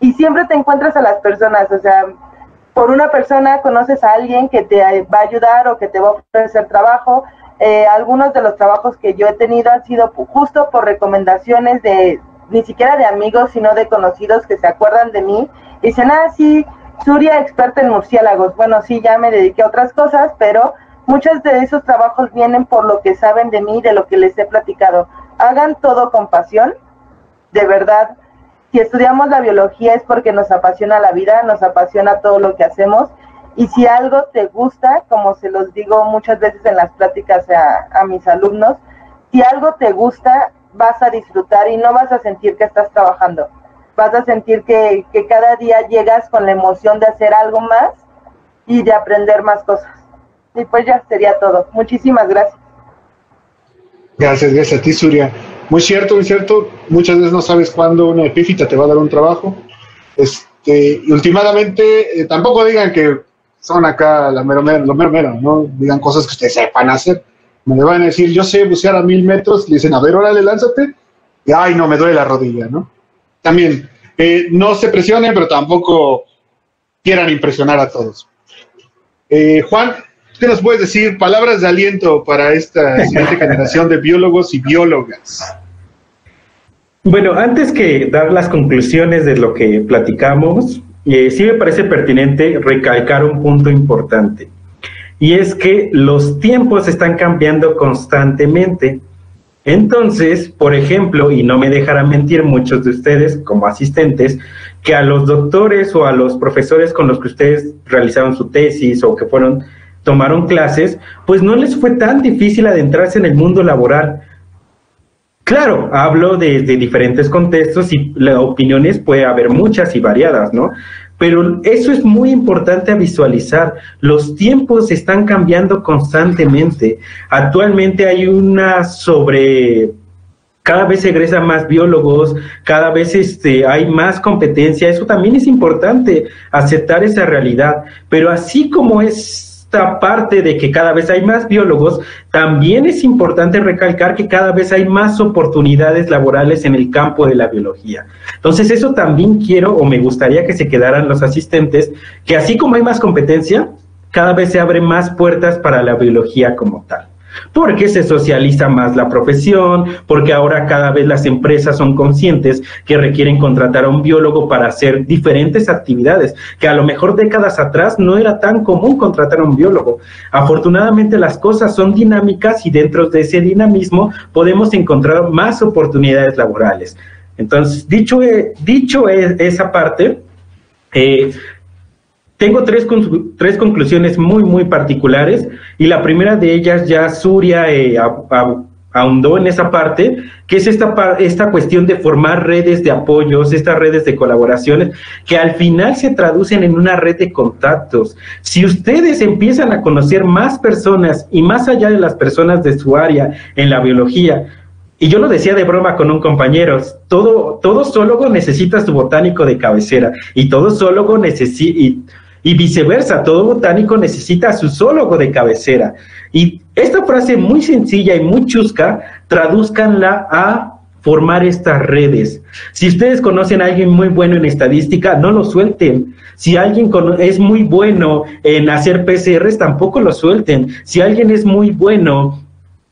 Y siempre te encuentras a las personas, o sea, por una persona conoces a alguien que te va a ayudar o que te va a ofrecer trabajo. Eh, algunos de los trabajos que yo he tenido han sido justo por recomendaciones de, ni siquiera de amigos, sino de conocidos que se acuerdan de mí. Y dicen, ah, sí, Suria, experta en murciélagos. Bueno, sí, ya me dediqué a otras cosas, pero muchos de esos trabajos vienen por lo que saben de mí, de lo que les he platicado hagan todo con pasión, de verdad. Si estudiamos la biología es porque nos apasiona la vida, nos apasiona todo lo que hacemos. Y si algo te gusta, como se los digo muchas veces en las pláticas a, mis alumnos, si algo te gusta, vas a disfrutar y no vas a sentir que estás trabajando. Vas a sentir que, que cada día llegas con la emoción de hacer algo más y de aprender más cosas. Y pues ya sería todo. Muchísimas gracias. Gracias, gracias a ti, Suria. Muy cierto, muy cierto. Muchas veces no sabes cuándo una epífita te va a dar un trabajo. Este, y últimamente, eh, tampoco digan que son acá la mero, mero, lo mero, mero, no digan cosas que ustedes sepan hacer. Me van a decir, yo sé bucear a mil metros, le dicen, a ver, órale, lánzate. Y, ay, no, me duele la rodilla, ¿no? También, eh, no se presionen, pero tampoco quieran impresionar a todos. Eh, Juan, ¿Qué nos puedes decir? Palabras de aliento para esta siguiente generación de biólogos y biólogas. Bueno, antes que dar las conclusiones de lo que platicamos, eh, sí me parece pertinente recalcar un punto importante. Y es que los tiempos están cambiando constantemente. Entonces, por ejemplo, y no me dejarán mentir muchos de ustedes como asistentes, que a los doctores o a los profesores con los que ustedes realizaron su tesis o que fueron tomaron clases, pues no les fue tan difícil adentrarse en el mundo laboral. Claro, hablo de, diferentes contextos y las opiniones puede haber muchas y variadas, ¿no? Pero eso es muy importante a visualizar. Los tiempos están cambiando constantemente. Actualmente hay una sobre cada vez se egresan más biólogos, cada vez este, hay más competencia, eso también es importante, aceptar esa realidad, pero así como es parte de que cada vez hay más biólogos, también es importante recalcar que cada vez hay más oportunidades laborales en el campo de la biología. Entonces, eso también quiero o me gustaría que se quedaran los asistentes, que así como hay más competencia, cada vez se abren más puertas para la biología como tal porque se socializa más la profesión, porque ahora cada vez las empresas son conscientes que requieren contratar a un biólogo para hacer diferentes actividades, que a lo mejor décadas atrás no era tan común contratar a un biólogo. Afortunadamente las cosas son dinámicas y dentro de ese dinamismo podemos encontrar más oportunidades laborales. Entonces, dicho, dicho esa parte, eh, tengo tres, tres conclusiones muy, muy particulares y la primera de ellas ya Surya eh, ahondó en esa parte, que es esta, esta cuestión de formar redes de apoyos, estas redes de colaboraciones, que al final se traducen en una red de contactos. Si ustedes empiezan a conocer más personas y más allá de las personas de su área en la biología, y yo lo decía de broma con un compañero, todo, todo zoólogo necesita su botánico de cabecera y todo zoólogo necesita, y viceversa, todo botánico necesita su zoólogo de cabecera. Y esta frase muy sencilla y muy chusca, traduzcanla a formar estas redes. Si ustedes conocen a alguien muy bueno en estadística, no lo suelten. Si alguien es muy bueno en hacer PCRs, tampoco lo suelten. Si alguien es muy bueno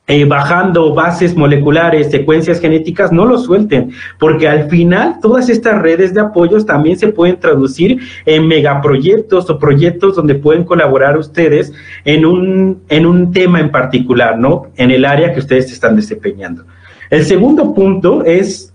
eh, bajando bases moleculares, secuencias genéticas, no lo suelten, porque al final todas estas redes de apoyos también se pueden traducir en megaproyectos o proyectos donde pueden colaborar ustedes en un, en un tema en particular, ¿no? En el área que ustedes están desempeñando. El segundo punto es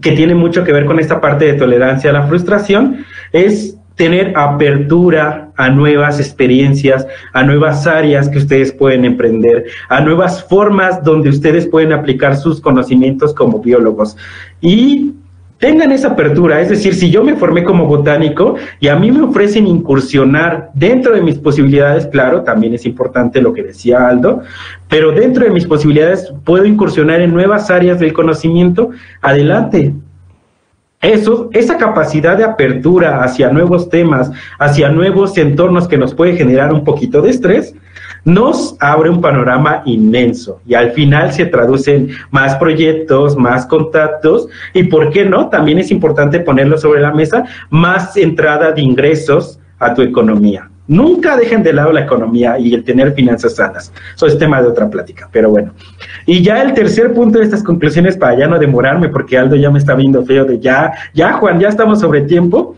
que tiene mucho que ver con esta parte de tolerancia a la frustración, es tener apertura a nuevas experiencias, a nuevas áreas que ustedes pueden emprender, a nuevas formas donde ustedes pueden aplicar sus conocimientos como biólogos. Y tengan esa apertura, es decir, si yo me formé como botánico y a mí me ofrecen incursionar dentro de mis posibilidades, claro, también es importante lo que decía Aldo, pero dentro de mis posibilidades puedo incursionar en nuevas áreas del conocimiento, adelante, eso, esa capacidad de apertura hacia nuevos temas, hacia nuevos entornos que nos puede generar un poquito de estrés, nos abre un panorama inmenso y al final se traducen más proyectos, más contactos y, ¿por qué no? También es importante ponerlo sobre la mesa, más entrada de ingresos a tu economía. Nunca dejen de lado la economía y el tener finanzas sanas. Eso es tema de otra plática, pero bueno. Y ya el tercer punto de estas conclusiones, para ya no demorarme, porque Aldo ya me está viendo feo de ya, ya Juan, ya estamos sobre tiempo,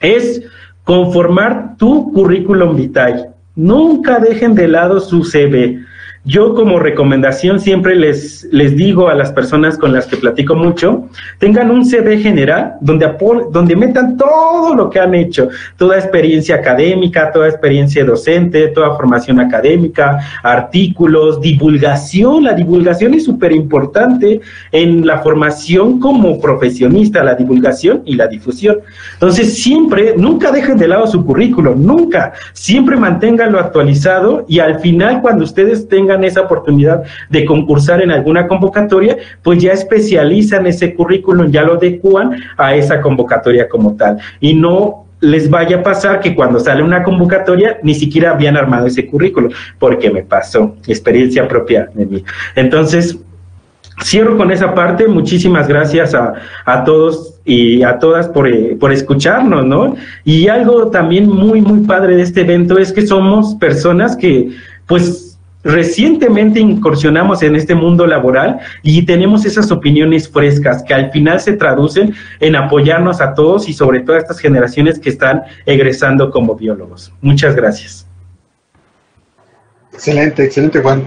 es conformar tu currículum vitae. Nunca dejen de lado su CV. Yo como recomendación siempre les, les digo a las personas con las que platico mucho, tengan un CV general donde, donde metan todo lo que han hecho, toda experiencia académica, toda experiencia docente, toda formación académica, artículos, divulgación. La divulgación es súper importante en la formación como profesionista, la divulgación y la difusión. Entonces siempre, nunca dejen de lado su currículo, nunca, siempre manténganlo actualizado y al final cuando ustedes tengan esa oportunidad de concursar en alguna convocatoria, pues ya especializan ese currículum, ya lo adecuan a esa convocatoria como tal. Y no les vaya a pasar que cuando sale una convocatoria ni siquiera habían armado ese currículum, porque me pasó, experiencia propia de mí. Entonces, cierro con esa parte. Muchísimas gracias a, a todos y a todas por, eh, por, escucharnos, ¿no? Y algo también muy, muy padre de este evento es que somos personas que, pues, recientemente incursionamos en este mundo laboral y tenemos esas opiniones frescas que al final se traducen en apoyarnos a todos y sobre todo a estas generaciones que están egresando como biólogos. Muchas gracias. Excelente, excelente Juan.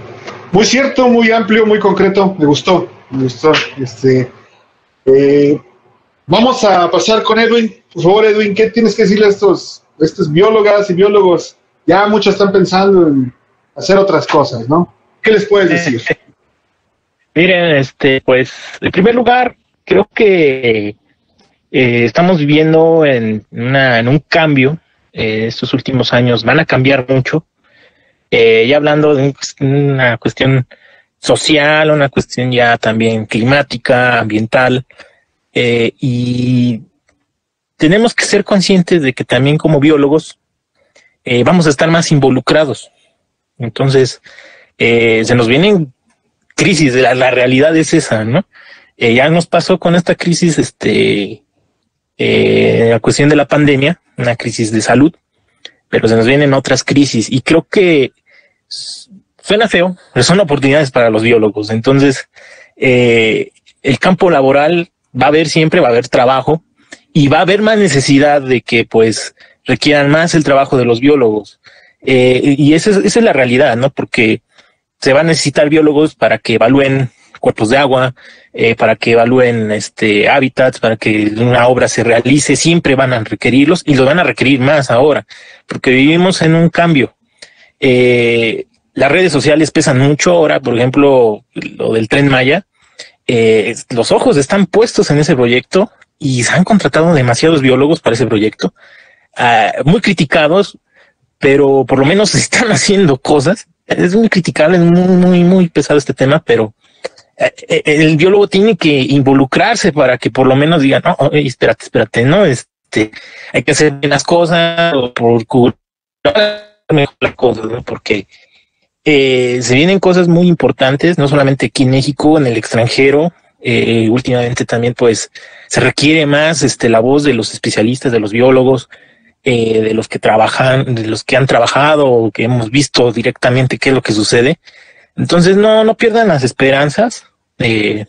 Muy cierto, muy amplio, muy concreto. Me gustó, me gustó. Este, eh, vamos a pasar con Edwin. Por favor, Edwin, ¿qué tienes que decirle a estos, a estos biólogas y biólogos? Ya muchos están pensando en hacer otras cosas, ¿no? ¿Qué les puedes decir? miren, este, pues, en primer lugar, creo que eh, estamos viviendo en, una, en un cambio. Eh, estos últimos años van a cambiar mucho. Eh, ya hablando de una cuestión social, una cuestión ya también climática, ambiental, y tenemos que ser conscientes de que también como biólogos vamos a estar más involucrados entonces, eh, se nos vienen crisis, la, la realidad es esa, ¿no? Eh, ya nos pasó con esta crisis, este, eh, la cuestión de la pandemia, una crisis de salud, pero se nos vienen otras crisis y creo que suena feo, pero son oportunidades para los biólogos. Entonces, el campo laboral va a haber siempre, va a haber trabajo y va a haber más necesidad de que pues requieran más el trabajo de los biólogos. Eh, y esa es, la realidad, ¿no? Porque se va a necesitar biólogos para que evalúen cuerpos de agua, eh, para que evalúen este hábitats, para que una obra se realice, siempre van a requerirlos y los van a requerir más ahora, porque vivimos en un cambio. Eh, las redes sociales pesan mucho ahora, por ejemplo, lo del tren Maya. Los ojos están puestos en ese proyecto y se han contratado demasiados biólogos para ese proyecto, ah, muy criticados, pero por lo menos están haciendo cosas. Es muy criticable, es muy, muy, muy pesado este tema, pero eh, eh, el biólogo tiene que involucrarse para que por lo menos diga, no, espérate, espérate, no, este, hay que hacer bien las cosas por mejor las cosas, ¿no? porque eh, se vienen cosas muy importantes, no solamente aquí en México, en el extranjero. Eh, últimamente también, pues, se requiere más este, la voz de los especialistas, de los biólogos, eh, de los que trabajan, de los que han trabajado o que hemos visto directamente qué es lo que sucede. Entonces, no, no pierdan las esperanzas. Eh,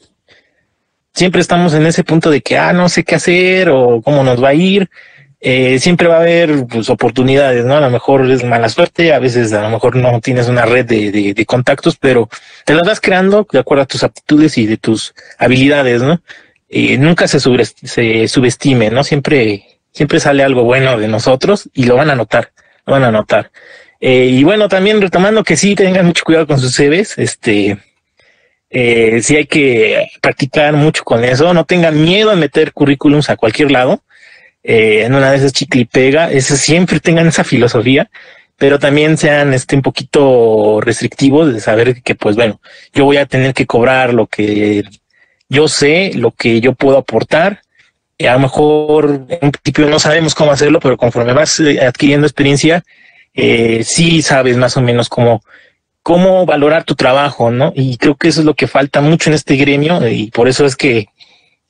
siempre estamos en ese punto de que, ah, no sé qué hacer o cómo nos va a ir eh, siempre va a haber pues, oportunidades, ¿no? A lo mejor es mala suerte, a veces a lo mejor no tienes una red de, de, contactos, pero te las vas creando de acuerdo a tus aptitudes y de tus habilidades, ¿no? Eh, nunca se, se subestime, ¿no? Siempre, siempre sale algo bueno de nosotros y lo van a notar, lo van a notar. Eh, y bueno, también retomando que sí tengan mucho cuidado con sus CVs, este, eh, sí hay que practicar mucho con eso, no tengan miedo a meter currículums a cualquier lado eh, en una de esas chicle y pega, siempre tengan esa filosofía, pero también sean este un poquito restrictivos de saber que pues bueno, yo voy a tener que cobrar lo que yo sé, lo que yo puedo aportar. A lo mejor en principio no sabemos cómo hacerlo, pero conforme vas eh, adquiriendo experiencia, eh, sí sabes más o menos cómo, cómo valorar tu trabajo, ¿no? Y creo que eso es lo que falta mucho en este gremio y por eso es que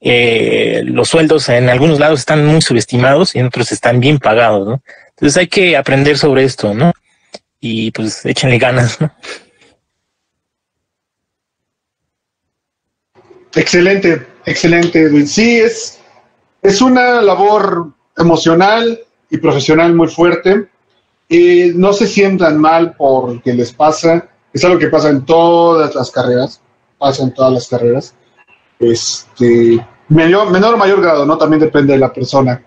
eh, los sueldos en algunos lados están muy subestimados y en otros están bien pagados. Entonces hay que aprender sobre esto, ¿no? Y pues échenle ganas, ¿no? Excelente, excelente. Sí, es, es una labor emocional y profesional muy fuerte. y no se sientan mal por que les pasa. Es algo que pasa en todas las carreras. Pasa en todas las carreras. Este, menor o mayor grado, ¿no? También depende de la persona.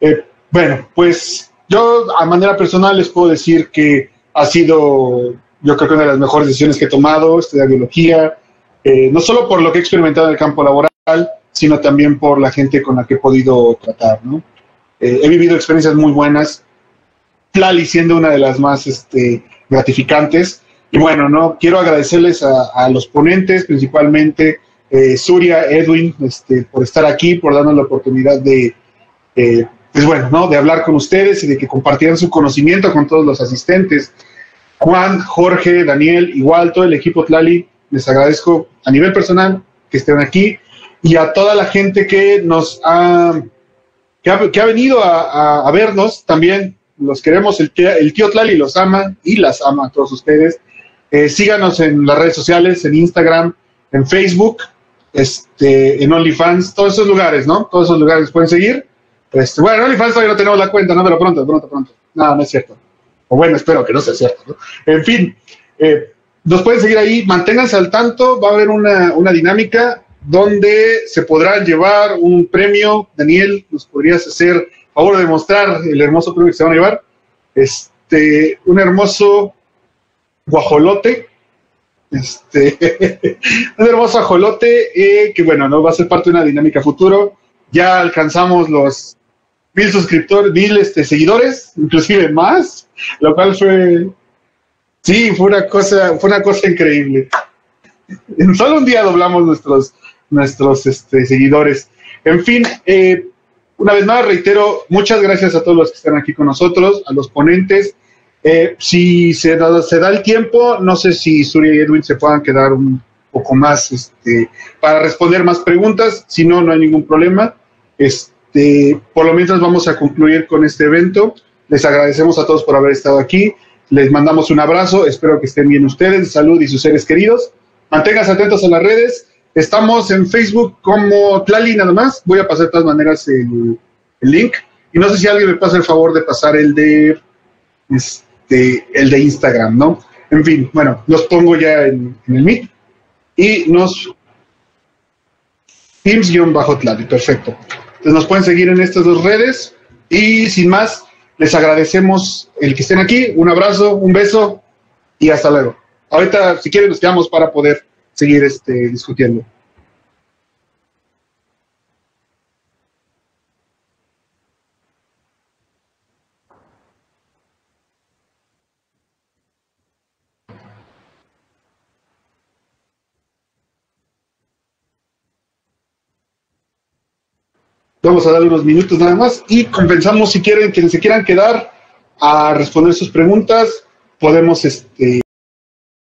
Eh, bueno, pues yo a manera personal les puedo decir que ha sido, yo creo que una de las mejores decisiones que he tomado, estudiar biología, eh, no solo por lo que he experimentado en el campo laboral, sino también por la gente con la que he podido tratar, ¿no? Eh, he vivido experiencias muy buenas, Plali siendo una de las más este, gratificantes. Y bueno, no quiero agradecerles a, a los ponentes, principalmente eh, Suria, Edwin, este, por estar aquí, por darnos la oportunidad de, eh, pues bueno, ¿no? de hablar con ustedes y de que compartieran su conocimiento con todos los asistentes. Juan, Jorge, Daniel, igual todo el equipo Tlali, les agradezco a nivel personal que estén aquí y a toda la gente que nos ha, que ha, venido a, vernos también. Los queremos, el, el tío Tlali los ama y las ama a todos ustedes. Eh, síganos en las redes sociales, en Instagram, en Facebook, este, en OnlyFans, todos esos lugares, ¿no? Todos esos lugares pueden seguir. Este, bueno, en OnlyFans todavía no tenemos la cuenta, no, pero pronto, pronto, pronto. No, no es cierto. O bueno, espero que no sea cierto. ¿no? En fin, eh, nos pueden seguir ahí, manténganse al tanto, va a haber una, una dinámica donde se podrá llevar un premio. Daniel, ¿nos podrías hacer favor de mostrar el hermoso premio que se van a llevar? Este, un hermoso guajolote este, un hermoso ajolote eh, que, bueno, no va a ser parte de una dinámica futuro. Ya alcanzamos los mil suscriptores, mil este, seguidores, inclusive más, lo cual fue, sí, fue una cosa, fue una cosa increíble. En solo un día doblamos nuestros, nuestros este, seguidores. En fin, eh, una vez más reitero, muchas gracias a todos los que están aquí con nosotros, a los ponentes, eh, si se da, el tiempo, no sé si Surya y Edwin se puedan quedar un poco más este, para responder más preguntas. Si no, no hay ningún problema. Este, por lo menos vamos a concluir con este evento. Les agradecemos a todos por haber estado aquí. Les mandamos un abrazo. Espero que estén bien ustedes. Salud y sus seres queridos. Manténganse atentos a las redes. Estamos en Facebook como Tlali nada más. Voy a pasar de todas maneras el, link. Y no sé si alguien me pasa el favor de pasar el de... Este, el de Instagram, ¿no? En fin, bueno, los pongo ya en, el Meet. y nos Teams-Tlali, perfecto. Entonces nos pueden seguir en estas dos redes y sin más, les agradecemos el que estén aquí. Un abrazo, un beso y hasta luego. Ahorita, si quieren, nos quedamos para poder seguir este, discutiendo. Vamos a darle unos minutos nada más y compensamos si quieren, quienes se quieran quedar a responder sus preguntas, podemos este,